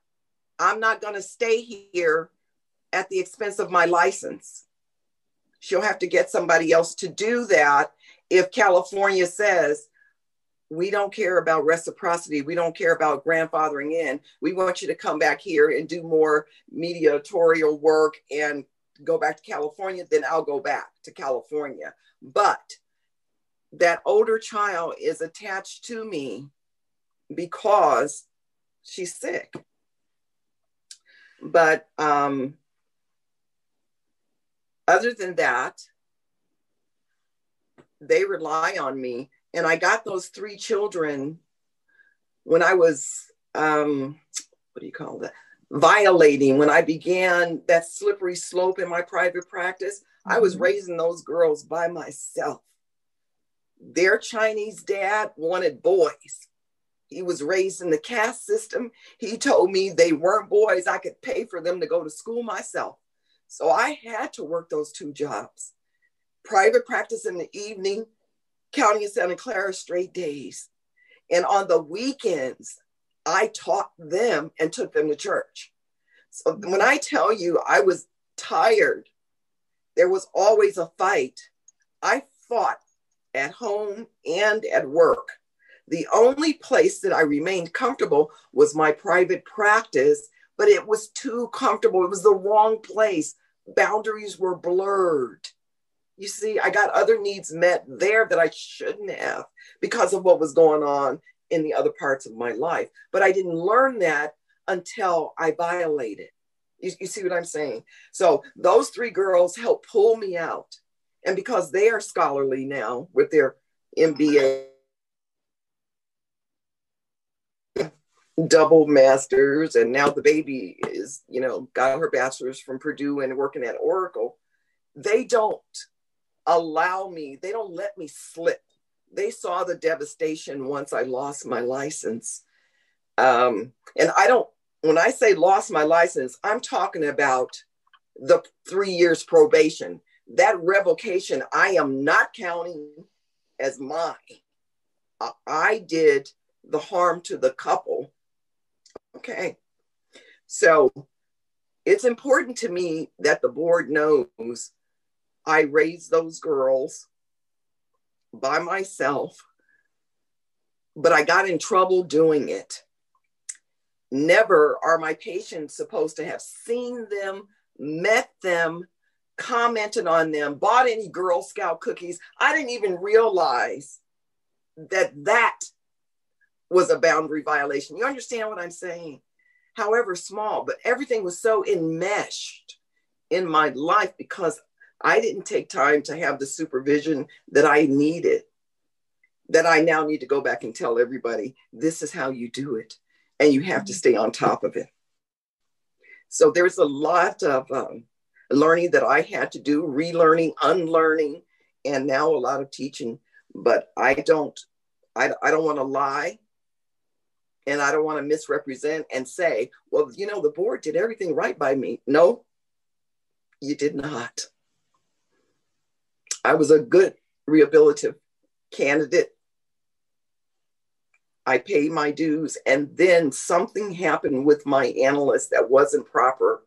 I'm not going to stay here at the expense of my license she'll have to get somebody else to do that if California says, we don't care about reciprocity. We don't care about grandfathering in. We want you to come back here and do more mediatorial work and go back to California, then I'll go back to California. But that older child is attached to me because she's sick. But um, other than that, they rely on me. And I got those three children when I was, um, what do you call that? Violating. When I began that slippery slope in my private practice, mm-hmm. I was mm-hmm. raising those girls by myself. Their Chinese dad wanted boys. he was raised in the caste system. He told me they weren't boys. I could pay for them to go to school myself. So I had to work those two jobs private practice in the evening, county in Santa Clara straight days. And on the weekends, I taught them and took them to church. So when I tell you I was tired, there was always a fight. I fought at home and at work. The only place that I remained comfortable was my private practice, but it was too comfortable. It was the wrong place. Boundaries were blurred. You see, I got other needs met there that I shouldn't have because of what was going on in the other parts of my life. But I didn't learn that until I violated. You, you see what I'm saying? So those three girls helped pull me out. And because they are scholarly now with their MBA, double masters, and now the baby is, you know, got her bachelor's from Purdue and working at Oracle, they don't allow me, they don't let me slip. They saw the devastation once I lost my license. Um, and I don't, when I say lost my license, I'm talking about the three years probation. That revocation, I am not counting as mine. I did the harm to the couple. Okay. So it's important to me that the board knows I raised those girls by myself, but I got in trouble doing it. Never are my patients supposed to have seen them, met them, commented on them, bought any Girl Scout cookies. I didn't even realize that that was a boundary violation. You understand what I'm saying? However small, but everything was so enmeshed in my life because I didn't take time to have the supervision that I needed. That I now need to go back and tell everybody this is how you do it, and you have to mm-hmm. stay on top of it. So there's a lot of um, learning that I had to do, relearning, unlearning, and now a lot of teaching. But I don't, I, I don't want to lie and I don't want to misrepresent and say, well, you know, the board did everything right by me. No, you did not. I was a good rehabilitative candidate. I paid my dues, and then something happened with my analyst that wasn't proper.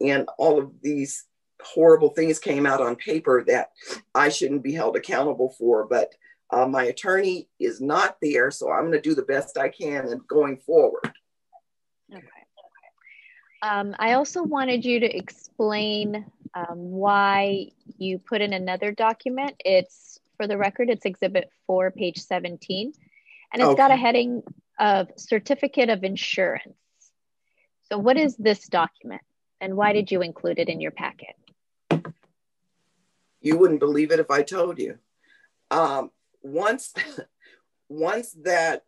And all of these horrible things came out on paper that I shouldn't be held accountable for. But uh, my attorney is not there, so I'm going to do the best I can and going forward. Okay. Um, I also wanted you to explain um, why you put in another document. It's for the record, it's Exhibit 4, page 17, and it's okay. got a heading of Certificate of Insurance. So, what is this document, and why did you include it in your packet? You wouldn't believe it if I told you. Um, once, once that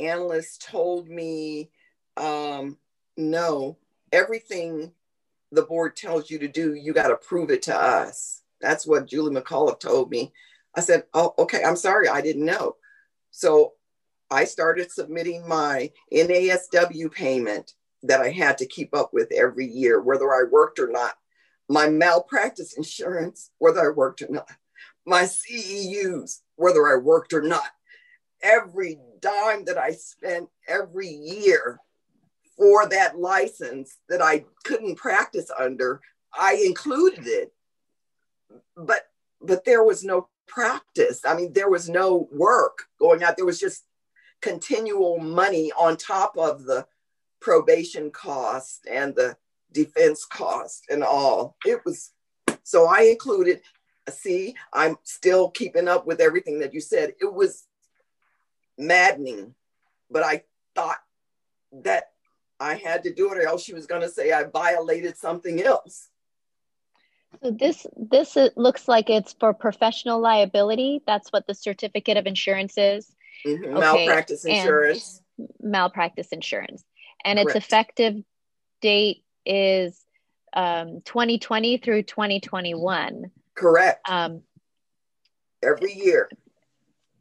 analyst told me, um, no, everything the board tells you to do, you got to prove it to us. That's what Julie McCullough told me. I said, Oh, okay, I'm sorry, I didn't know. So I started submitting my NASW payment that I had to keep up with every year, whether I worked or not, my malpractice insurance, whether I worked or not, my CEUs, whether I worked or not. Every dime that I spent every year for that license that I couldn't practice under, I included it. But but there was no practice. I mean, there was no work going out. There was just continual money on top of the probation cost and the defense cost and all. It was so I included, see, I'm still keeping up with everything that you said. It was maddening, but I thought that I had to do it, or else she was going to say I violated something else. So this this looks like it's for professional liability. That's what the certificate of insurance is. Mm-hmm. Okay. Malpractice insurance. And malpractice insurance, and Correct. its effective date is um, 2020 through 2021. Correct. Um, Every year.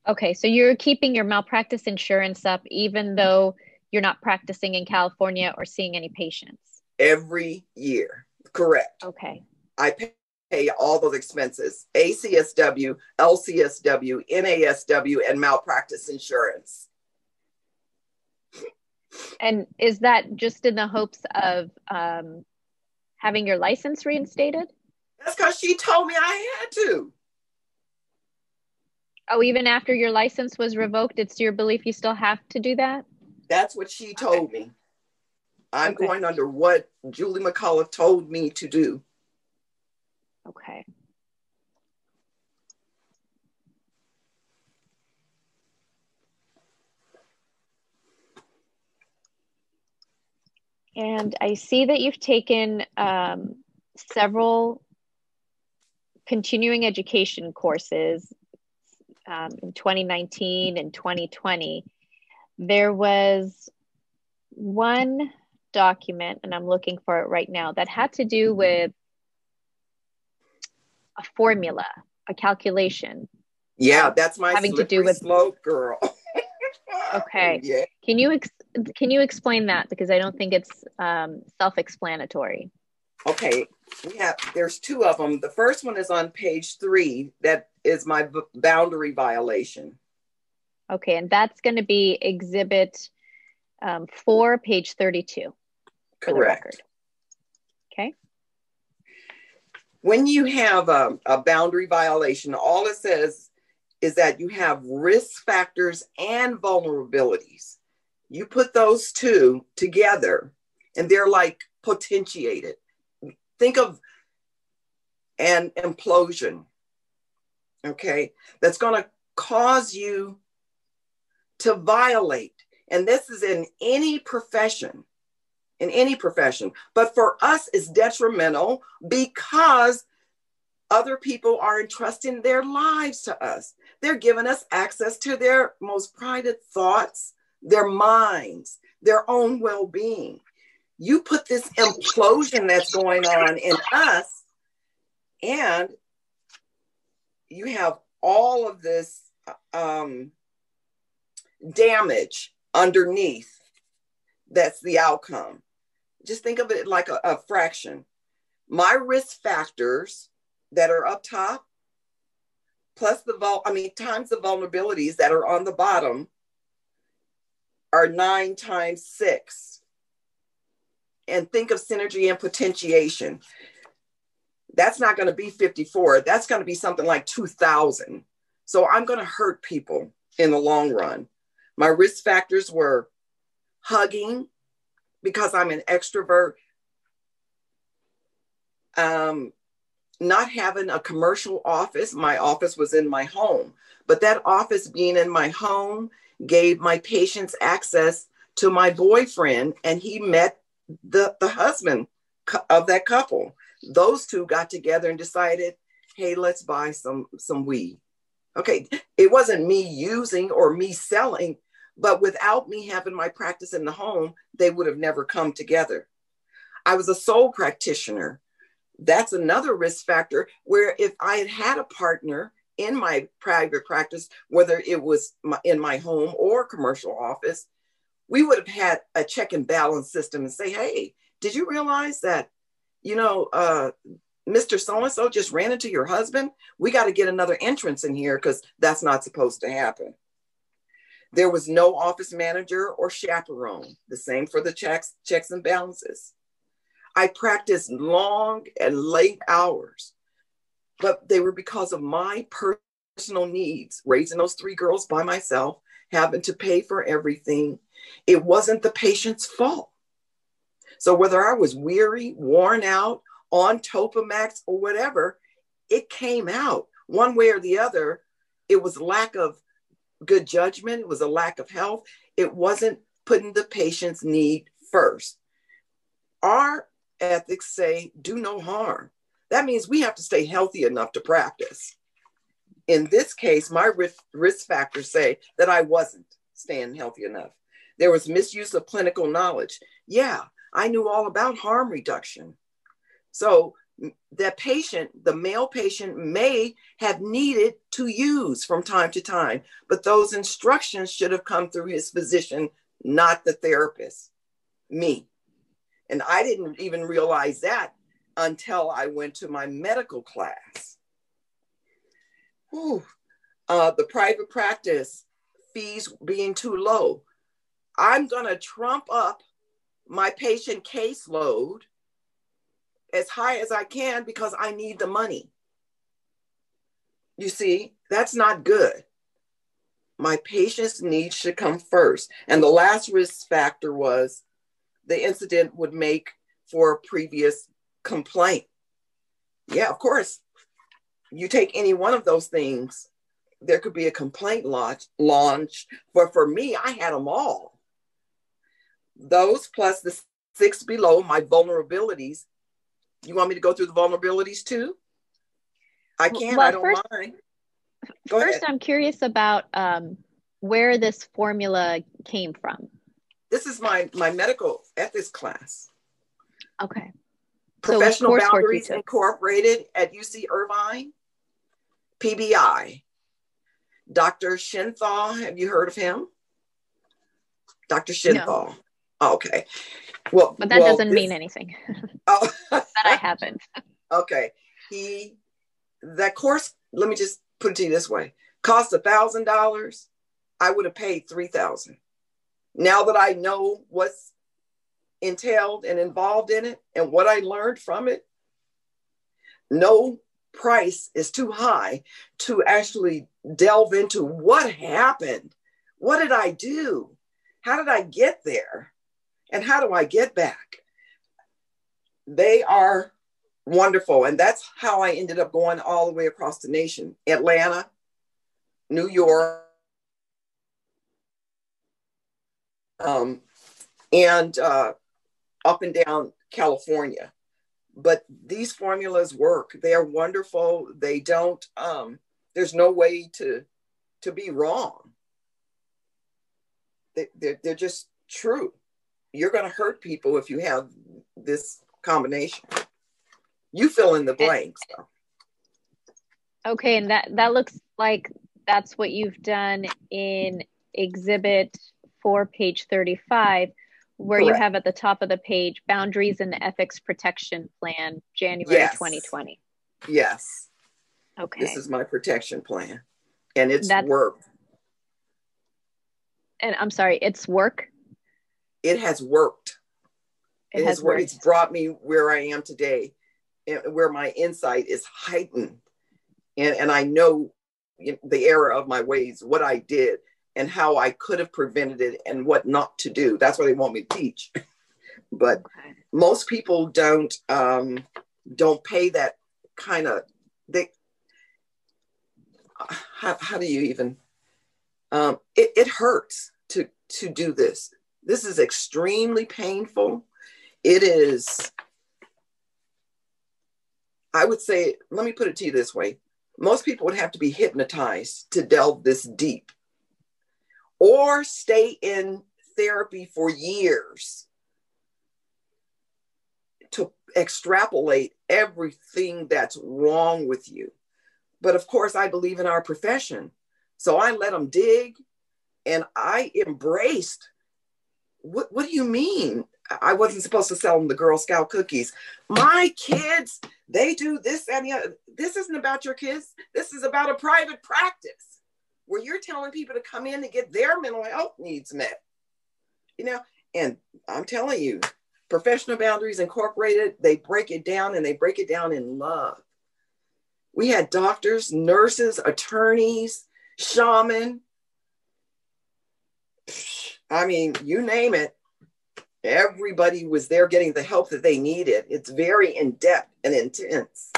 Okay, so you're keeping your malpractice insurance up even though you're not practicing in California or seeing any patients? Every year, correct. Okay. I pay, pay all those expenses ACSW, LCSW, NASW, and malpractice insurance. And is that just in the hopes of um, having your license reinstated? That's because she told me I had to. Oh, even after your license was revoked, it's your belief you still have to do that? That's what she told okay. me. I'm okay. going under what Julie McCullough told me to do. Okay. And I see that you've taken um, several continuing education courses um, in 2019 and 2020. There was one document, and I'm looking for it right now, that had to do with a formula, a calculation. Yeah, that's my having to do with slope girl. okay. Yeah. Can you ex- can you explain that because I don't think it's um, self-explanatory. Okay, yeah, there's two of them. The first one is on page three. That is my b- boundary violation. Okay, and that's going to be exhibit um, four, page 32. Correct. Okay. When you have a, a boundary violation, all it says is that you have risk factors and vulnerabilities. You put those two together and they're like potentiated. Think of an implosion, okay, that's going to cause you to violate. And this is in any profession, in any profession. But for us, it's detrimental because other people are entrusting their lives to us. They're giving us access to their most private thoughts, their minds, their own well being. You put this implosion that's going on in us, and you have all of this um, damage underneath. That's the outcome. Just think of it like a, a fraction. My risk factors that are up top, plus the vul, I mean, times the vulnerabilities that are on the bottom are nine times six. And think of synergy and potentiation. That's not going to be 54. That's going to be something like 2000. So I'm going to hurt people in the long run. My risk factors were hugging because I'm an extrovert, um, not having a commercial office. My office was in my home, but that office being in my home gave my patients access to my boyfriend, and he met the, the husband of that couple. Those two got together and decided, hey, let's buy some some weed. Okay, it wasn't me using or me selling, but without me having my practice in the home, they would have never come together. I was a sole practitioner. That's another risk factor where if I had had a partner in my private practice, whether it was my, in my home or commercial office, we would have had a check and balance system and say, hey, did you realize that, you know, uh, Mr. So and so just ran into your husband? We got to get another entrance in here because that's not supposed to happen. There was no office manager or chaperone. The same for the checks, checks and balances. I practiced long and late hours, but they were because of my personal needs, raising those three girls by myself, having to pay for everything. It wasn't the patient's fault. So whether I was weary, worn out, on Topamax or whatever, it came out one way or the other. It was lack of good judgment, it was a lack of health. It wasn't putting the patient's need first. Our ethics say do no harm. That means we have to stay healthy enough to practice. In this case, my risk factors say that I wasn't staying healthy enough. There was misuse of clinical knowledge. Yeah, I knew all about harm reduction. So that patient, the male patient, may have needed to use from time to time, but those instructions should have come through his physician, not the therapist, me. And I didn't even realize that until I went to my medical class. Whew. Uh, the private practice fees being too low. I'm going to trump up my patient caseload as high as I can because I need the money. You see, that's not good. My patient's needs should come first. And the last risk factor was the incident would make for a previous complaint. Yeah, of course. You take any one of those things, there could be a complaint launch, launch. But for me, I had them all. Those plus the six below, my vulnerabilities. You want me to go through the vulnerabilities too? I can, well, I don't first, mind. Go first, ahead. I'm curious about um, where this formula came from. This is my my medical ethics class. Okay. Professional so Boundaries Incorporated at UC Irvine, PBI. Dr. Shenthal, have you heard of him? Dr. Shenthal. No. Oh, okay. Well, but that well, doesn't this, mean anything. Oh, that I haven't. Okay. He, that course, let me just put it to you this way cost a thousand dollars. I would have paid 3000 Now that I know what's entailed and involved in it and what I learned from it, no price is too high to actually delve into what happened. What did I do? How did I get there? And how do I get back? They are wonderful. And that's how I ended up going all the way across the nation Atlanta, New York, um, and uh, up and down California. But these formulas work. They are wonderful. They don't, um, there's no way to, to be wrong. They, they're, they're just true. You're going to hurt people if you have this combination. You fill in the blanks. Though. Okay, and that that looks like that's what you've done in exhibit 4 page 35 where Correct. you have at the top of the page boundaries and ethics protection plan January yes. 2020. Yes. Okay. This is my protection plan and it's That's, work. And I'm sorry, it's work. It has worked. It, it has worked. It's brought me where I am today and where my insight is heightened. And, and I know the error of my ways, what I did, and how I could have prevented it and what not to do. That's what they want me to teach. but okay. most people don't um, don't pay that kind of they. How, how do you even? Um, it, it hurts to to do this. This is extremely painful. It is. I would say, let me put it to you this way: most people would have to be hypnotized to delve this deep or stay in therapy for years to extrapolate everything that's wrong with you. But of course, I believe in our profession. So I let them dig and I embraced. What, what do you mean? I wasn't supposed to sell them the Girl Scout cookies. My kids, they do this and the other. This isn't about your kids. This is about a private practice where you're telling people to come in and get their mental health needs met. You know, and I'm telling you, Professional Boundaries Incorporated, they break it down and they break it down in love. We had doctors, nurses, attorneys, shaman. I mean, you name it. Everybody was there getting the help that they needed. It's very in depth and intense.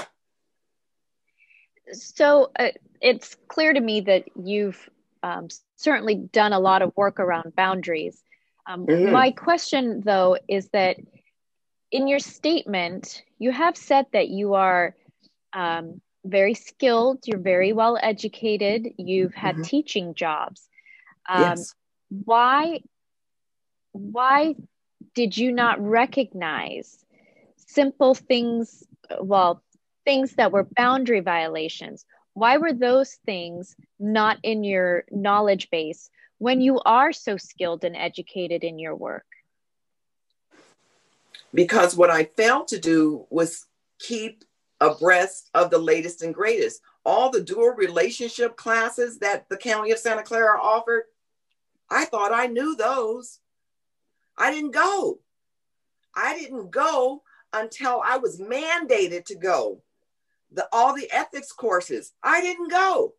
So, uh, it's clear to me that you've um, certainly done a lot of work around boundaries. Um, mm-hmm. My question, though, is that in your statement, you have said that you are um, very skilled, you're very well educated, you've had mm-hmm. teaching jobs. Um, yes. Why? Why did you not recognize simple things well, things that were boundary violations. Why were those things not in your knowledge base when you are so skilled and educated in your work? Because what I failed to do was keep abreast of the latest and greatest. All the dual relationship classes that the County of Santa Clara offered, I thought I knew those. I didn't go. I didn't go until I was mandated to go. The all the ethics courses, I didn't go.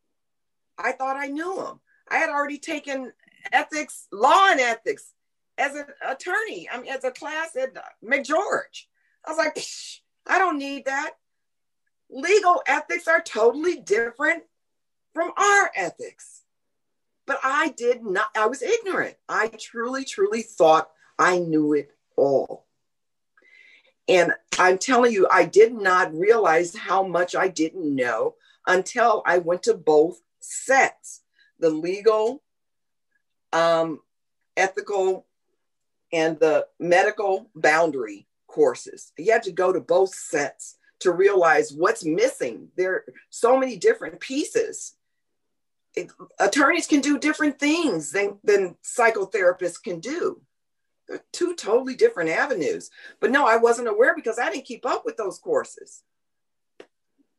I thought I knew them. I had already taken ethics, law and ethics as an attorney. I mean, as a class at McGeorge. I was like, I don't need that. Legal ethics are totally different from our ethics. But I did not, I was ignorant. I truly, truly thought I knew it all. And I'm telling you, I did not realize how much I didn't know until I went to both sets the legal, um, ethical, and the medical boundary courses. You had to go to both sets to realize what's missing. There are so many different pieces. Attorneys can do different things than, than psychotherapists can do. They're two totally different avenues. But no, I wasn't aware because I didn't keep up with those courses.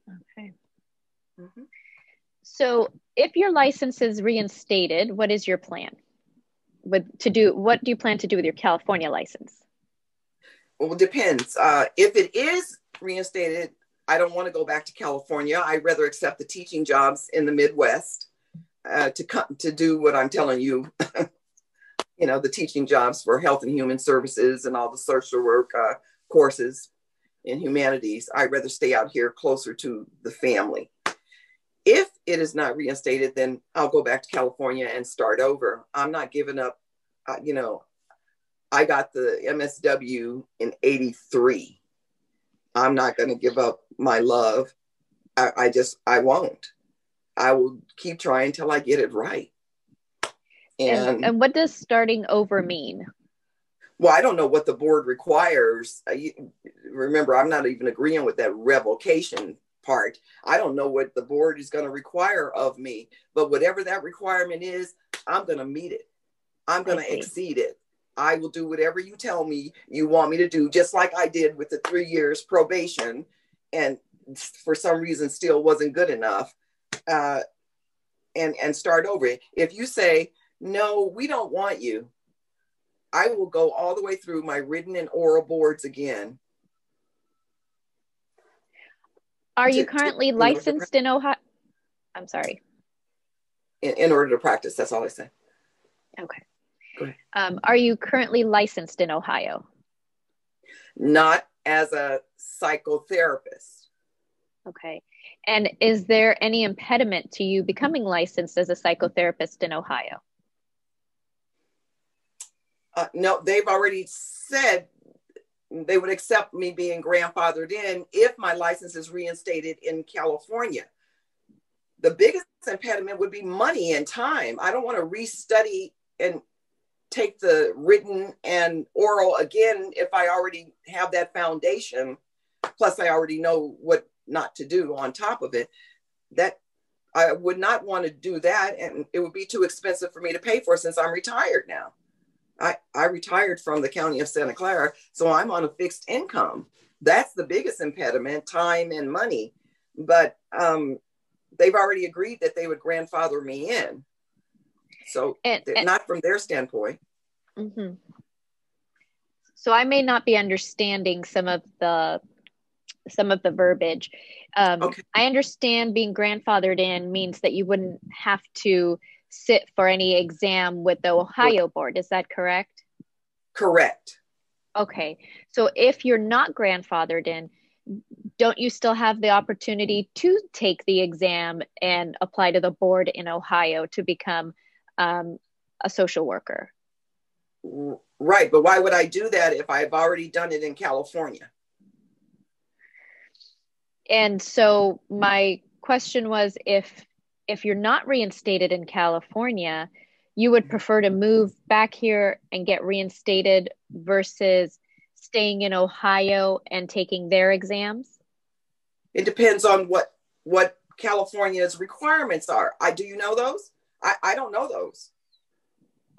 Okay. Mm-hmm. So, if your license is reinstated, what is your plan? With to do what do you plan to do with your California license? Well, it depends. Uh, if it is reinstated, I don't want to go back to California. I'd rather accept the teaching jobs in the Midwest uh, to come to do what I'm telling you. you know, the teaching jobs for health and human services and all the social work uh, courses in humanities. I'd rather stay out here closer to the family. If it is not reinstated, then I'll go back to California and start over. I'm not giving up. Uh, you know, I got the MSW in 83. I'm not going to give up my love. I, I just, I won't. I will keep trying until I get it right. And, and, and what does starting over mean? Well, I don't know what the board requires. remember, I'm not even agreeing with that revocation part. I don't know what the board is going to require of me, but whatever that requirement is, I'm going to meet it. I'm going to exceed it. I will do whatever you tell me you want me to do, just like I did with the three years probation, and for some reason still wasn't good enough. Uh, and and start over. If you say no, we don't want you, I will go all the way through my written and oral boards again. Are you currently to, licensed in Ohio? I'm sorry. In, in order to practice, that's all I say. Okay. Um, are you currently licensed in Ohio? Not as a psychotherapist. Okay. And is there any impediment to you becoming licensed as a psychotherapist in Ohio? Uh, no, they've already said they would accept me being grandfathered in if my license is reinstated in California. The biggest impediment would be money and time. I don't want to restudy and take the written and oral again if I already have that foundation. Plus, I already know what not to do on top of it. That I would not want to do that, and it would be too expensive for me to pay for since I'm retired now. I, I retired from the county of Santa Clara, so I'm on a fixed income. That's the biggest impediment time and money. But um, they've already agreed that they would grandfather me in. So and, and, not from their standpoint. Mm-hmm. So I may not be understanding some of the some of the verbiage. Um, okay. I understand being grandfathered in means that you wouldn't have to sit for any exam with the Ohio board. Is that correct? Correct. Okay. So if you're not grandfathered in, don't you still have the opportunity to take the exam and apply to the board in Ohio to become um, a social worker? Right. But why would I do that if I've already done it in California? And so my question was if if you're not reinstated in California, you would mm-hmm. prefer to move back here and get reinstated versus staying in Ohio and taking their exams? It depends on what what California's requirements are. I do you know those? I, I don't know those.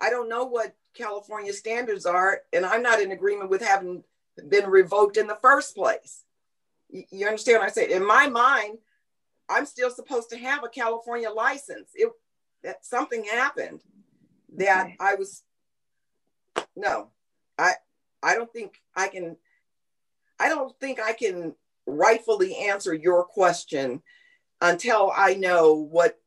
I don't know what California standards are, and I'm not in agreement with having been revoked in the first place. You, understand what I say? In my mind, I'm still supposed to have a California license. It that something happened that okay. I was no, I I don't think I can I don't think I can rightfully answer your question until I know what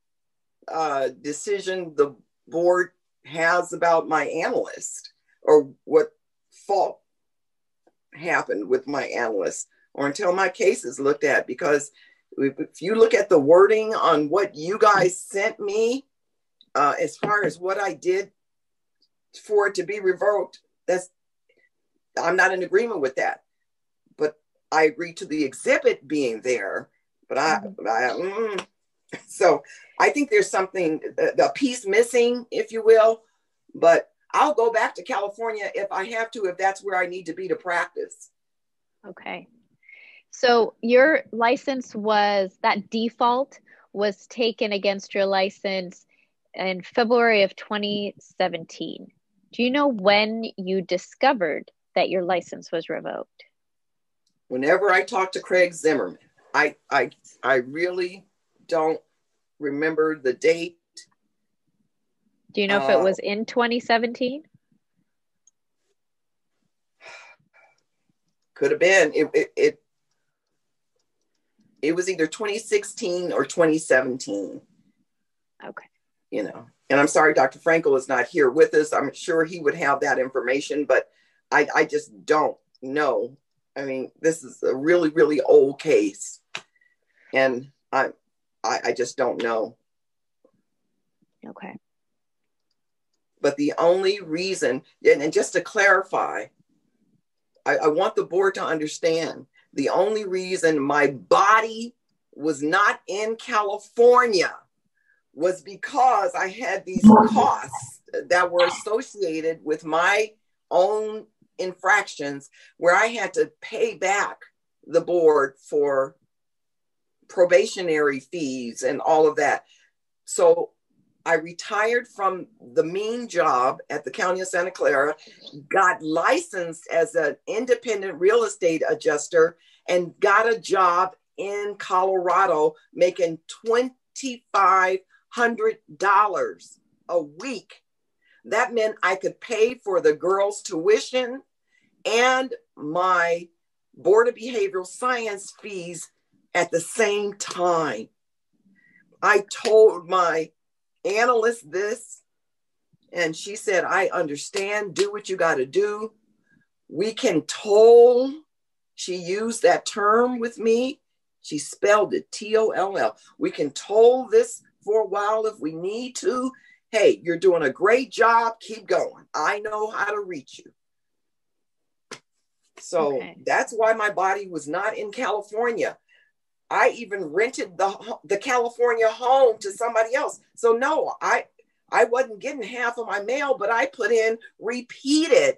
uh, decision the board has about my analyst or what fault happened with my analyst or until my case is looked at because if you look at the wording on what you guys sent me uh, as far as what I did for it to be revoked, that's I'm not in agreement with that. But I agree to the exhibit being there. But I, mm-hmm. I mm, so I think there's something the piece missing, if you will. But I'll go back to California if I have to, if that's where I need to be to practice. Okay. So your license was that default was taken against your license in February of 2017. Do you know when you discovered that your license was revoked? Whenever I talk to Craig Zimmerman, I I I really don't remember the date. Do you know uh, if it uh, was in 2017? Could have been. It, it, it it was either 2016 or 2017. Okay. You know, and I'm sorry, Dr. Frankel is not here with us. I'm sure he would have that information, but I, I just don't know. I mean, this is a really, really old case. And I, I, I just don't know. Okay. But the only reason, and, and just to clarify, I, I want the board to understand the only reason my body was not in California was because I had these costs that were associated with my own infractions where I had to pay back the board for probationary fees and all of that. So I retired from the mean job at the County of Santa Clara, got licensed as an independent real estate adjuster, and got a job in Colorado making $2,500 a week. That meant I could pay for the girls' tuition and my Board of Behavioral Science fees at the same time. I told my analyst this, and she said, I understand, do what you got to do. We can toll. She used that term with me. She spelled it T O L L. We can toll this for a while if we need to. Hey, you're doing a great job. Keep going. I know how to reach you. So okay. that's why my body was not in California. I even rented the the California home to somebody else. So no, I I wasn't getting half of my mail, but I put in repeated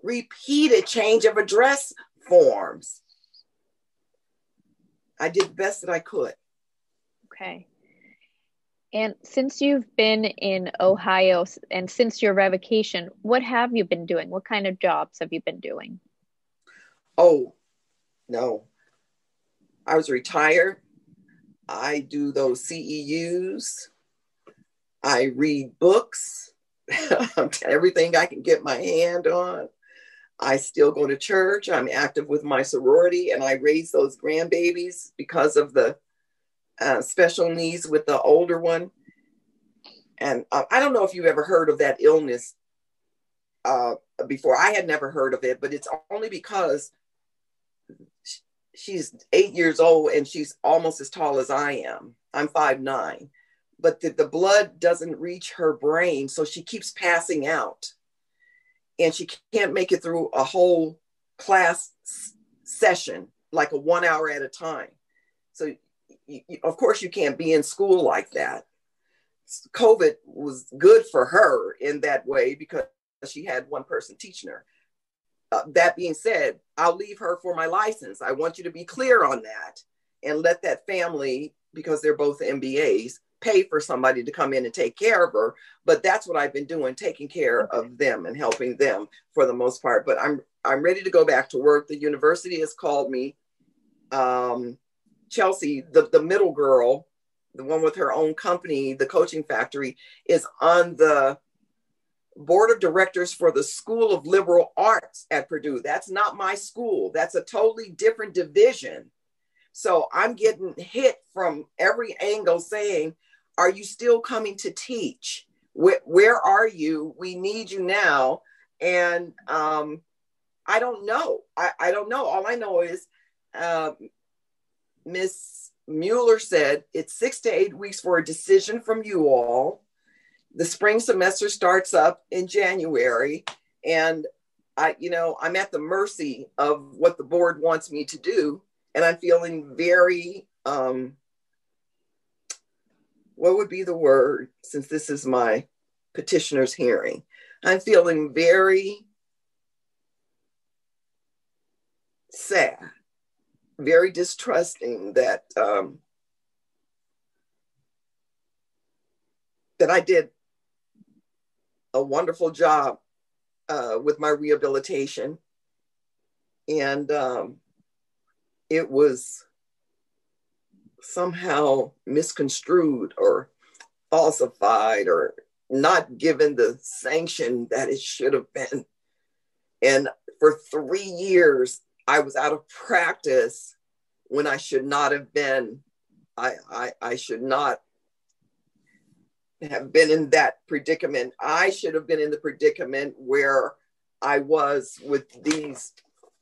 repeated change of address forms. I did the best that I could. Okay. And since you've been in Ohio and since your revocation, what have you been doing? What kind of jobs have you been doing? Oh, no. I was retired. I do those CEUs. I read books, everything I can get my hand on. I still go to church. I'm active with my sorority and I raise those grandbabies because of the uh, special needs with the older one. And uh, I don't know if you've ever heard of that illness uh, before. I had never heard of it, but it's only because she's eight years old and she's almost as tall as I am. I'm five nine, but the, the blood doesn't reach her brain, so she keeps passing out, and she can't make it through a whole class session like a one hour at a time. So, you, you, of course, you can't be in school like that. COVID was good for her in that way because she had one person teaching her uh, that being said, I'll leave her for my license. I want you to be clear on that. and let that family, because they're both MBAs, pay for somebody to come in and take care of her. But that's what I've been doing, taking care of them and helping them for the most part. But I'm I'm ready to go back to work. The university has called me. Um, Chelsea, the, the middle girl, the one with her own company, the coaching factory, is on the board of directors for the School of Liberal Arts at Purdue. That's not my school. That's a totally different division. So I'm getting hit from every angle saying, Are you still coming to teach? Where, where are you? We need you now. And um, I don't know. I, I don't know. All I know is uh, Miss Mueller said it's six to eight weeks for a decision from you all. The spring semester starts up in January, and I, you know, I'm at the mercy of what the board wants me to do, and I'm feeling very, um, what would be the word since this is my petitioner's hearing? I'm feeling very sad very distrusting that um, that I did a wonderful job uh, with my rehabilitation, and um, it was somehow misconstrued or falsified or not given the sanction that it should have been. And for three years, I was out of practice when I should not have been. I, I, I should not have been in that predicament. I should have been in the predicament where I was with these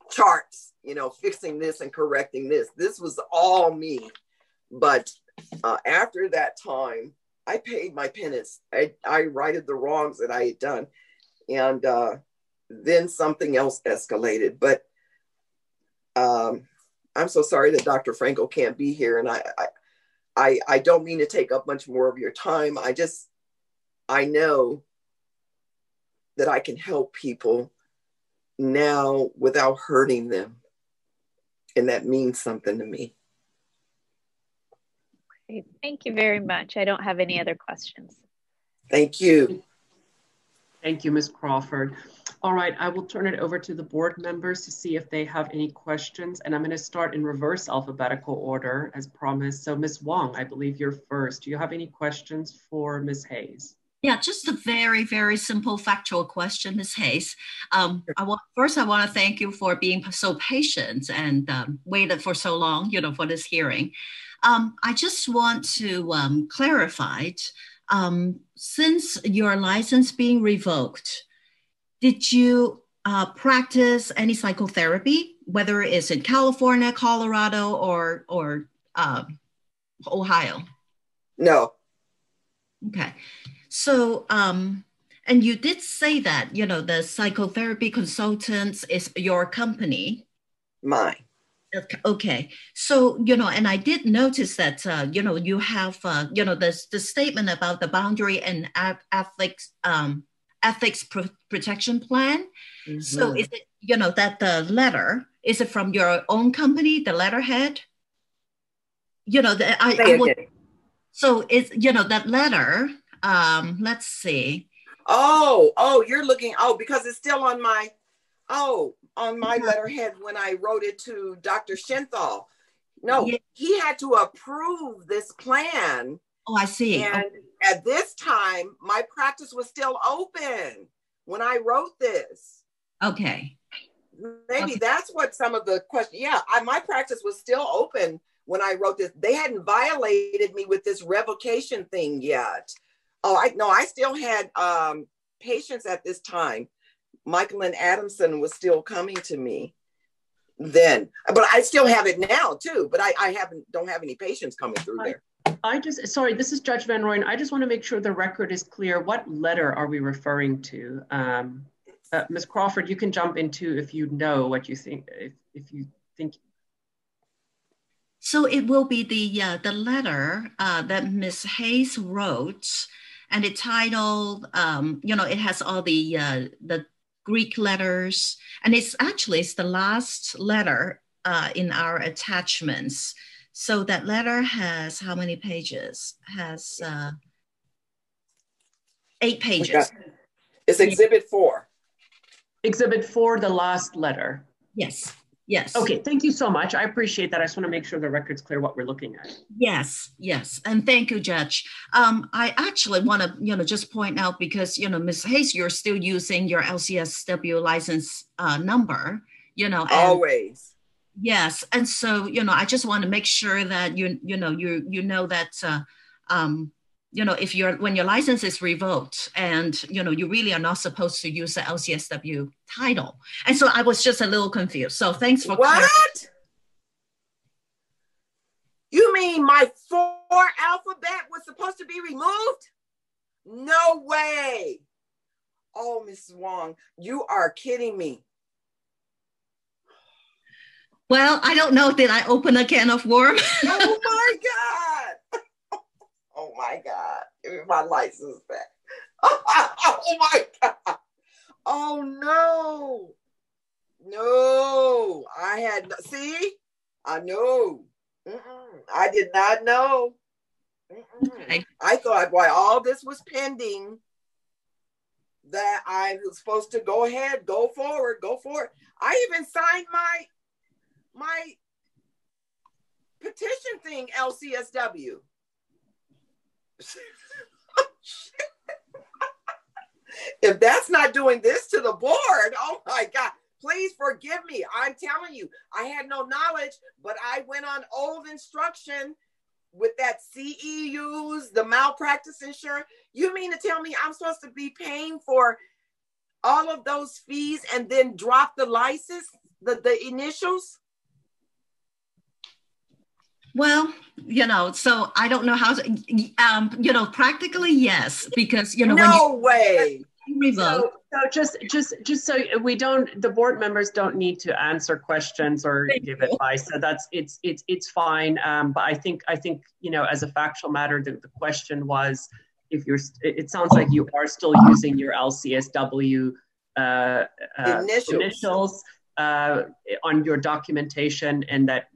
charts, you know, fixing this and correcting this. This was all me. But uh, after that time, I paid my penance. I, I righted the wrongs that I had done. And uh, then something else escalated. But um, I'm so sorry that Dr. Frankel can't be here, and I, I, I, I don't mean to take up much more of your time. I just, I know that I can help people now without hurting them, and that means something to me. Thank you very much. I don't have any other questions. Thank you. Thank you, Ms. Crawford. All right, I will turn it over to the board members to see if they have any questions. And I'm going to start in reverse alphabetical order as promised. So Ms. Wong, I believe you're first. Do you have any questions for Ms. Hayes? Yeah, just a very, very simple factual question, Ms. Hayes. Um, I want, first, I want to thank you for being so patient and um, waited for so long, you know, for this hearing. Um, I just want to um, clarify, um, since your license being revoked, did you uh, practice any psychotherapy, whether it's in California, Colorado, or or uh, Ohio? No. Okay, so um, and you did say that you know the psychotherapy consultants is your company. Mine. Okay, so you know, and I did notice that uh, you know you have uh, you know the the statement about the boundary and ethics um, ethics pro- protection plan. Mm-hmm. So is it, you know, that the letter, is it from your own company, the letterhead? You know, the, I, I would, so it's, you know, that letter, um, let's see. Oh, oh, you're looking, oh, because it's still on my, oh, on my letterhead when I wrote it to Dr. Schenthal. No, yeah. he had to approve this plan. Oh, I see. And okay at this time, my practice was still open when I wrote this. Okay. Maybe okay. that's what some of the questions. Yeah, I, my practice was still open when I wrote this. They hadn't violated me with this revocation thing yet. Oh, I no, I still had um, patients at this time. Michael and Adamson was still coming to me then, but I still have it now too. But I, I haven't don't have any patients coming through there. I just, sorry, this is Judge Van Rooyen. I just want to make sure the record is clear. What letter are we referring to? Um, uh, Ms. Crawford, you can jump into if you know what you think, if, if you think. So it will be the, uh, the letter uh, that Ms. Hayes wrote and it titled, um, you know, it has all the, uh, the Greek letters and it's actually, it's the last letter uh, in our attachments So that letter has how many pages? Has uh, eight pages. It's exhibit four. Exhibit four, the last letter. Yes. Yes. Okay, thank you so much. I appreciate that. I just want to make sure the record's clear what we're looking at. Yes, yes. And thank you, Judge. Um, I actually want to, you know, just point out because, you know, Ms. Hayes, you're still using your LCSW license uh, number, you know. And, Always. Yes. And so, you know, I just want to make sure that you, you know, you, you know that, uh, um, you know, if you're when your license is revoked and you know you really are not supposed to use the LCSW title, and so I was just a little confused. So thanks for what? You mean my four alphabet was supposed to be removed? No way. Oh, Mrs. Wong, you are kidding me. Well, I don't know. Did I open a can of worms? oh my God. Oh my God. Give me my license back. oh my God. Oh no. No. I had, see? I know. Mm-mm. I did not know. Okay. I thought while all this was pending, that I was supposed to go ahead, go forward, go forward. I even signed my my petition thing, LCSW. if that's not doing this to the board, oh my God, please forgive me. I'm telling you, I had no knowledge, but I went on old instruction with that CEUs, the malpractice insurance. You mean to tell me I'm supposed to be paying for all of those fees and then drop the license, the, the initials? Well, you know, so I don't know how to, um, you know, practically yes, because you know, no you, way. So, so, just, just, just so we don't, the board members don't need to answer questions or Thank give you. advice. So that's it's it's it's fine. Um, but I think I think you know, as a factual matter, the, the question was if you're. It sounds like you are still using your LCSW uh, uh, initials, initials uh, on your documentation, and that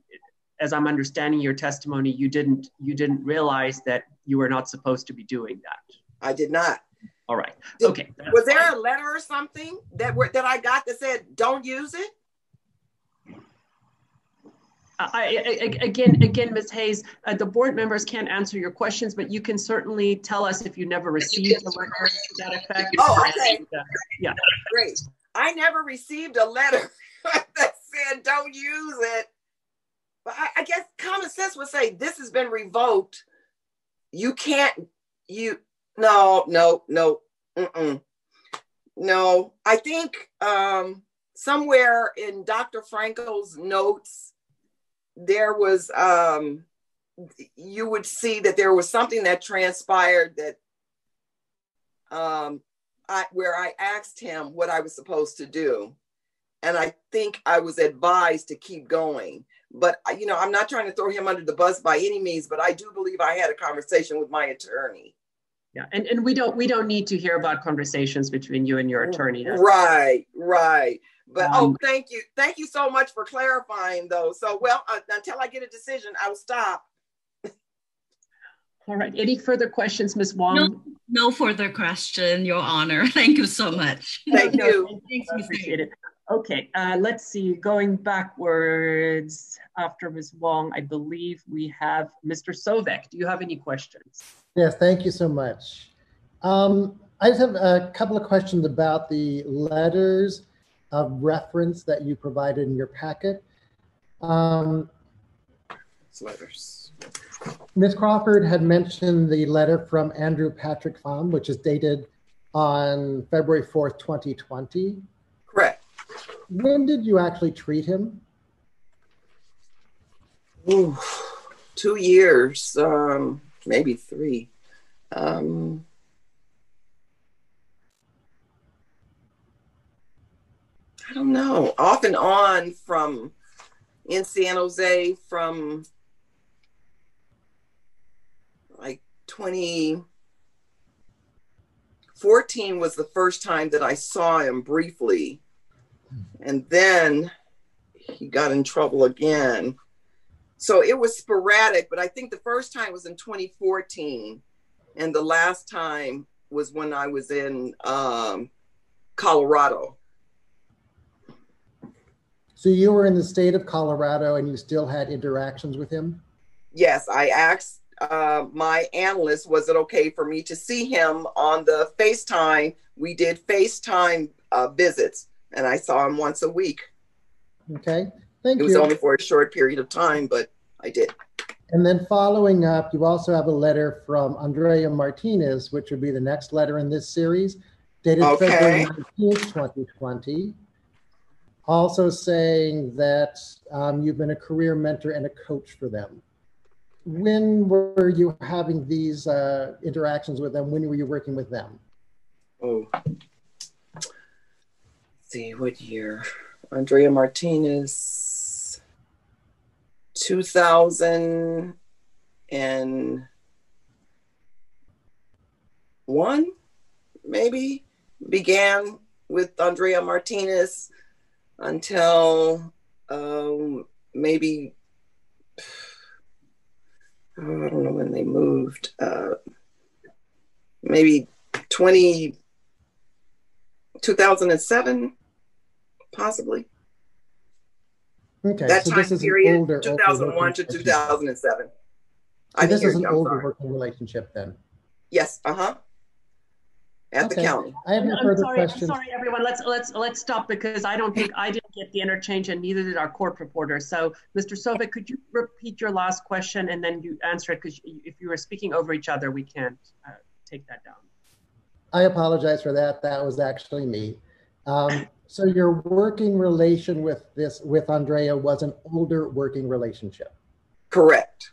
as I'm understanding your testimony, you didn't you didn't realize that you were not supposed to be doing that. I did not. All right. Did, okay. Was there a letter or something that were, that I got that said don't use it? I, I, again, again, Ms. Hayes, uh, the board members can't answer your questions, but you can certainly tell us if you never received a letter to that effect. Oh, okay. And, uh, yeah. Great. I never received a letter that said don't use it. But I, I guess common sense would say this has been revoked. You can't, you, no, no, no, mm-mm. no. I think um, somewhere in Dr. Franco's notes, there was, um, you would see that there was something that transpired that um, I, where I asked him what I was supposed to do. And I think I was advised to keep going. But you know, I'm not trying to throw him under the bus by any means, but I do believe I had a conversation with my attorney. Yeah, and, and we don't we don't need to hear about conversations between you and your attorney. That's right, right. But oh, um, oh, thank you, thank you so much for clarifying, though. So, well, uh, until I get a decision, I'll stop. All right. Any further questions, Ms. Wong? No, no further question, Your Honor. Thank you so much. Thank you. Thanks, appreciate it. Okay, uh, let's see, going backwards after Ms. Wong, I believe we have Mr. Sovec. Do you have any questions? Yes, thank you so much. Um, I just have a couple of questions about the letters of reference that you provided in your packet. Um, letters. Ms. Crawford had mentioned the letter from Andrew Patrick Pham, which is dated on February 4th, 2020. When did you actually treat him? Ooh, two years, um, maybe three. Um, I don't know. Off and on from in San Jose from like 2014 was the first time that I saw him briefly and then he got in trouble again. so it was sporadic, but I think the first time was in 2014, and the last time was when I was in um, Colorado. So you were in the state of Colorado and you still had interactions with him? Yes, I asked uh, my analyst, was it okay for me to see him on the FaceTime? We did FaceTime uh, visits and I saw him once a week. Okay, thank it you. It was only for a short period of time, but I did. And then following up, you also have a letter from Andrea Martinez, which would be the next letter in this series, dated okay. February 19th, 2020. Also saying that um, you've been a career mentor and a coach for them. When were you having these uh, interactions with them? When were you working with them? Oh, see what year? Andrea Martinez 2001, maybe, began with Andrea Martinez until um, maybe, I don't know when they moved, uh, maybe 20, 2007, possibly. Okay, that so time this is period, older, 2001 to 2007. So I this hear is an you, I'm older sorry. working relationship then. Yes, uh-huh. At the county. I have no I'm further sorry, I'm sorry, everyone. Let's let's let's stop because I don't think I didn't get the interchange, and neither did our court reporter. So, Mr. Sovec, could you repeat your last question and then you answer it? Because if you were speaking over each other, we can't uh, take that down. I apologize for that. That was actually me. Um, so your working relation with this with Andrea was an older working relationship. Correct.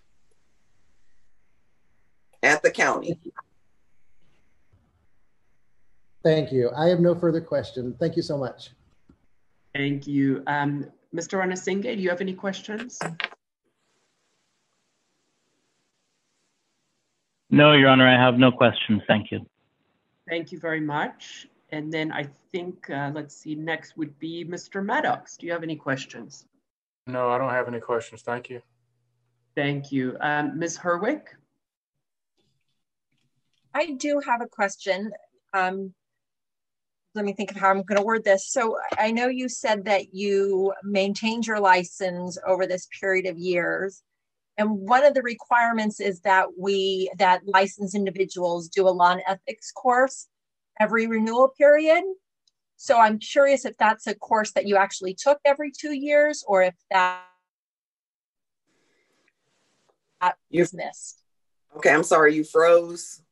At the county. Thank you. I have no further question. Thank you so much. Thank you. Um, Mr. Ranasinghe, do you have any questions? No, Your Honor, I have no questions. Thank you. Thank you very much. And then I think, uh, let's see, next would be Mr. Maddox. Do you have any questions? No, I don't have any questions. Thank you. Thank you. Um, Ms. Herwick? I do have a question. Um, let me think of how I'm going to word this. So I know you said that you maintained your license over this period of years. And one of the requirements is that we, that licensed individuals do a law and ethics course every renewal period. So I'm curious if that's a course that you actually took every two years or if that You is missed. Okay, I'm sorry, you froze.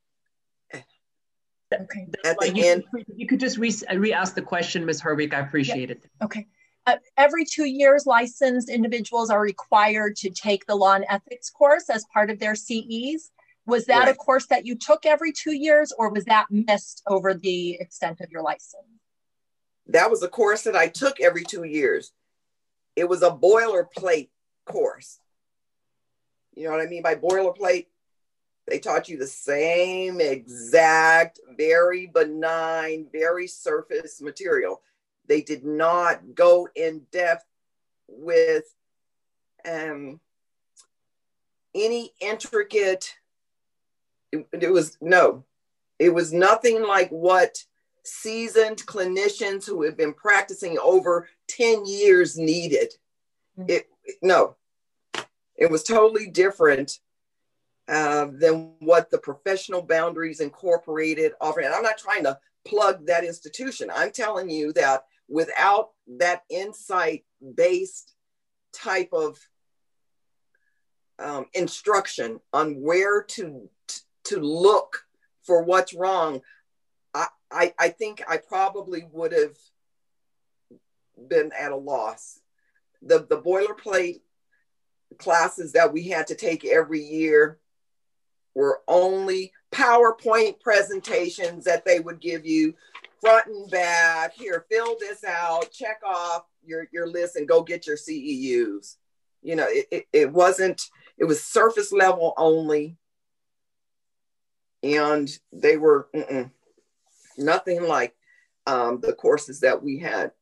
Okay. At the you, end. You could just re- re-ask the question, Ms. Herwick. I appreciate it. Okay. Uh, every two years, licensed individuals are required to take the law and ethics course as part of their CEs. Was that a course that you took every two years, or was that missed over the extent of your license? That was a course that I took every two years. It was a boilerplate course. You know what I mean by boilerplate? They taught you the same exact, very benign, very surface material. They did not go in depth with um, any intricate. It, it was no, it was nothing like what seasoned clinicians who have been practicing over 10 years needed. It no, it was totally different uh, than what the professional boundaries incorporated offer. And I'm not trying to plug that institution. I'm telling you that without that insight based type of um, instruction on where to to look for what's wrong, I, I, I think I probably would have been at a loss. The, the boilerplate classes that we had to take every year were only PowerPoint presentations that they would give you front and back. Here, fill this out, check off your, your list, and go get your CEUs. You know, it, it, it wasn't, it was surface level only. And they were nothing like um, the courses that we had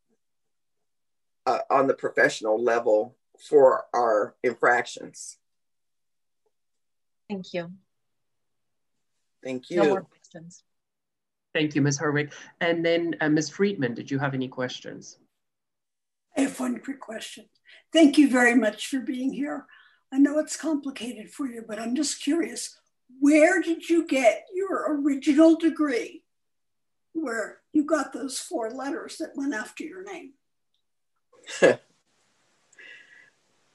uh, on the professional level for our infractions. Thank you. Thank you. No more questions. Thank you, Ms. Herwig. And then uh, Ms. Friedman, did you have any questions? I have one quick question. Thank you very much for being here. I know it's complicated for you, but I'm just curious. Where did you get your original degree where you got those four letters that went after your name?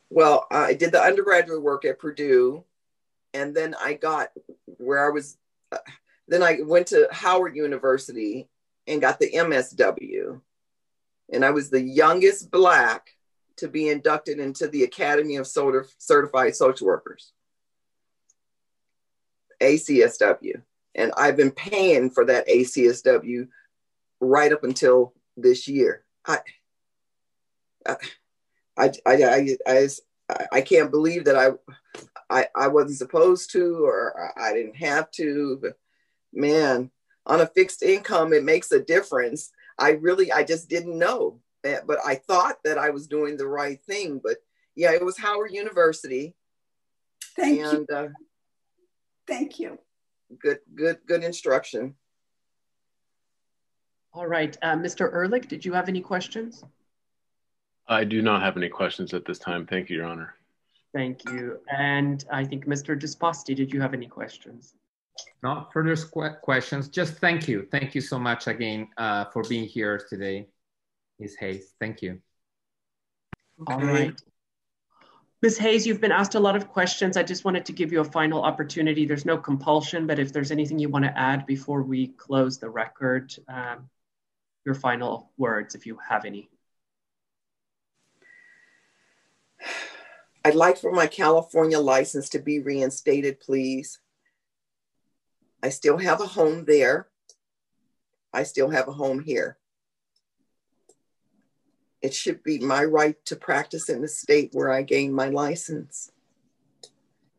well, I did the undergraduate work at Purdue, and then I got where I was. Uh, then I went to Howard University and got the MSW, and I was the youngest Black to be inducted into the Academy of Certified Social Workers, ACSW. And I've been paying for that ACSW right up until this year. I, I, I, I, I, I can't believe that I, I, I wasn't supposed to, or I didn't have to, but man, on a fixed income, it makes a difference. I really, I just didn't know, but I thought that I was doing the right thing. But yeah, it was Howard University. Thank and, you. Uh, Thank you. Good, good, good instruction. All right, uh, Mr. Ehrlich, did you have any questions? I do not have any questions at this time. Thank you, Your Honor. Thank you. And I think Mr. Disposti, did you have any questions? No further questions. Just thank you. Thank you so much again uh, for being here today, Ms. Hayes. Thank you. Okay. All right. Ms. Hayes, you've been asked a lot of questions. I just wanted to give you a final opportunity. There's no compulsion, but if there's anything you want to add before we close the record, um, your final words, if you have any. I'd like for my California license to be reinstated, please. I still have a home there. I still have a home here. It should be my right to practice in the state where I gained my license.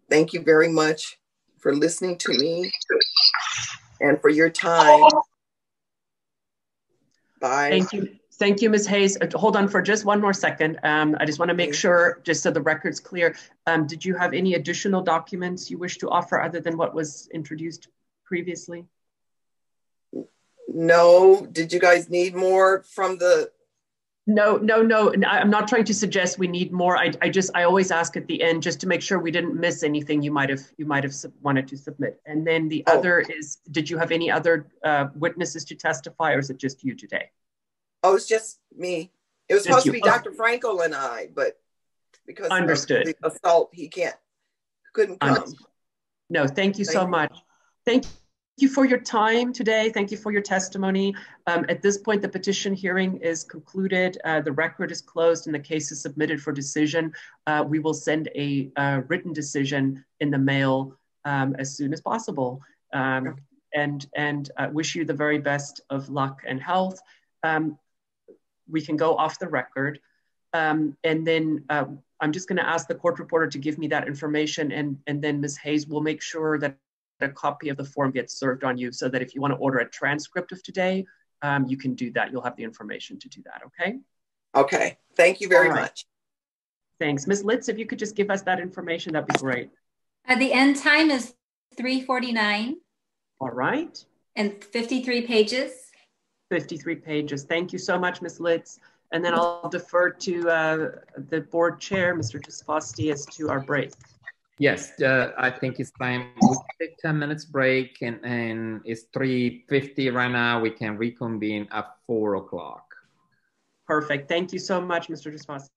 Thank you very much for listening to me and for your time. Bye. Thank you. Thank you, Ms. Hayes. Uh, hold on for just one more second. Um, I just want to make sure, just so the record's clear, um, did you have any additional documents you wish to offer other than what was introduced previously? No. Did you guys need more from the? No, no, no. I'm not trying to suggest we need more. I, I just, I always ask at the end just to make sure we didn't miss anything you might have, you might have wanted to submit. And then the oh. other is, did you have any other uh, witnesses to testify, or is it just you today? Oh, it's just me. It was just supposed you. to be Dr. Frankel and I, but because Understood. of the assault, he can't, couldn't come. Understood. No, thank you thank so you. much. Thank you for your time today. Thank you for your testimony. Um, at this point, the petition hearing is concluded. Uh, the record is closed and the case is submitted for decision. Uh, we will send a uh, written decision in the mail um, as soon as possible. Um, and and uh, wish you the very best of luck and health. Um, we can go off the record. Um, and then uh, I'm just going to ask the court reporter to give me that information, and, and then Ms. Hayes will make sure that a copy of the form gets served on you so that if you want to order a transcript of today, um, you can do that. You'll have the information to do that, okay? Okay, thank you very right. much. Thanks. Ms. Litz, if you could just give us that information, that'd be great. Uh, the end time is 349. All right. And 53 pages. 53 pages. Thank you so much, Ms. Litz. And then I'll defer to uh, the board chair, Mr. Disposti, as to our break. Yes, uh, I think it's time. We take 10 minutes break and, and it's 3.50 right now. We can reconvene at 4 o'clock. Perfect. Thank you so much, Mr. Disposti.